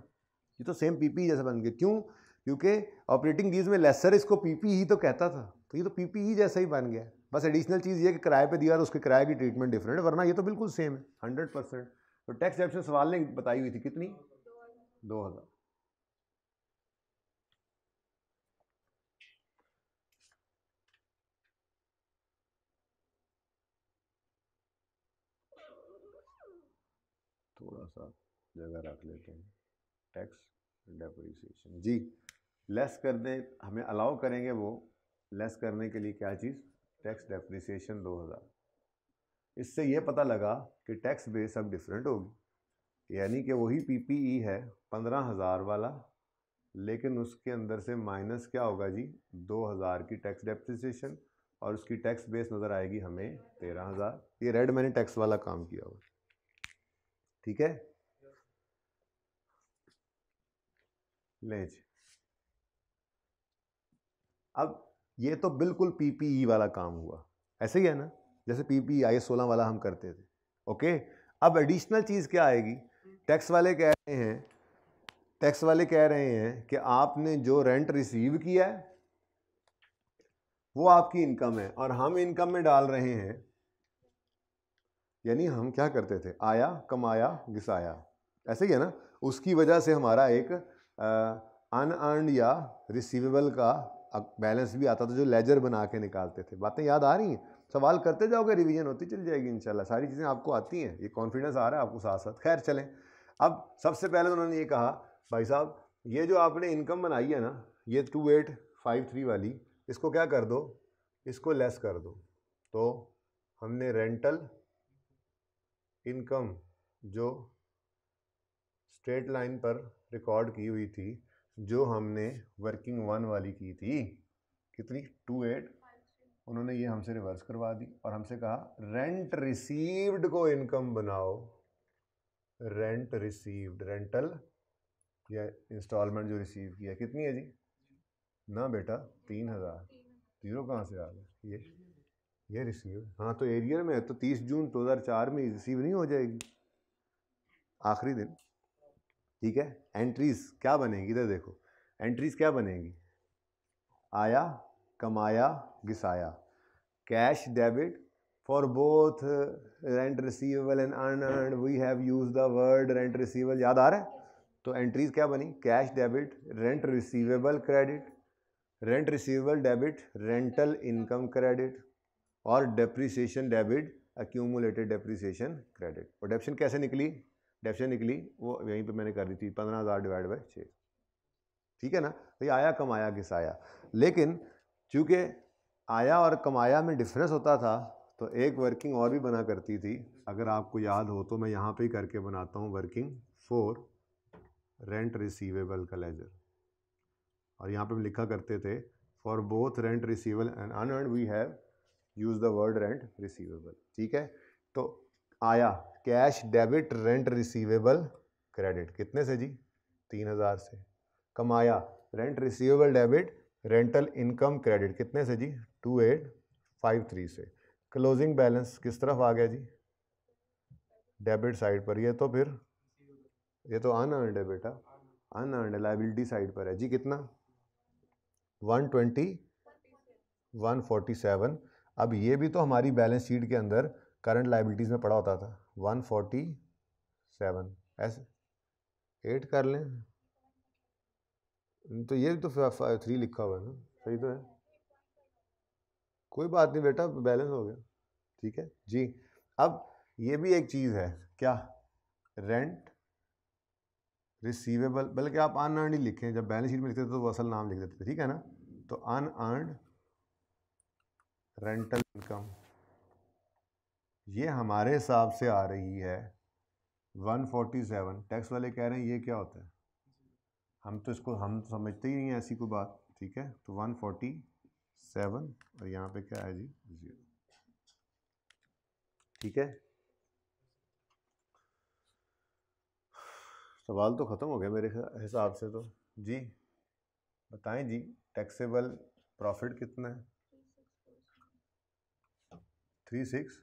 ये तो सेम पीपीई e जैसा बन गया। क्यों? क्योंकि ऑपरेटिंग डीज में लेसर इसको पीपीई ही तो कहता था। तो ये तो पीपीई e जैसा ही बन गया। बस एडिशनल चीज़ ये कि किराए पे दिया और उसके किराए की ट्रीटमेंट डिफरेंट है, वरना ये तो बिल्कुल सेम है। हंड्रेड परसेंट तो टैक्स डेप्शन सवाल ने बताई हुई थी। कितनी? दो हज़ार। थोड़ा सा जगह रख लेते हैं। टैक्स डेप्रिसिएशन जी लेस कर दें हमें अलाउ करेंगे वो लेस करने के लिए क्या चीज़? टैक्स डेप्रिसिएशन 2000 इससे ये पता लगा कि टैक्स बेस अब डिफरेंट होगी। यानी कि वही पीपीई है, पंद्रह हज़ार वाला, लेकिन उसके अंदर से माइनस क्या होगा जी? दो हज़ार की टैक्स डेप्रिसिएशन और उसकी टैक्स बेस नज़र आएगी हमें तेरह हज़ार। ये रेड मैंने टैक्स वाला काम किया हुआ। ठीक है? ले अब ये तो बिल्कुल पीपीई वाला काम हुआ। ऐसे ही है ना? जैसे पीपीई आई सोलह वाला हम करते थे। ओके? अब एडिशनल चीज़ क्या आएगी? टैक्स वाले कह रहे हैं टैक्स वाले कह रहे हैं कि आपने जो रेंट रिसीव किया है, वो आपकी इनकम है और हम इनकम में डाल रहे हैं यानी हम क्या करते थे? आया, कमाया, घिसाया। ऐसे ही है ना? उसकी वजह से हमारा एक अनअर्नड या रिसीवेबल का बैलेंस भी आता था जो लेजर बना के निकालते थे। बातें याद आ रही हैं? सवाल करते जाओगे रिवीजन होती चल जाएगी इंशाल्लाह। सारी चीज़ें आपको आती हैं। ये कॉन्फिडेंस आ रहा है आपको साथ साथ खैर, चलें। अब सबसे पहले उन्होंने ये कहा, भाई साहब, ये जो आपने इनकम बनाई है ना, ये टू एट फाइव थ्री वाली, इसको क्या कर दो? इसको लेस कर दो। तो हमने रेंटल इनकम जो स्ट्रेट लाइन पर रिकॉर्ड की हुई थी जो हमने वर्किंग वन वाली की थी कितनी? Two eight? उन्होंने ये हमसे रिवर्स करवा दी और हमसे कहा रेंट रिसीव्ड को इनकम बनाओ। रेंट रिसीव्ड रेंटल या इंस्टॉलमेंट जो रिसीव किया। कितनी है जी? ना बेटा तीन हज़ार। ज़ीरो कहाँ से आ गया? ये ये रिसीव हाँ तो एरियर में है तो तीस जून 2004 में रिसीव नहीं हो जाएगी। आखिरी दिन, ठीक है? एंट्रीज क्या बनेगी? इधर देखो एंट्रीज क्या बनेगी? आया, कमाया, घिसाया। Cash debit for both rent receivable and on we have use the word rent receivable याद आ रहा है? तो एंट्रीज क्या बनी? Cash debit rent receivable credit rent receivable debit rental income credit और depreciation debit accumulated depreciation credit और डेप्शन कैसे निकली? डेप्शन निकली, वो यहीं पे मैंने कर दी थी, पंद्रह हज़ार डिवाइड बाई छः ठीक है ना? भाई आया कमाया घिसाया लेकिन चूँकि आया और कमाया में डिफरेंस होता था तो एक वर्किंग और भी बना करती थी। अगर आपको याद हो तो मैं यहाँ पे ही करके बनाता हूँ वर्किंग फोर रेंट रिसीवेबल का लेजर और यहाँ पे हम लिखा करते थे for both rent receivable and unearned we have use the word rent receivable ठीक है? तो आया cash debit rent receivable credit कितने से जी? तीन हज़ार से। कमाया rent receivable debit rental income credit कितने से जी? टू एट फाइव थ्री से। क्लोजिंग बैलेंस किस तरफ़ आ गया जी? डेबिट साइड पर। ये तो फिर, ये तो अनअर्नड है। बेटा अनअर्नड लाइबिलिटी साइड पर है। जी कितना? One twenty one forty seven अब ये भी तो हमारी बैलेंस शीट के अंदर करंट लाइबिलिटीज़ में पड़ा होता था। One forty seven. ऐसे। एट कर लें। तो ये भी तो थ्री लिखा हुआ है ना। सही तो है। कोई बात नहीं बेटा बैलेंस हो गया। ठीक है? जी। अब ये भी एक चीज़ है। क्या? रेंट रिसीवेबल बल्कि आप अनअर्नड ही लिखें। जब बैलेंस शीट में लिखते थे तो वो असल नाम लिख देते थे। ठीक है ना? तो अनअर्नड रेंटल इनकम ये हमारे हिसाब से आ रही है 147 टैक्स वाले कह रहे हैं, ये क्या होता है? हम तो इसको, हम तो समझते ही नहीं है ऐसी कोई बात, ठीक है? तो 147 और यहाँ पे क्या है जी? ज़ीरो ठीक है? सवाल तो ख़त्म हो गया मेरे हिसाब से तो। जी, बताएँ जी टैक्सेबल प्रॉफिट कितना है? थ्री सिक्स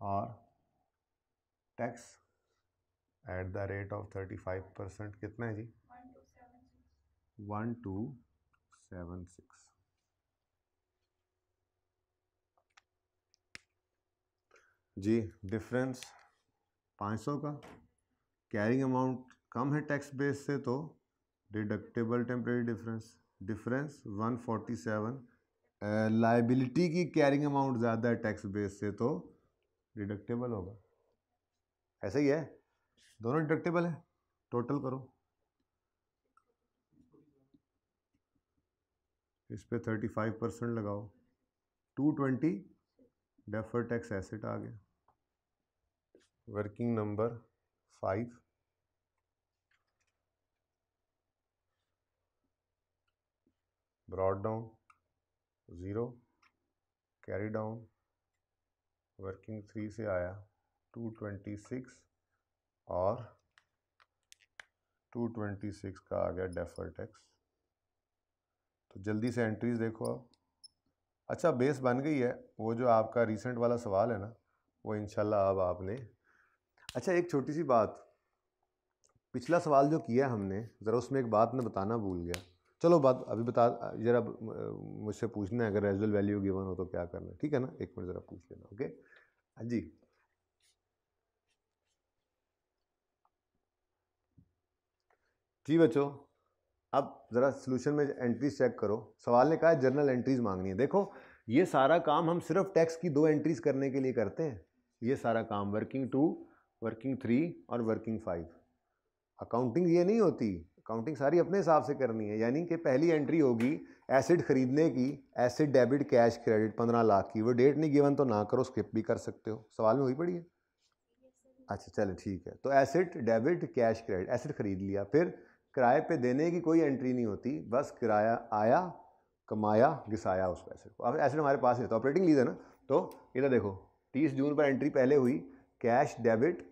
और tax at the rate of thirty five percent कितना है जी? One two seven six. जी डिफरेंस पाँच सौ का। कैरिंग अमाउंट कम है टैक्स बेस से तो deductible temporary difference difference one forty seven liability की कैरिंग अमाउंट ज़्यादा है टैक्स बेस से तो डिडक्टेबल होगा। ऐसा ही है। दोनों डिडक्टेबल है। टोटल करो। इस पे थर्टी फाइव परसेंट लगाओ। Two twenty defer tax asset आ गया। Working number five brought down zero carry down working three से आया टू ट्वेंटी सिक्स और टू ट्वेंटी सिक्स का आ गया डेफर टैक्स तो जल्दी से एंट्रीज देखो आप। अच्छा बेस बन गई है। वो जो आपका रिसेंट वाला सवाल है ना, वो इनशाला अब आपने अच्छा एक छोटी सी बात। पिछला सवाल जो किया हमने, ज़रा उसमें एक बात मैं बताना भूल गया। चलो बात, अभी बता, ज़रा मुझसे पूछना है, अगर रेजुअल वैल्यू गिवन हो तो क्या करना है? ठीक है ना? एक मिनट ज़रा पूछ लेना ओके हाँ जी। जी बच्चों, अब ज़रा सोल्यूशन में एंट्रीज चेक करो। सवाल ने कहा जर्नल एंट्रीज मांगनी है। देखो, ये सारा काम हम सिर्फ़ टैक्स की दो एंट्रीज करने के लिए करते हैं। ये सारा काम वर्किंग टू वर्किंग थ्री और वर्किंग फाइव अकाउंटिंग ये नहीं होती। अकाउंटिंग सारी अपने हिसाब से करनी है, यानी कि पहली एंट्री होगी एसिड खरीदने की एसिड डेबिट कैश क्रेडिट पंद्रह लाख की। वो डेट नहीं गिवन तो ना करो स्किप भी कर सकते हो। सवाल में वही पड़ी है? अच्छा चलो ठीक है। तो asset debit cash credit asset खरीद लिया। फिर किराए पे देने की कोई एंट्री नहीं होती। बस किराया आया, कमाया, घिसाया उस पैसे को। अब एसिड हमारे पास है तो ऑपरेटिंग लीज है ना? तो इधर देखो, तीस जून पर एंट्री पहले हुई। Cash debit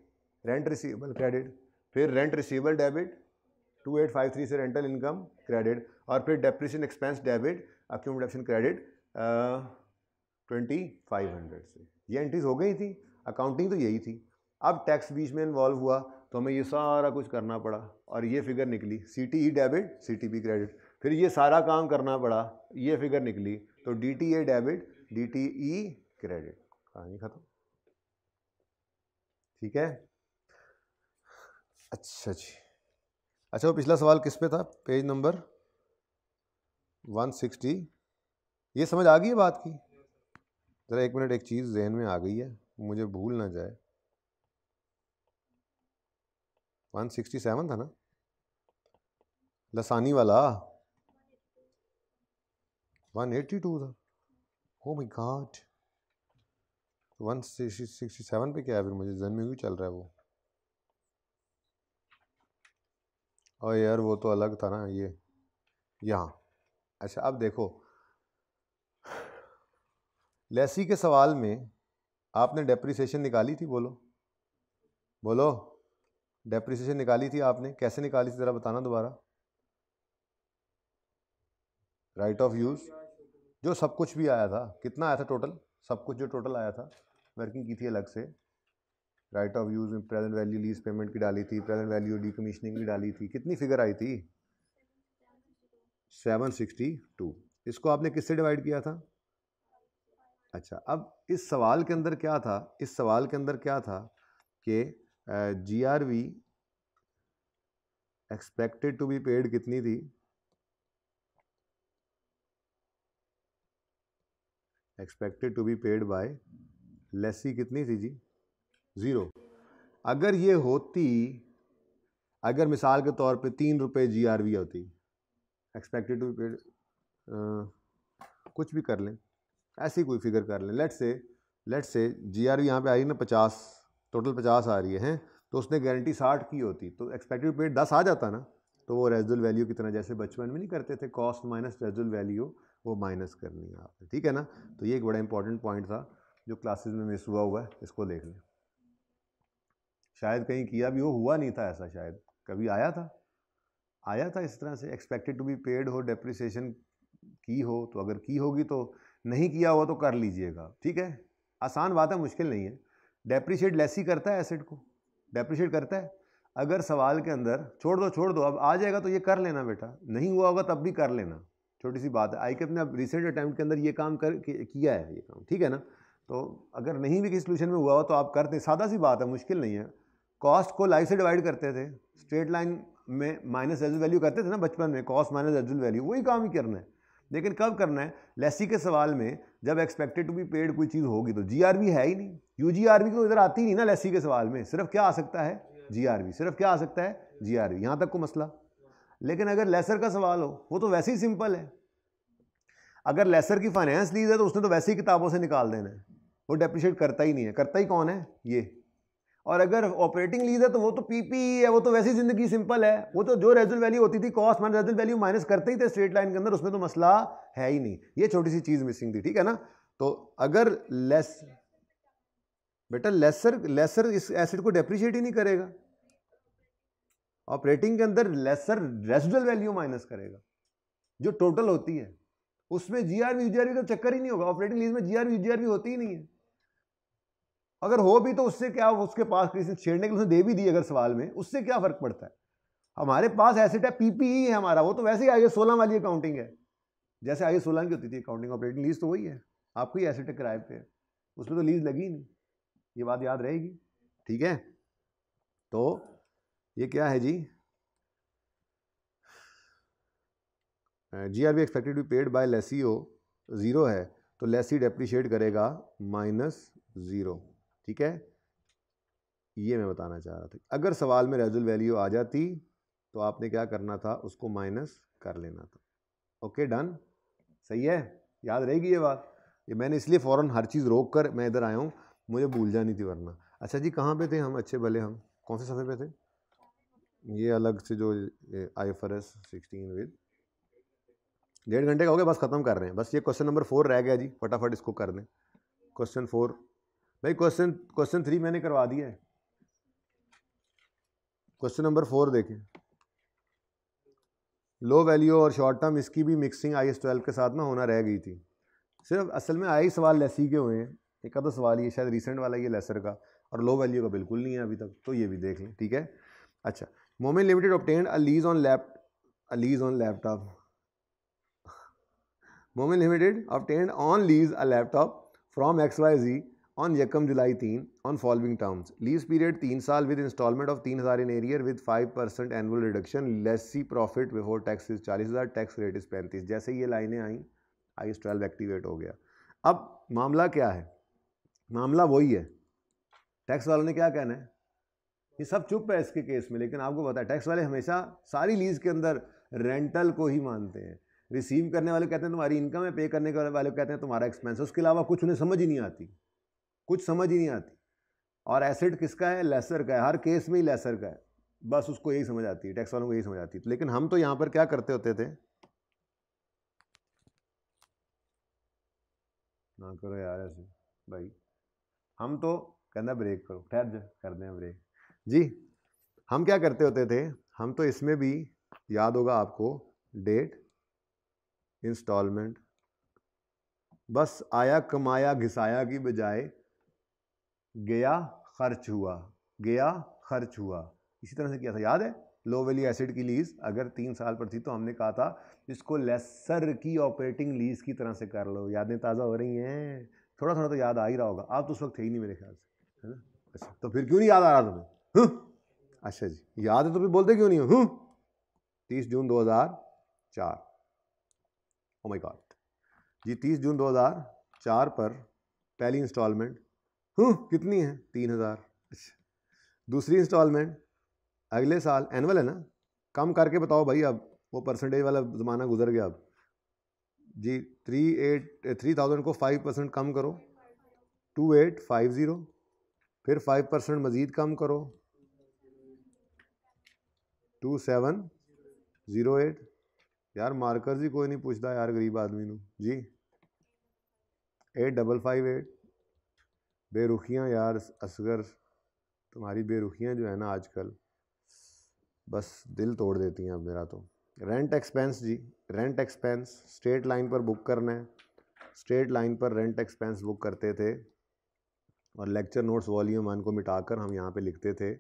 rent receivable credit फिर rent receivable debit two eight five three से रेंटल इनकम क्रेडिट और फिर depreciation expense debit accumulation credit twenty five hundred से। ये एंट्रीज हो गई थी अकाउंटिंग तो यही थी। अब टैक्स बीच में इन्वॉल्व हुआ तो हमें ये सारा कुछ करना पड़ा और ये फिगर निकली। C T E debit C T P credit फिर ये सारा काम करना पड़ा, ये फिगर निकली। तो D T A debit D T E credit कहानी खत्म। ठीक है? अच्छा जी। अच्छा वो पिछला सवाल किस पे था? पेज नंबर 160 ये समझ आ गई है बात की? ज़रा एक मिनट, एक चीज़ जहन में आ गई है। मुझे भूल ना जाए। 167 था ना? लसानी वाला। 182 था। ओ माय गॉड 167 पे क्या है? फिर मुझे जहन में क्यों चल रहा है वो? और यार वो तो अलग था ना ये, यहाँ। अच्छा अब देखो। लेसी के सवाल में आपने डेप्रिसिएशन निकाली थी, बोलो। बोलो। डेप्रिसिएशन निकाली थी आपने? कैसे निकाली थी, ज़रा बताना दोबारा। राइट ऑफ़ यूज़ जो सब कुछ भी आया था, कितना आया था टोटल सब कुछ जो टोटल आया था वर्किंग की थी अलग से। राइट ऑफ़ यूज़ में प्रेजेंट वैल्यू लीज पेमेंट की डाली थी प्रेजेंट वैल्यू डी डीकमीशनिंग की डाली थी। कितनी फिगर आई थी? सेवन सिक्सटी टू इसको आपने किससे डिवाइड किया था? अच्छा अब इस सवाल के अंदर क्या था? इस सवाल के अंदर क्या था कि G R V expected to be paid कितनी थी? Expected to be paid by lessee कितनी थी जी? ज़ीरो। अगर ये होती, अगर मिसाल के तौर पे तीन रुपये जी आर वी होती एक्सपेक्टेड टू पेड कुछ भी कर लें, ऐसी कोई फिगर कर लें लेट से लेट से जी आर वी यहाँ पर आ रही है ना पचास टोटल पचास आ रही है तो उसने गारंटी साठ की होती तो एक्सपेक्टेड पेड दस आ जाता ना तो वो रेजुल वैल्यू की तरह जैसे बचपन में नहीं करते थे कॉस्ट माइनस रेजुल वैल्यू वो माइनस करनी है आपने ठीक है ना? तो ये एक बड़ा इंपॉर्टेंट पॉइंट था, जो क्लासेस में मिस हुआ हुआ है, इसको देख लें। शायद कहीं किया भी हो, हुआ नहीं था ऐसा शायद। कभी आया था? आया था इस तरह से? एक्सपेक्टेड टू बी पेड हो डेप्रिसिएशन की हो तो अगर की होगी तो नहीं किया हुआ तो कर लीजिएगा। ठीक है? आसान बात है, मुश्किल नहीं है। डेप्रिशिएट लेस ही करता है एसेट को। डेप्रिशिएट करता है। अगर सवाल के अंदर, छोड़ दो छोड़ दो, अब आ जाएगा तो ये कर लेना बेटा। नहीं हुआ होगा तब भी कर लेना। छोटी सी बात है। आई के ने अब रिसेंट अटैम्प्ट के अंदर ये काम कर किया है ये काम। ठीक है ना? तो अगर नहीं भी किसी सोल्यूशन में हुआ हो तो आप करते सादा सी बात है, मुश्किल नहीं है। कॉस्ट को लाइफ से डिवाइड करते थे। स्ट्रेट लाइन में माइनस एजल वैल्यू करते थे ना बचपन में कॉस्ट माइनस एजल वैल्यू वही काम ही करना है। लेकिन कब करना है? लेसी के सवाल में जब एक्सपेक्टेड टू बी पेड कोई चीज़ होगी तो। जीआरवी है ही नहीं। यू जी तो इधर आती नहीं ना लेसी के सवाल में। सिर्फ़ क्या आ सकता है? जीआरवी सिर्फ़ क्या आ सकता है? जी आर यहाँ तक को मसला। लेकिन अगर लेसर का सवाल हो, वो तो वैसे ही सिंपल है। अगर लेसर की फाइनेंस लीज है तो उसने तो वैसे ही किताबों से निकाल देना है। वो डेप्रिशिएट करता ही नहीं है। करता ही कौन है? ये। और अगर ऑपरेटिंग लीज है तो वो तो पीपी है, वो तो वैसी ज़िंदगी सिंपल है। वो तो जो रेजल वैल्यू होती थी cost minus residual value minus करते ही थे स्ट्रेट लाइन के अंदर, उसमें तो मसला है ही नहीं। ये छोटी सी चीज़ मिसिंग थी, ठीक है ना? तो अगर लेस बेटा लेसर लेसर इस एसिड को डेप्रिशिएट ही नहीं करेगा। ऑपरेटिंग के अंदर लेसर रेजिडल वैल्यू माइनस करेगा। जो टोटल होती है, उसमें जीआरवी यूजीआरवी का चक्कर ही नहीं होगा। ऑपरेटिंग लीज में जीआरवी यूजीआरवी होती ही नहीं है। अगर हो भी तो उससे क्या उसके पास किसी छेड़ने के लिए उसने दे भी दी अगर सवाल में, उससे क्या फ़र्क पड़ता है? हमारे पास एसेट है पीपीई है हमारा, वो तो वैसे ही आगे सोलह वाली अकाउंटिंग है। जैसे आगे सोलह की होती थी अकाउंटिंग ऑपरेटिंग लीज तो वही है। आपको ही एसेट है किराए पे, उसमें तो लीज लगी नहीं। ये बात याद रहेगी। ठीक है? तो ये क्या है जी? G R V expected to paid by lessee O zero है तो लेसी डेप्रीशिएट करेगा माइनस ज़ीरो ठीक है? ये मैं बताना चाह रहा था। अगर सवाल में रेजुल वैल्यू आ जाती तो आपने क्या करना था? उसको माइनस कर लेना था। ओके डन सही है? याद रहेगी ये बात? ये मैंने इसलिए फ़ौरन हर चीज़ रोक कर मैं इधर आया हूँ, मुझे भूल जानी थी वरना। अच्छा जी, कहाँ पे थे हम? अच्छे भले हम। कौन से सफ़े पे थे? ये अलग से जो I F R S sixteen with डेढ़ घंटे का हो गया, बस ख़त्म कर रहे हैं। बस ये क्वेश्चन नंबर फोर रह गया जी। फटाफट इसको कर दें। क्वेश्चन फोर भाई क्वेश्चन क्वेश्चन थ्री मैंने करवा दिया है। क्वेश्चन नंबर फोर देखें। लो वैल्यू और शॉर्ट टर्म इसकी भी मिक्सिंग आई एस ट्वेल्व के साथ में होना रह गई थी। सिर्फ़ असल में आई सवाल लेसी के हुए हैं। एक आधा सवाल ये, शायद रिसेंट वाला ये लेसर का। और लो वैल्यू का बिल्कुल नहीं है अभी तक तो ये भी देख लें, ठीक है? अच्छा Moment Limited obtained a lease on lap a lease on laptop Moment Limited obtained on lease a laptop from X Y Z on यकम जुलाई तीन on following terms lease period तीन साल विद इंस्टॉलमेंट ऑफ़ तीन हज़ार in arrear with five percent annual reduction lessee profit before tax is चालीस हज़ार. टैक्स रेट इज़ पैंतीस. जैसे ये लाइनें I I S twelve activate हो गया। अब मामला क्या है? मामला वही है। टैक्स वालों ने क्या कहना है? ये सब चुप है इसके केस में, लेकिन आपको पता है टैक्स वाले हमेशा सारी लीज के अंदर रेंटल को ही मानते हैं। रिसीव करने वाले कहते हैं, तुम्हारी इनकम है पे करने वाले कहते हैं, तुम्हारा एक्सपेंस उसके अलावा कुछ उन्हें समझ ही नहीं आती। कुछ समझ ही नहीं आती। और एसेट किसका है? लेसर का है। हर केस में ही लेसर का है। बस उसको यही समझ आती है। टैक्स वालों को यही समझ आती है। लेकिन हम तो यहाँ पर क्या करते होते थे? ना करो यार ऐसे। भाई, हम तो कहना ब्रेक करो। ठहर जा, कर दें ब्रेक जी, हम क्या करते होते थे? हम तो इसमें भी याद होगा आपको डेट इंस्टॉलमेंट बस आया कमाया घिसाया की बजाय गया, खर्च हुआ, गया, खर्च हुआ। इसी तरह से किया था। याद है? लो वैल्यू एसिड की लीज अगर तीन साल पर थी तो हमने कहा था, इसको लेसर की ऑपरेटिंग लीज की तरह से कर लो। यादें ताज़ा हो रही हैं। थोड़ा थोड़ा तो याद आ ही रहा होगा। आप तो उस वक्त थे ही नहीं मेरे ख्याल से, है ना? अच्छा तो फिर क्यों नहीं याद आ रहा तुम्हें? अच्छा जी, याद है तो फिर बोलते क्यों नहीं हो? तीस जून दो हज़ार चार। ओ माई गॉड जी, तीस जून दो हज़ार चार पर पहली इंस्टॉलमेंट हूँ कितनी है? तीन हज़ार। अच्छा। दूसरी इंस्टॉलमेंट अगले साल एनुअल है ना? कम करके बताओ भाई अब, वो परसेंटेज वाला ज़माना गुजर गया अब। जी थ्री एट थ्री थाउज़ेंड को फाइव परसेंट कम करो। टू एट फाइव ज़ीरो फिर फाइव परसेंट मज़ीद कम करो। टू सेवन ज़ीरो एट यार मार्कर्स ही कोई नहीं पूछता यार गरीब आदमी नु। जी। एट डबल फाइव एट बेरुखियाँ यार, असगर, तुम्हारी बेरुखियाँ जो है ना आजकल, बस दिल तोड़ देती हैं अब मेरा तो। रेंट एक्सपेंस जी रेंट एक्सपेंस स्ट्रेट लाइन पर बुक करना है। स्ट्रेट लाइन पर रेंट एक्सपेंस बुक करते थे और लेक्चर नोट्स वॉल्यूम वन को मिटाकर हम यहाँ पे लिखते थे।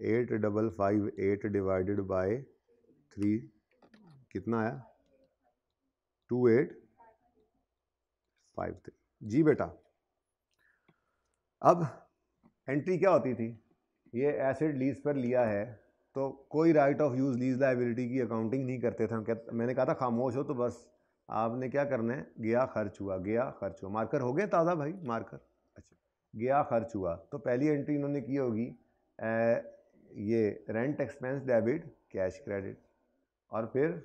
Eight double five eight divided by three कितना आया? टू एट फाइव थ्री जी बेटा अब एंट्री क्या होती थी? ये एसिड लीज पर लिया है तो कोई right of use lease liability की अकाउंटिंग नहीं करते थे। हम क्या, मैंने कहा था, खामोश हो तो बस, आपने क्या करना है? गया खर्च हुआ, गया खर्च हुआ। मार्कर हो गया ताज़ा भाई मार्कर अच्छा गया खर्च हुआ। तो पहली एंट्री इन्होंने की होगी ये rent expense debit cash credit और फिर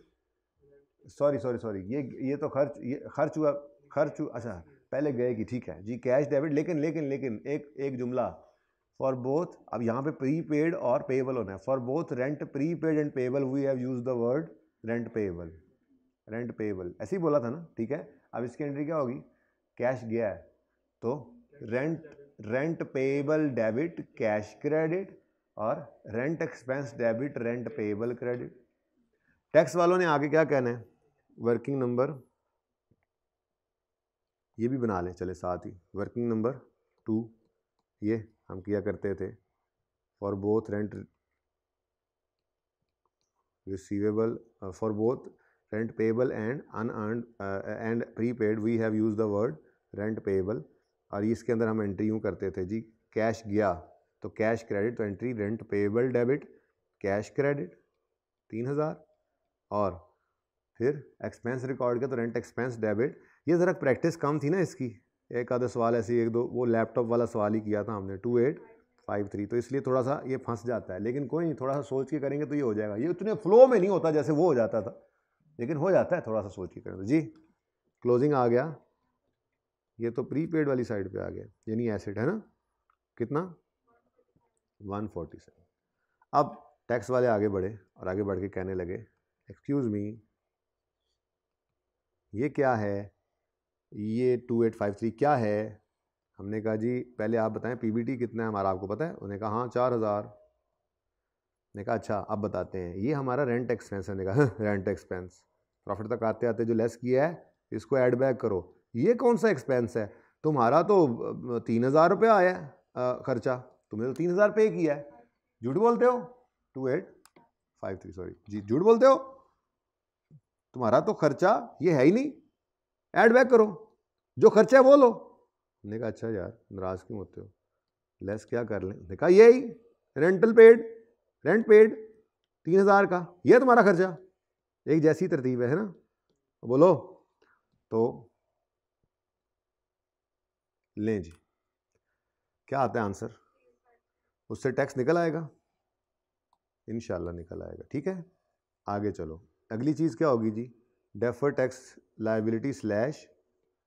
सॉरी सॉरी सॉरी ये ये तो खर्च, ये खर्च हुआ खर्च हुआ अच्छा पहले गए कि ठीक है, जी कैश डेबिट लेकिन लेकिन लेकिन, एक एक जुमला फॉर बोथ अब यहाँ पे प्री पेड और पेएबल होना है। For both rent prepaid and payable we have use the word rent payable rent payable ऐसे ही बोला था ना, ठीक है? अब इसकी एंट्री क्या होगी? कैश गया है तो rent rent payable debit cash credit और rent expense debit rent payable credit tax वालों ने आगे क्या कहना है? वर्किंग नंबर ये भी बना लें, चले साथ ही। वर्किंग नंबर टू, ये हम किया करते थे। For both rent receivable for both rent payable and unearned and prepaid we have use the word rent payable और इसके अंदर हम एंट्री यूँ करते थे जी कैश गया तो कैश क्रेडिट तो entry rent payable debit cash credit तीन हज़ार और फिर एक्सपेंस रिकॉर्ड किया तो रेंट एक्सपेंस डेबिट ये ज़रा प्रैक्टिस कम थी ना इसकी। एक आधा सवाल ऐसे एक दो, वो लैपटॉप वाला सवाल ही किया था हमने, टू एट, फाइव थ्री तो इसलिए थोड़ा सा ये फंस जाता है। लेकिन कोई नहीं थोड़ा सा सोच के करेंगे तो ये हो जाएगा। ये उतने फ्लो में नहीं होता जैसे वो हो जाता था, लेकिन हो जाता है थोड़ा सा सोच के करें तो जी, क्लोजिंग आ गया। ये तो प्रीपेड वाली साइड पे आ गया, यानी एसिड, है ना? कितना? One forty seven. अब टैक्स वाले आगे बढ़े और आगे बढ़ के कहने लगे, एक्सक्यूज़ मी, ये क्या है? ये टू एट फाइव थ्री क्या है? हमने कहा जी, पहले आप बताएँ पीबीटी कितना है हमारा, आपको पता है? उन्होंने कहा हाँ चार हज़ार। ने कहा अच्छा अब बताते हैं। ये हमारा रेंट एक्सपेंस है। कहा रेंट एक्सपेंस प्रॉफिट तक आते आते जो लेस किया है, इसको ऐड बैक करो। ये कौन सा एक्सपेंस है? तुम्हारा तो तीन हज़ार रुपया आया है खर्चा। तुमने तो तीन हज़ार पे किया है। झूठ बोलते हो? Two eight five three sorry जी, झूठ बोलते हो? तुम्हारा तो खर्चा ये है ही नहीं। ऐड बैक करो। जो खर्चा है वो लो। हमने कहा अच्छा यार, नाराज़ क्यों होते हो? लेस क्या कर लें? देखा यही रेंटल पेड रेंट पेड तीन हज़ार का। ये तुम्हारा खर्चा। एक जैसी तरतीब है ना? बोलो। तो लें जी। क्या आता है आंसर? उससे टैक्स निकल आएगा। इन निकल आएगा। ठीक है? आगे चलो। अगली चीज़ क्या होगी जी? Defer tax liability slash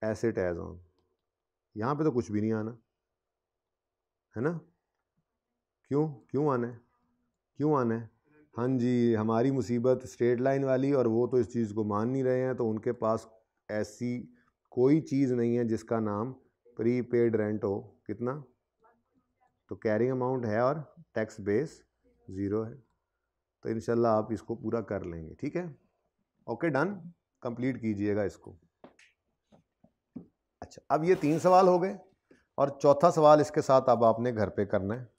asset as on यहाँ पे तो कुछ भी नहीं आना। है ना? क्यों? क्यों आना है? क्यों आना है? हाँ जी, हमारी मुसीबत स्ट्रेट लाइन वाली और वो तो इस चीज़ को मान नहीं रहे हैं तो उनके पास ऐसी कोई चीज़ नहीं है जिसका नाम प्री पेड रेंट हो। कितना? तो कैरिंग अमाउंट है और टैक्स बेस ज़ीरो है। तो इन आप इसको पूरा कर लेंगे, ठीक है? ओके डन कंप्लीट कीजिएगा इसको। अच्छा अब ये तीन सवाल हो गए और चौथा सवाल इसके साथ अब आपने घर पे करना है।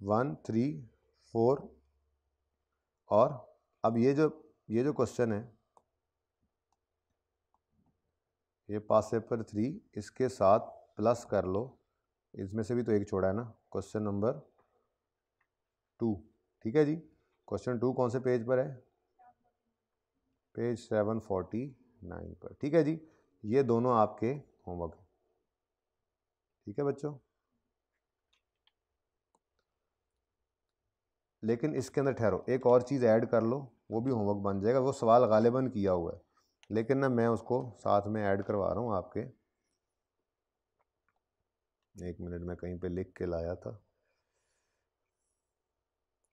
वन थ्री फोर और अब ये जो ये जो क्वेश्चन है, ये पास पेपर थ्री इसके साथ प्लस कर लो। इसमें से भी तो एक छोड़ा है ना। क्वेश्चन नंबर टू, ठीक है जी? क्वेश्चन टू कौन से पेज पर है? पेज सेवन फोर्टी नाइन पर, ठीक है जी? ये दोनों आपके होमवर्क हैं। ठीक है बच्चों? लेकिन इसके अंदर ठहरो, एक और चीज़ ऐड कर लो, वो भी होमवर्क बन जाएगा, वो सवाल गालिबन किया हुआ है। लेकिन ना मैं उसको साथ में ऐड करवा रहा हूँ आपके। एक मिनट में कहीं पे लिख के लाया था।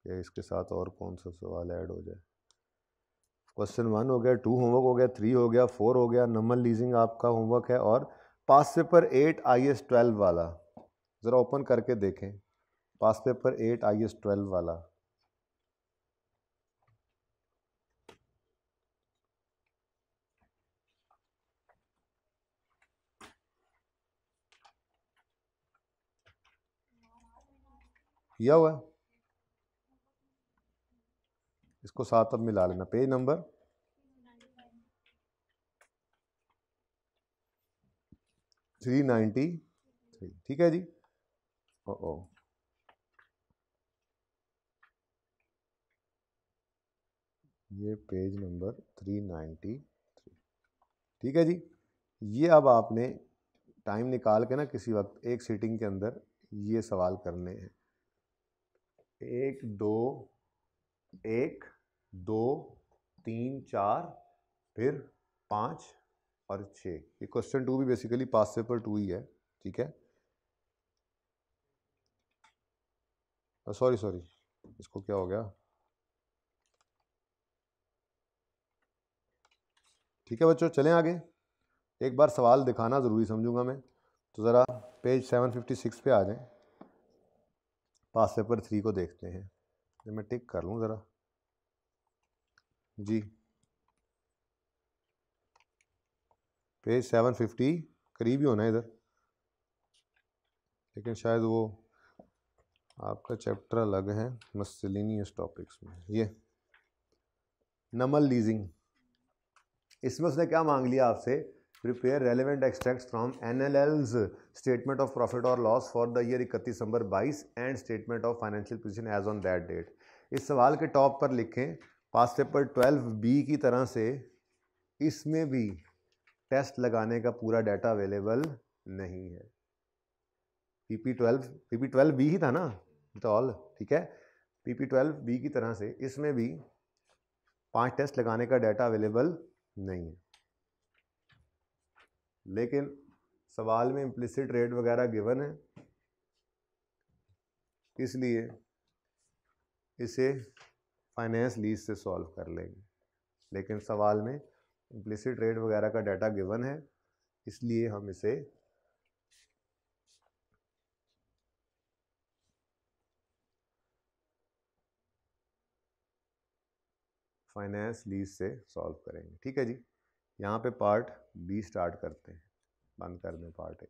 या इसके साथ और कौन सा सवाल ऐड हो जाए। क्वेश्चन वन हो गया टू होमवर्क हो गया थ्री हो गया फोर हो गया नंबर लीजिंग आपका होमवर्क है और past paper A I S twelve वाला। ज़रा ओपन करके देखें। Past paper A I S twelve वाला। किया हुआ। इसको साथ अब मिला लेना। Page number? Three ninety three. ठीक है जी। ओ ओ ये page number three ninety three. ठीक है जी। ये अब आपने टाइम निकाल के ना किसी वक्त एक सीटिंग के अंदर ये सवाल करने हैं। एक, दो एक, दो, तीन, चार, फिर पाँच और छः। ये क्वेश्चन टू भी बेसिकली पास पेपर टू ही है, ठीक है? सॉरी सॉरी इसको क्या हो गया? ठीक है बच्चों, चलें आगे। एक बार सवाल दिखाना ज़रूरी समझूँगा मैं। तो ज़रा पेज 756 पे आ जाएँ। पास पेपर थ्री को देखते हैं। तो मैं टिक कर लूँ ज़रा। जी। पेज सेवन फिफ्टी, करीब ही होना है इधर। लेकिन शायद वो आपका चैप्टर अलग है मसलिनियस टॉपिक्स में। ये। Normal leasing. इसमें उसने क्या मांग लिया आपसे? Prepare relevant extract from N L Ells statement of profit और लॉस फॉर द ईयर इकतीस दिसंबर बाईस and statement of financial position as on that date इस सवाल के टॉप पर लिखें पास पेपर ट्वेल्व बी की तरह से, इसमें भी टेस्ट लगाने का पूरा डाटा अवेलेबल नहीं है। P P twelve P P twelve B ही था ना? तो ऑल ठीक है? पी पी ट्वेल्व बी की तरह से, इसमें भी पाँच टेस्ट लगाने का डाटा अवेलेबल नहीं है। लेकिन सवाल में इम्प्लिसिट रेट वगैरह गिवन है, इसलिए इसे फाइनेंस लीज से सॉल्व कर लेंगे। लेकिन सवाल में इम्प्लिसिट रेट वगैरह का डाटा गिवन है, इसलिए हम इसे फाइनेंस लीज से सॉल्व करेंगे। ठीक है जी? यहाँ पे पार्ट बी स्टार्ट करते हैं। बंद कर दें पार्ट ए